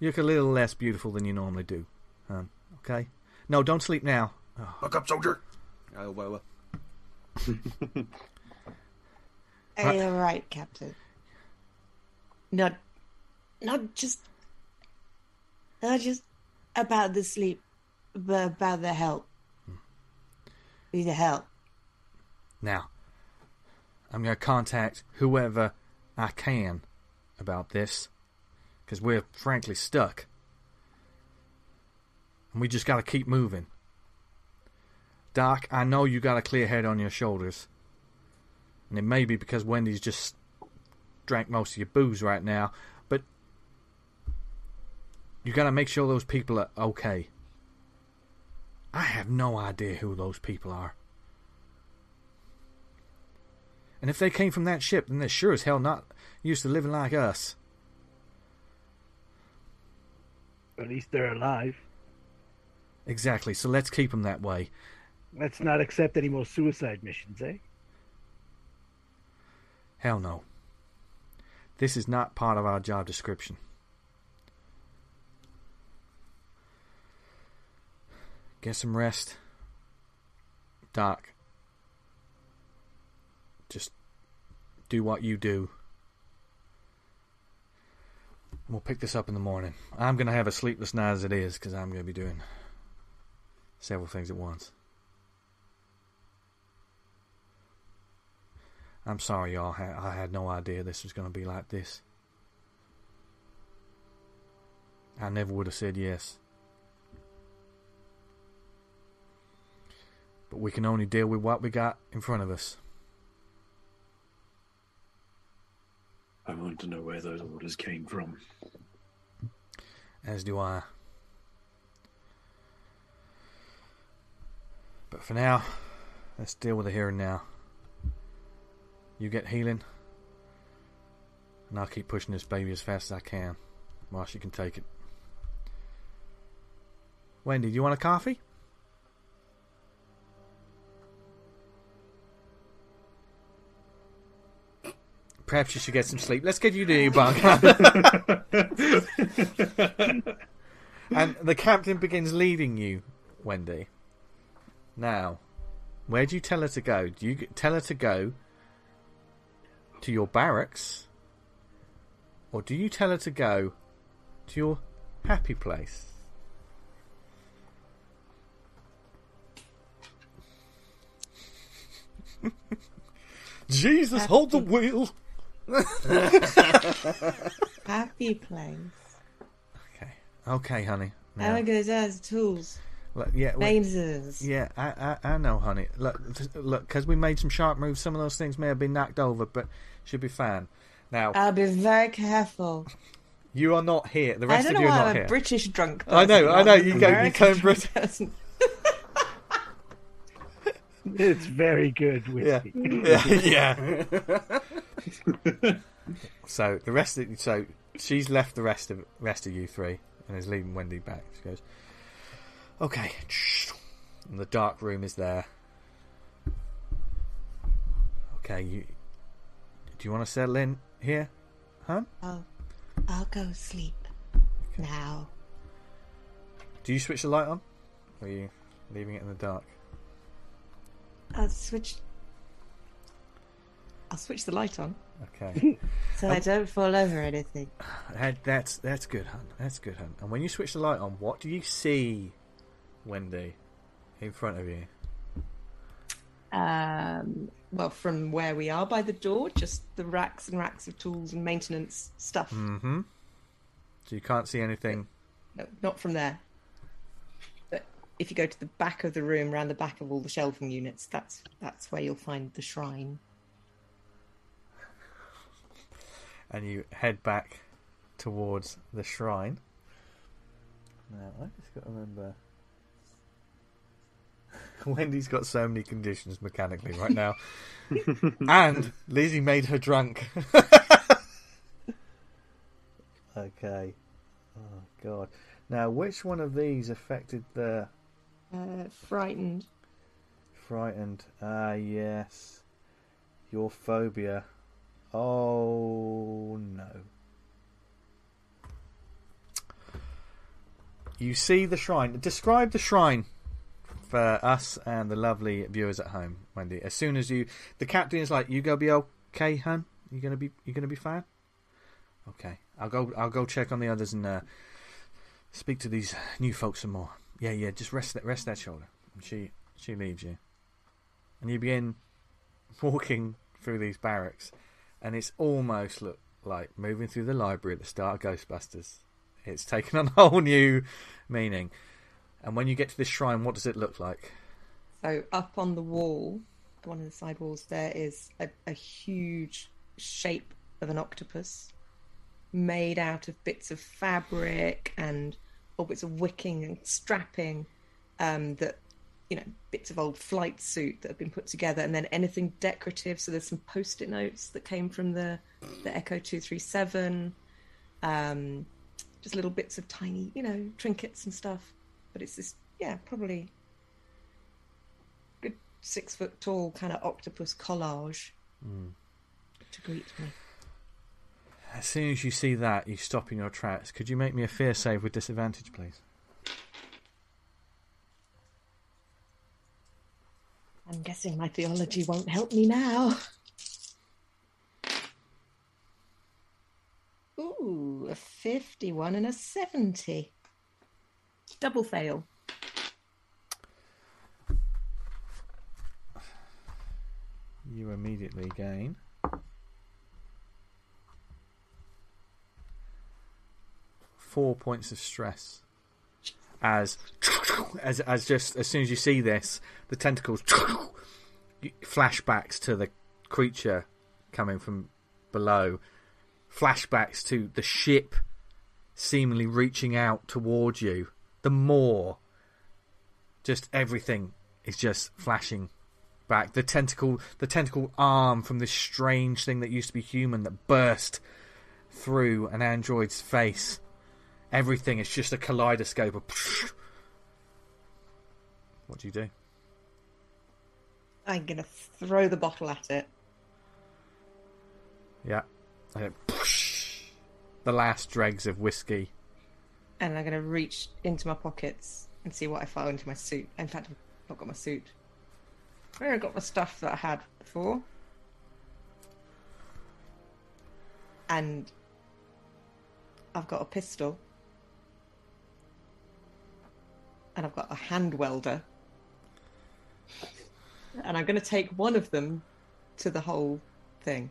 [SPEAKER 2] you look a little less beautiful than you normally do. Um, okay? No, don't sleep now.
[SPEAKER 8] Look up, soldier.
[SPEAKER 6] Oh, well, well.
[SPEAKER 7] Are you right, Captain? Not, not just, not just about the sleep, but about the help. Be the help.
[SPEAKER 2] Now, I'm going to contact whoever I can about this because we're frankly stuck. And we just got to keep moving. Doc, I know you got a clear head on your shoulders. And it may be because Wendy's just drank most of your booze right now, but you got to make sure those people are okay. I have no idea who those people are. And if they came from that ship, then they're sure as hell not used to living like us.
[SPEAKER 5] At least they're alive.
[SPEAKER 2] Exactly, so let's keep them that way.
[SPEAKER 5] Let's not accept any more suicide missions, eh?
[SPEAKER 2] Hell no. This is not part of our job description. Get some rest. Doc. Just do what you do. We'll pick this up in the morning. I'm going to have a sleepless night as it is because I'm going to be doing several things at once. I'm sorry, y'all. I had no idea this was going to be like this. I never would have said yes. But we can only deal with what we got in front of us.
[SPEAKER 4] I want to know where those orders came from.
[SPEAKER 2] As do I. But for now, let's deal with the here and now. You get healing, and I'll keep pushing this baby as fast as I can while she can take it. Wendy, do you want a coffee? Perhaps you should get some sleep. Let's get you to your bunk. and the captain begins leading you, Wendy. Now, where do you tell her to go? Do you tell her to go to your barracks, or do you tell her to go to your happy place? Jesus, hold the wheel.
[SPEAKER 7] Happy place.
[SPEAKER 2] Okay, okay, honey. Now,
[SPEAKER 7] How it goes as tools.
[SPEAKER 2] look, yeah, wait,
[SPEAKER 7] Lasers.
[SPEAKER 2] yeah, I, I, I know, honey. Look, just- look, because we made some sharp moves. Some of those things may have been knocked over, but should be fine. Now,
[SPEAKER 7] I'll be very careful.
[SPEAKER 2] you are not here. The rest of
[SPEAKER 7] know
[SPEAKER 2] you are not
[SPEAKER 7] I'm
[SPEAKER 2] here.
[SPEAKER 7] a British drunk
[SPEAKER 2] I know, I know, you
[SPEAKER 7] than
[SPEAKER 2] go- you
[SPEAKER 7] American
[SPEAKER 2] come
[SPEAKER 7] drunk
[SPEAKER 2] Brit-
[SPEAKER 7] person.
[SPEAKER 5] It's very good
[SPEAKER 2] Yeah,
[SPEAKER 5] whiskey.
[SPEAKER 2] yeah. yeah. So the rest of so she's left the rest of rest of you three and is leaving Wendy back. She goes, "Okay." And the dark room is there. Okay, you. Do you want to settle in here, huh?
[SPEAKER 7] I'll, I'll go sleep now.
[SPEAKER 2] Do you switch the light on? Or are you leaving it in the dark?
[SPEAKER 7] I'll switch. I'll switch the light on
[SPEAKER 2] Okay.
[SPEAKER 7] so I don't fall over anything.
[SPEAKER 2] That, that's that's good, hun. That's good, hun. And when you switch the light on, what do you see, Wendy, in front of you?
[SPEAKER 3] Um, well, from where we are by the door, just the racks and racks of tools and maintenance stuff.
[SPEAKER 2] Mm-hmm. So you can't see anything.
[SPEAKER 3] No, not from there. But if you go to the back of the room, around the back of all the shelving units, that's that's where you'll find the shrine.
[SPEAKER 2] And you head back towards the shrine. Now, I just got to remember. Wendy's got so many conditions mechanically right now. and Lizzie made her drunk. okay. Oh, God. Now, which one of these affected the
[SPEAKER 3] Uh, frightened.
[SPEAKER 2] frightened? Ah, yes. Your phobia. Oh, no. You see the shrine. Describe the shrine for us and the lovely viewers at home, Wendy. As soon as you, the captain is like, "You gonna be okay, hun? You gonna be, you gonna be fine?" Okay, I'll go. I'll go check on the others and uh, speak to these new folks some more. Yeah, yeah. Just rest that, rest that shoulder. And she, she leaves you, and you begin walking through these barracks, and it's almost look like moving through the library at the start of Ghostbusters. It's taken on a whole new meaning. And when you get to this shrine, what does it look like?
[SPEAKER 3] So up on the wall, one of the side walls, there is a, a huge shape of an octopus made out of bits of fabric and all bits of wicking and strapping um, that you know bits of old flight suit that have been put together and then anything decorative so there's some post-it notes that came from the the echo 237 um, just little bits of tiny you know trinkets and stuff but it's this yeah probably good six foot tall kind of octopus collage to greet me
[SPEAKER 2] As soon as you see that, you stop in your tracks. Could you make me a fear save with disadvantage, please?
[SPEAKER 3] I'm guessing my theology won't help me now ooh a 51 and a 70 double fail
[SPEAKER 2] You immediately gain. Four points of stress. As, as, as just as soon as you see this, the tentacles flashbacks to the creature coming from below, flashbacks to the ship seemingly reaching out towards you. The more, just everything is just flashing back. The tentacle, the tentacle arm from this strange thing that used to be human that burst through an android's face. Everything is just a kaleidoscope of. What do you do?
[SPEAKER 3] i'm gonna throw the bottle at it
[SPEAKER 2] Yeah. And The last dregs of whiskey.
[SPEAKER 3] and I'm going to reach into my pockets and see what I found into my suit. In fact, I've not got my suit. Where I got the stuff that I had before. And I've got a pistol. And I've got a hand welder. And I'm going to take one of them to the whole thing.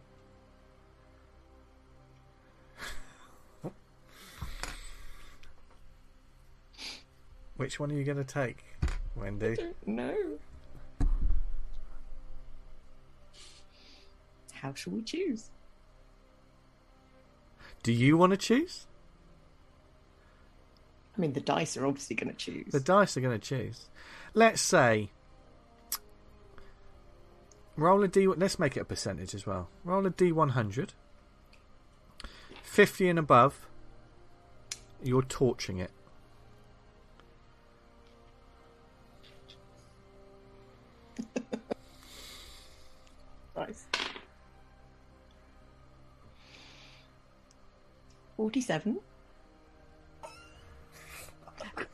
[SPEAKER 2] Which one are you going to take, Wendy?
[SPEAKER 3] No. How shall we choose?
[SPEAKER 2] Do you want to choose?
[SPEAKER 3] I mean, the dice are obviously going to choose.
[SPEAKER 2] The dice are going to choose. Let's say. Roll a D. Let's make it a percentage as well. Roll a D100. 50 and above, you're torching it.
[SPEAKER 3] Nice. 47.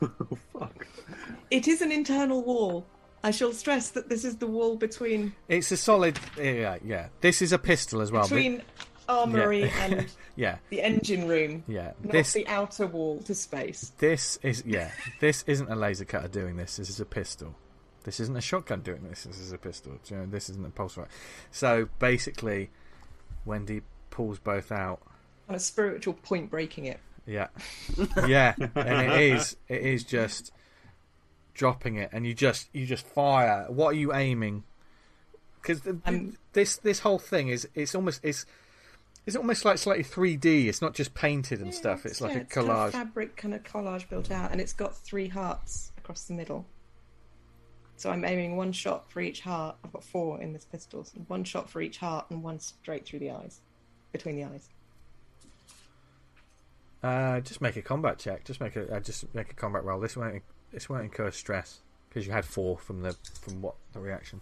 [SPEAKER 5] Fuck.
[SPEAKER 3] It is an internal wall. I shall stress that this is the wall between
[SPEAKER 2] It's a solid. Yeah, yeah. This is a pistol as well. but-
[SPEAKER 3] between armory
[SPEAKER 2] Yeah.
[SPEAKER 3] and
[SPEAKER 2] yeah,
[SPEAKER 3] the engine room,
[SPEAKER 2] yeah.
[SPEAKER 3] not
[SPEAKER 2] This
[SPEAKER 3] the outer wall to space.
[SPEAKER 2] This is yeah. This isn't a laser cutter doing this. This is a pistol. This isn't a shotgun doing this. This is a pistol. You know, this isn't a pulse rifle. So basically, Wendy pulls both out.
[SPEAKER 3] On a spiritual point breaking it.
[SPEAKER 2] Yeah, yeah, and it is. It is just dropping it, and you just you just fire. What are you aiming? Because
[SPEAKER 3] Um,
[SPEAKER 2] this this whole thing is it's almost it's it's almost like slightly 3D. It's not just painted and stuff. It's like
[SPEAKER 3] yeah,
[SPEAKER 2] a
[SPEAKER 3] it's kind
[SPEAKER 2] collage.
[SPEAKER 3] of fabric kind of collage built out, and it's got three hearts across the middle. So I'm aiming one shot for each heart. I've got four in this pistol. So one shot for each heart and one straight through the eyes, between the eyes.
[SPEAKER 2] Uh, just make a combat check. Just make a uh, just make a combat roll. This won't this won't incur stress because you had four from the from what the reaction.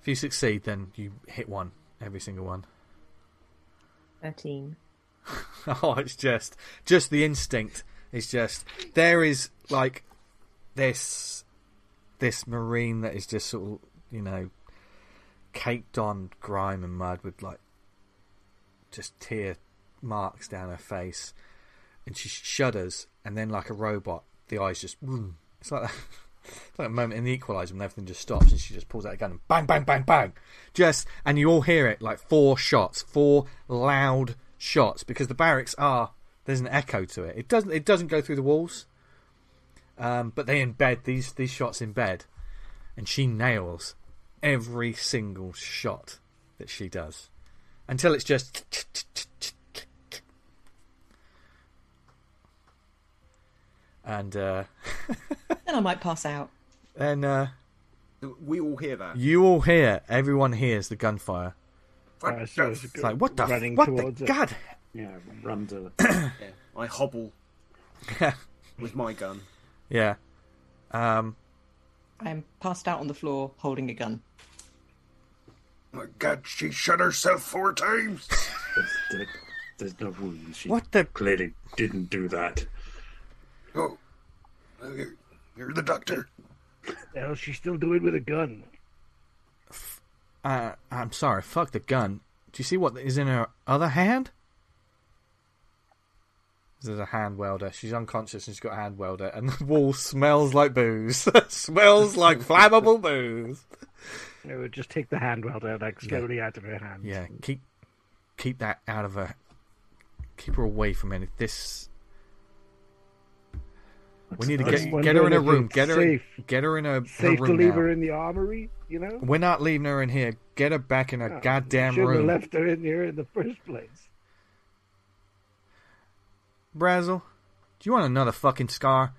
[SPEAKER 2] If you succeed, then you hit one every single one.
[SPEAKER 3] Thirteen.
[SPEAKER 2] Oh, it's just just the instinct. It's just there is like this this marine that is just sort of you know caked on grime and mud with like just tear marks down her face, and she shudders, and then like a robot, the eyes just. vroom. It's like that. It's like a moment in the Equalizer when everything just stops and she just pulls out a gun and bang, bang, bang, bang. Just and you all hear it like four shots, four loud shots because the barracks are there's an echo to it. It doesn't it doesn't go through the walls, um, but they embed these these shots in bed, and she nails every single shot that she does until it's just. And uh,
[SPEAKER 3] Then I might pass out.
[SPEAKER 2] then uh,
[SPEAKER 6] We all hear that.
[SPEAKER 2] you all hear, everyone hears the gunfire.
[SPEAKER 8] What
[SPEAKER 5] Uh, so
[SPEAKER 8] the
[SPEAKER 5] it's
[SPEAKER 2] It's like what the
[SPEAKER 5] running
[SPEAKER 2] what the
[SPEAKER 5] it.
[SPEAKER 2] god?
[SPEAKER 4] Yeah, run to.
[SPEAKER 6] Yeah. I hobble with my gun.
[SPEAKER 2] yeah. Um,
[SPEAKER 3] I'm passed out on the floor holding a gun.
[SPEAKER 8] My God, she shot herself four times.
[SPEAKER 4] There's, there's no wounds. She
[SPEAKER 2] what the?
[SPEAKER 4] clearly didn't do that.
[SPEAKER 8] Oh, you're, you're the doctor.
[SPEAKER 5] The hell's she still doing with a gun?
[SPEAKER 2] Uh, I'm sorry. Fuck the gun. Do you see what is in her other hand? There's a hand welder. She's unconscious and she's got a hand welder, and the wall smells like booze. smells like flammable booze.
[SPEAKER 5] It would just take the hand welder like slowly out of her hand.
[SPEAKER 2] Yeah, keep keep that out of her. Keep her away from any this. We need to get get her in a room. Get her
[SPEAKER 5] safe.
[SPEAKER 2] get her in a her
[SPEAKER 5] Safe to leave
[SPEAKER 2] now.
[SPEAKER 5] her in the armory, you know?
[SPEAKER 2] We're not leaving her in here. Get her back in a
[SPEAKER 5] Oh,
[SPEAKER 2] goddamn
[SPEAKER 5] Shouldn't
[SPEAKER 2] room.
[SPEAKER 5] have left her in here in the first place.
[SPEAKER 2] Brazel, do you want another fucking scar?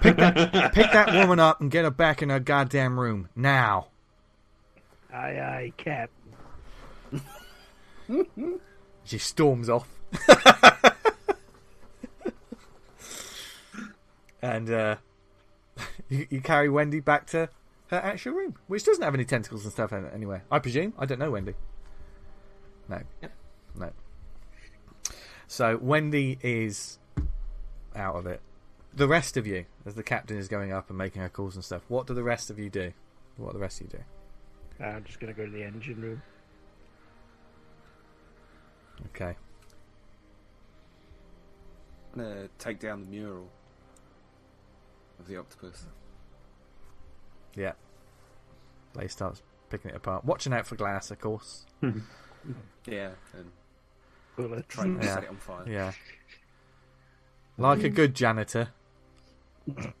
[SPEAKER 2] Pick that, pick that woman up and get her back in her goddamn room now.
[SPEAKER 5] Aye, aye, Cap.
[SPEAKER 2] She storms off. and uh, you, you carry Wendy back to her actual room, which doesn't have any tentacles and stuff in it anyway. I presume. I don't know Wendy. No. No. So Wendy is out of it. The rest of you, as the captain is going up and making her calls and stuff, what do the rest of you do? What do the rest of you do?
[SPEAKER 5] I'm just going to go to the engine room.
[SPEAKER 2] Okay.
[SPEAKER 6] I'm gonna take down the mural of the octopus.
[SPEAKER 2] Yeah. Lay starts picking it apart. Watching out for glass, of course.
[SPEAKER 6] Yeah, and
[SPEAKER 5] Bullets.
[SPEAKER 6] trying to
[SPEAKER 2] Yeah.
[SPEAKER 6] set it on fire.
[SPEAKER 2] Yeah. Like a good janitor.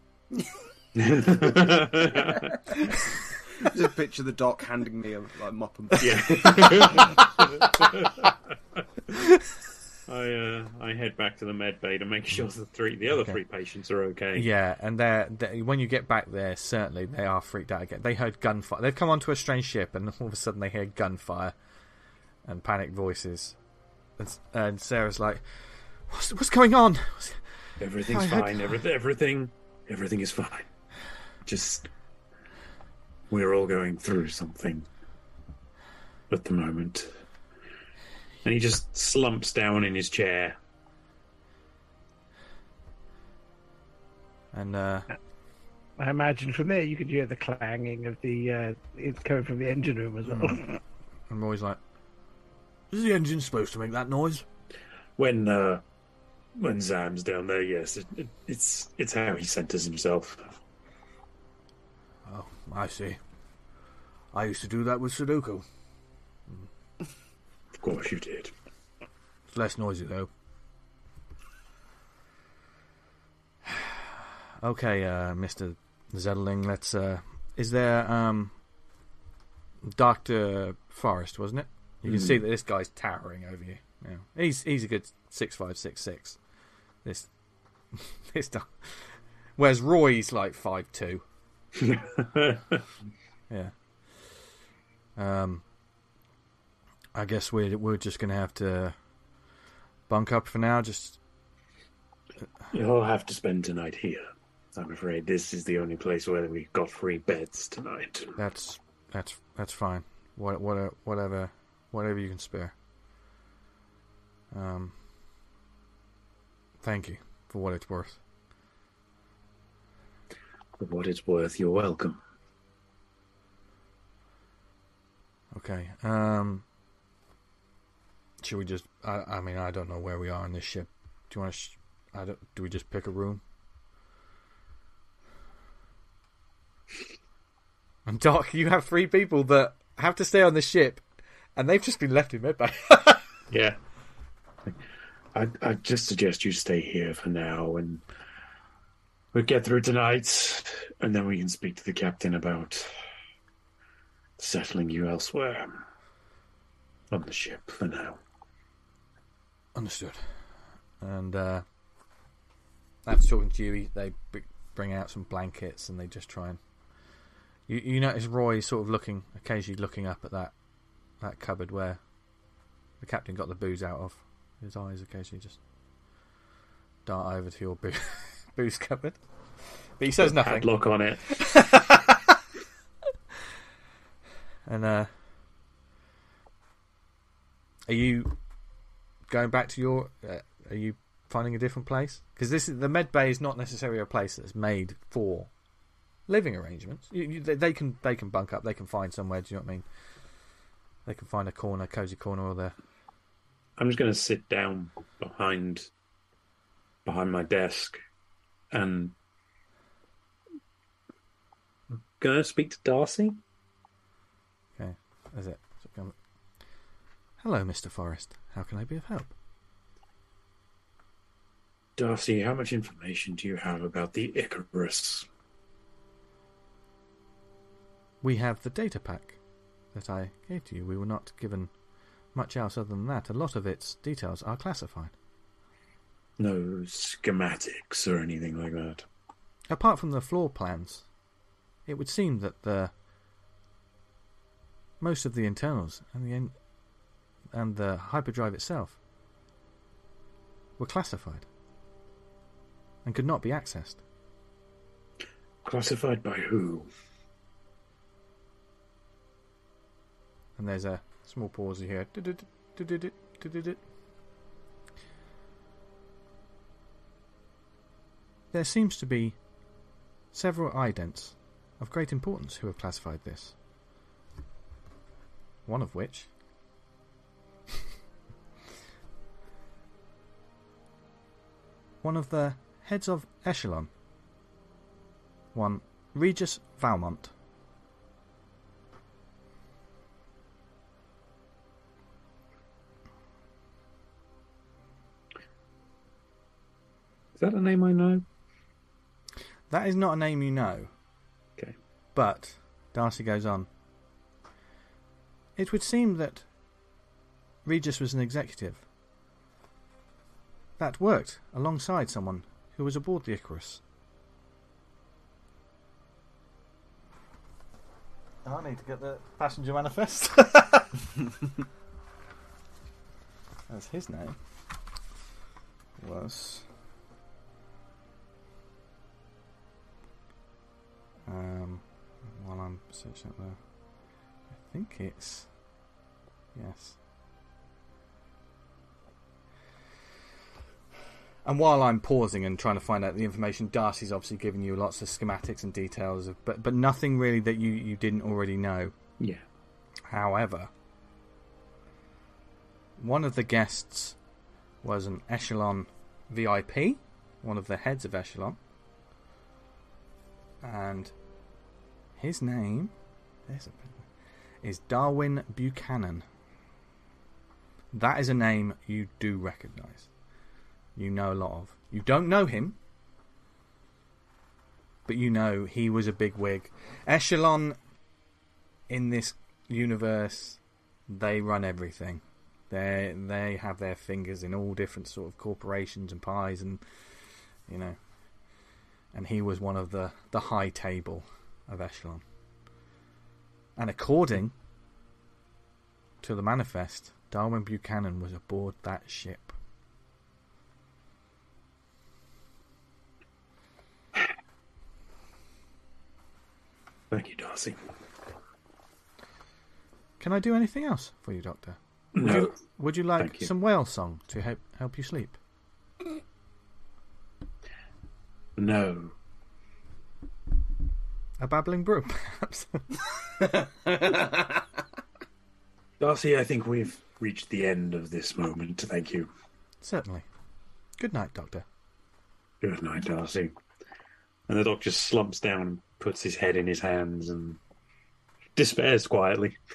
[SPEAKER 6] Just picture the doc handing me a like mop and
[SPEAKER 4] I uh, I head back to the med bay to make sure the three the other
[SPEAKER 2] Okay.
[SPEAKER 4] three patients are okay.
[SPEAKER 2] Yeah, and they're, they when you get back there, certainly they are freaked out again. They heard gunfire. They've come onto a strange ship, and all of a sudden they hear gunfire and panicked voices. And, and Sarah's like, "What's, what's going on?"
[SPEAKER 4] Everything's
[SPEAKER 2] I heard-
[SPEAKER 4] fine. Everything, everything, everything is fine. Just we're all going through something at the moment. And he just slumps down in his chair.
[SPEAKER 2] And uh,
[SPEAKER 5] I imagine from there you could hear the clanging of the. Uh, it's coming from the engine room as well.
[SPEAKER 2] I'm always like, "Is the engine supposed to make that noise?"
[SPEAKER 4] When uh, when Zam's down there, yes, it, it, it's it's how he centers himself.
[SPEAKER 2] Oh, I see. I used to do that with Sudoku.
[SPEAKER 4] Of course, you did.
[SPEAKER 2] It's less noisy though. Okay, uh, Mister Zetterling, let's. Uh, is there um, Doctor Forrest? Wasn't it? You can see that this guy's towering over you. Yeah. He's he's a good six five six six. This this doc. Whereas Roy's like five two. Yeah. Um. I guess we're we're just gonna have to bunk up for now. Just
[SPEAKER 4] You'll have to spend tonight here. I'm afraid this is the only place where we've got free beds tonight.
[SPEAKER 2] that's that's that's fine. What what whatever whatever you can spare. Um. Thank you for what it's worth.
[SPEAKER 4] For what it's worth, you're welcome.
[SPEAKER 2] Okay. Um. Should we just? I, I mean, I don't know where we are on this ship. Do you want to? Sh- I don't. Do we just pick a room? And Doc, you have three people that have to stay on the ship, and they've just been left in medbay.
[SPEAKER 4] Yeah. I I just suggest you stay here for now, and we'll get through tonight, and then we can speak to the captain about settling you elsewhere on the ship for now.
[SPEAKER 2] Understood. And uh, after talking to you, they b- bring out some blankets and they just try and. You, you notice Roy sort of looking, occasionally looking up at that that cupboard where the captain got the booze out of. His eyes occasionally just dart over to your boo- booze cupboard. But he says nothing.
[SPEAKER 4] Padlock on it.
[SPEAKER 2] And uh, are you going back to your? Uh, are you finding a different place? Because this is the med bay is not necessarily a place that's made for living arrangements. You, you, they, they can they can bunk up. They can find somewhere. Do you know what I mean? They can find a corner, cozy corner, or there.
[SPEAKER 4] I'm just going to sit down behind behind my desk and going to speak to Darcy.
[SPEAKER 2] Okay, that's it. Hello, Mister Forrest. How can I be of help?
[SPEAKER 4] Darcy, how much information do you have about the Icarus?
[SPEAKER 2] We have the data pack that I gave to you. We were not given much else other than that. A lot of its details are classified.
[SPEAKER 4] No schematics or anything like that.
[SPEAKER 2] Apart from the floor plans, it would seem that the most of the internals and the and the hyperdrive itself were classified and could not be accessed.
[SPEAKER 4] Classified by who?
[SPEAKER 2] And there's a small pause here. There seems to be several idents of great importance who have classified this. One of which one of the heads of Echelon, one Regis Valmont.
[SPEAKER 4] Is that a name I know?
[SPEAKER 2] That is not a name you know.
[SPEAKER 4] Okay.
[SPEAKER 2] But, Darcy goes on. It would seem that Regis was an executive that worked alongside someone who was aboard the Icarus. I need to get the passenger manifest. That's his name. Was. Um, while I'm searching up there, I think it's yes. And while I'm pausing and trying to find out the information, Darcy's obviously giving you lots of schematics and details, of, but but nothing really that you, you didn't already know.
[SPEAKER 4] Yeah.
[SPEAKER 2] However, one of the guests was an Echelon VIP, one of the heads of Echelon, and his name there's a, is Darwin Buchanan. That is a name you do recognise. You know a lot of. You don't know him, but you know he was a big wig. Echelon in this universe, they run everything. They they have their fingers in all different sort of corporations and pies, and you know. And he was one of the the high table of Echelon. And according to the manifest, Darwin Buchanan was aboard that ship.
[SPEAKER 4] Thank you, Darcy.
[SPEAKER 2] Can I do anything else for you, Doctor? Would
[SPEAKER 4] No.
[SPEAKER 2] you, would you like
[SPEAKER 4] Thank you.
[SPEAKER 2] some whale song to help help you sleep?
[SPEAKER 4] No.
[SPEAKER 2] a babbling brook, perhaps.
[SPEAKER 4] Darcy, I think we've reached the end of this moment. Thank you.
[SPEAKER 2] Certainly. Good night, Doctor.
[SPEAKER 4] Good night, Darcy. And the doctor slumps down puts his head in his hands and despairs quietly.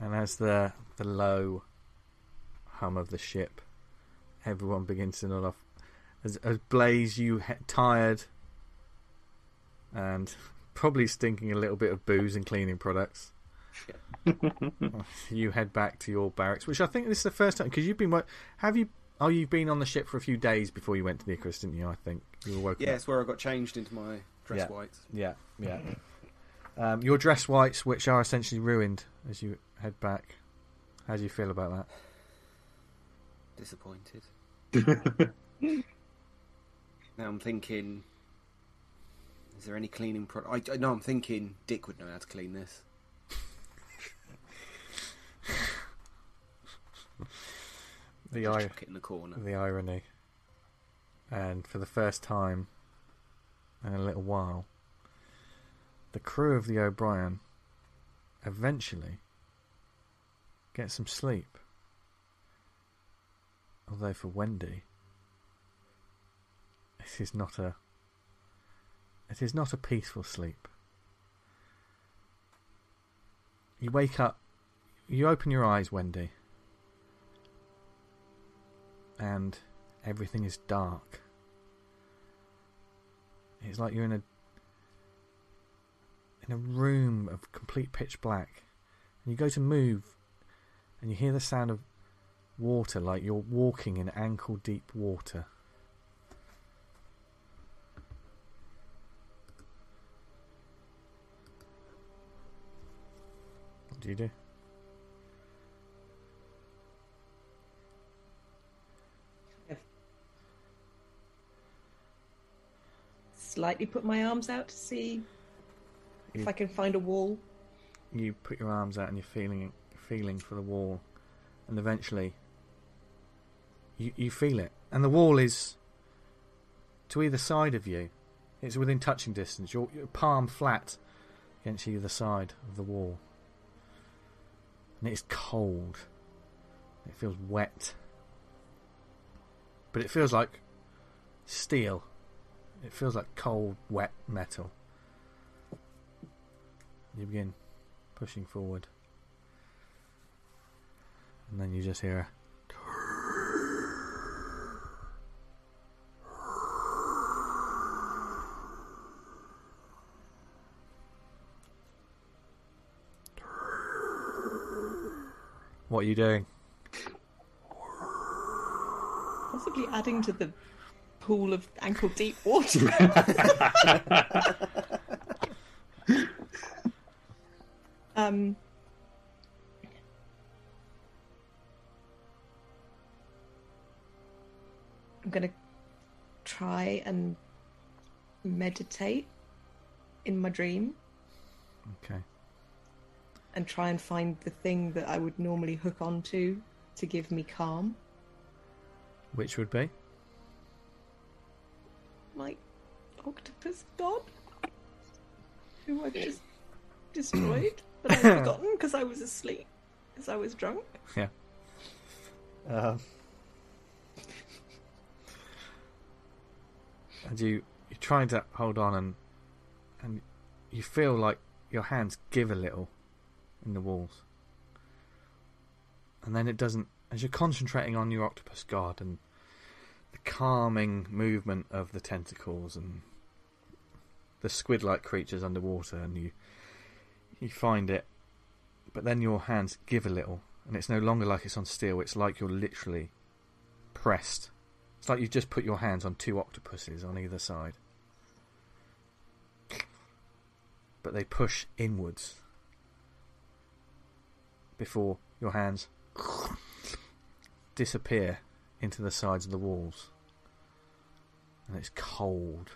[SPEAKER 2] And as the the low hum of the ship, everyone begins to nod off. As, as Blaze, you he- tired and probably stinking a little bit of booze and cleaning products. you head back to your barracks, which I think this is the first time because you've been. wo- Have you? Oh, you've been on the ship for a few days before you went to the Icarus, didn't you? I think you were woken.
[SPEAKER 6] yeah,
[SPEAKER 2] up.
[SPEAKER 6] it's where I got changed into my dress
[SPEAKER 2] Yeah.
[SPEAKER 6] whites.
[SPEAKER 2] Yeah, yeah. Um, your dress whites, which are essentially ruined as you head back. How do you feel about that?
[SPEAKER 6] Disappointed. now I'm thinking, is there any cleaning product? I, I no, I'm thinking Dick would know how to clean this.
[SPEAKER 2] The
[SPEAKER 6] chuck it in the corner.
[SPEAKER 2] the irony. And for the first time in a little while, the crew of the O'Brian eventually get some sleep. Although for Wendy, it is not a it is not a peaceful sleep. You wake up, you open your eyes, Wendy, and everything is dark. It's like you're in a in a room of complete pitch black, and you go to move, and you hear the sound of water, like you're walking in ankle deep water. What do you do?
[SPEAKER 3] Slightly put my arms out to see if I can find a wall.
[SPEAKER 2] you put your arms out and you're feeling feeling for the wall, and eventually you you feel it, and the wall is to either side of you. It's within touching distance. Your, your palm flat against either side of the wall, and it is cold. It feels wet, but it feels like steel. It feels like cold, wet metal. You begin pushing forward. And then you just hear What are you doing?
[SPEAKER 3] Possibly adding to the pool of ankle deep water. um, I'm going to try and meditate in my dream
[SPEAKER 2] Okay.
[SPEAKER 3] and try and find the thing that I would normally hook onto to give me calm.
[SPEAKER 2] Which would be?
[SPEAKER 3] Octopus god, who I just destroyed, but I've forgotten because I was asleep, because I was drunk.
[SPEAKER 2] Yeah. Um, and you you're trying to hold on and and you feel like your hands give a little in the walls. And then it doesn't as you're concentrating on your octopus god and the calming movement of the tentacles and the squid like creatures underwater and you you find it but then your hands give a little and it's no longer like it's on steel it's like you're literally pressed. It's like you've just put your hands on two octopuses on either side. But they push inwards before your hands disappear into the sides of the walls. And it's cold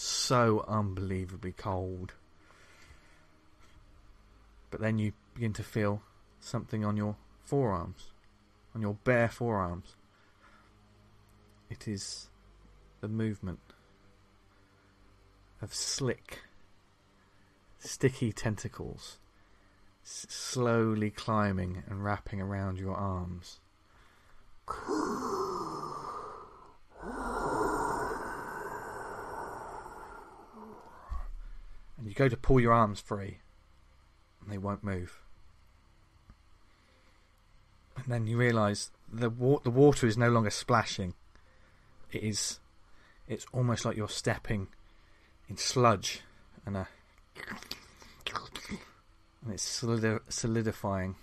[SPEAKER 2] so unbelievably cold but then you begin to feel something on your forearms, on your bare forearms. It is the movement of slick, sticky tentacles slowly climbing and wrapping around your arms. And you go to pull your arms free, and they won't move. And then you realise the wa- the water is no longer splashing. It is, it's almost like you're stepping in sludge, and a, and it's solidi- solidifying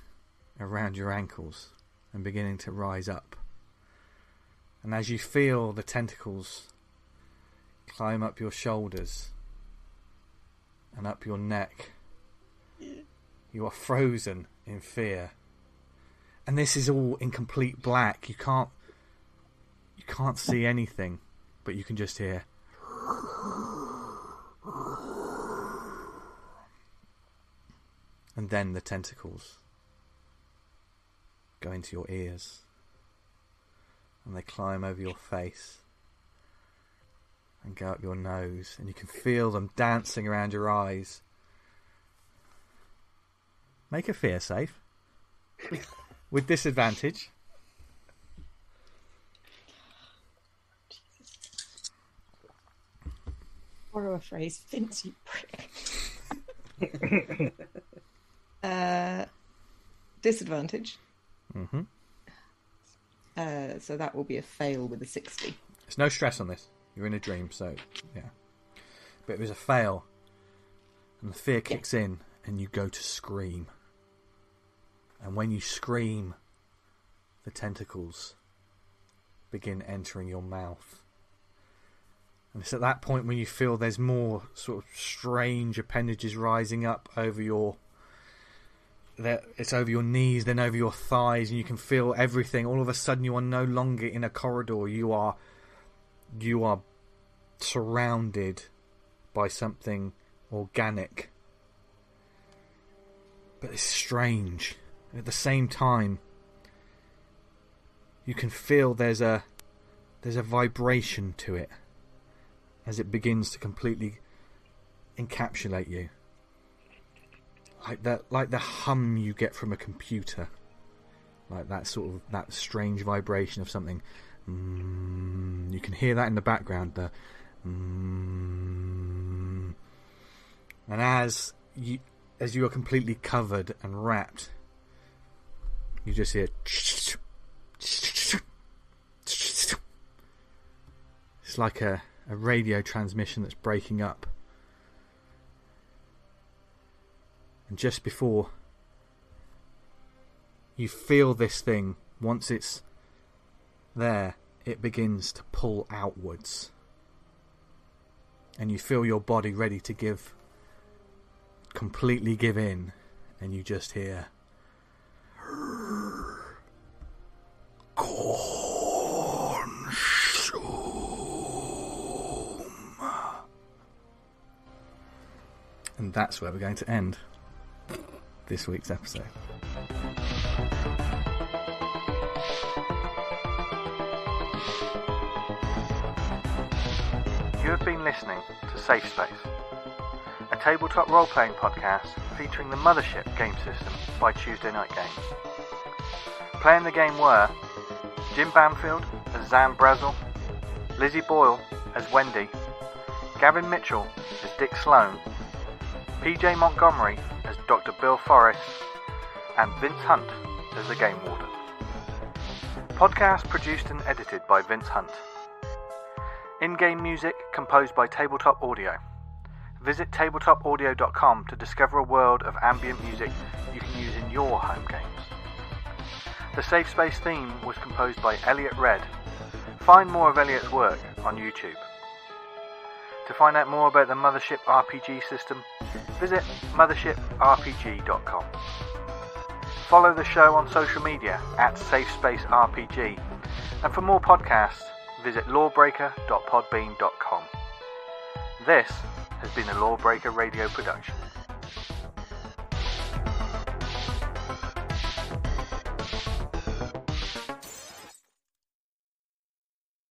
[SPEAKER 2] around your ankles and beginning to rise up. And as you feel the tentacles climb up your shoulders and up your neck, you are frozen in fear. And this is all in complete black. You can't you can't see anything, but you can just hear and then the tentacles go into your ears and they climb over your face and go up your nose and you can feel them dancing around your eyes make a fear save with disadvantage
[SPEAKER 3] Borrow a phrase, Vince, you prick. uh, disadvantage.
[SPEAKER 2] hmm
[SPEAKER 3] Uh, so that will be a fail with a 60.
[SPEAKER 2] There's no stress on this. You're in a dream, so yeah. But it was a fail, and the fear kicks in, and you go to scream. And when you scream, the tentacles begin entering your mouth. And it's at that point when you feel there's more sort of strange appendages rising up over your. It's over your knees, then over your thighs, and you can feel everything. All of a sudden, you are no longer in a corridor. You are you are surrounded by something organic. But it's strange. At the same time, you can feel there's a there's a vibration to it as it begins to completely encapsulate you. Like that like the hum you get from a computer. Like that sort of that strange vibration of something Mm, you can hear that in the background. The mm, and as you as you are completely covered and wrapped, you just hear. It's like a, a radio transmission that's breaking up. And just before you feel this thing, once it's there, it begins to pull outwards. And you feel your body ready to give, completely give in, and you just hear. And that's where we're going to end this week's episode. You have been listening to Safe Space, a tabletop role playing podcast featuring the Mothership game system by Tuesday Knight Games. Playing the game were Jim Bampfield as Zam Brazel, Lizzie Boyle as Wendy, Gavin Mitchell as Dick Sloane, PJ Montgomery as Dr. Bill Forrest, and Vince Hunt as the Game Warden. Podcast produced and edited by Vince Hunt. In-game music composed by Tabletop Audio. Visit tabletopaudio.com to discover a world of ambient music you can use in your home games. The Safe Space theme was composed by Eliot Red. Find more of Eliot's work on YouTube. To find out more about the Mothership RPG system, visit mothershiprpg.com. Follow the show on social media at SafeSpaceRPG, and for more podcasts, visit lorebreaker.podbean.com. This has been a Lore Breaker Radio production.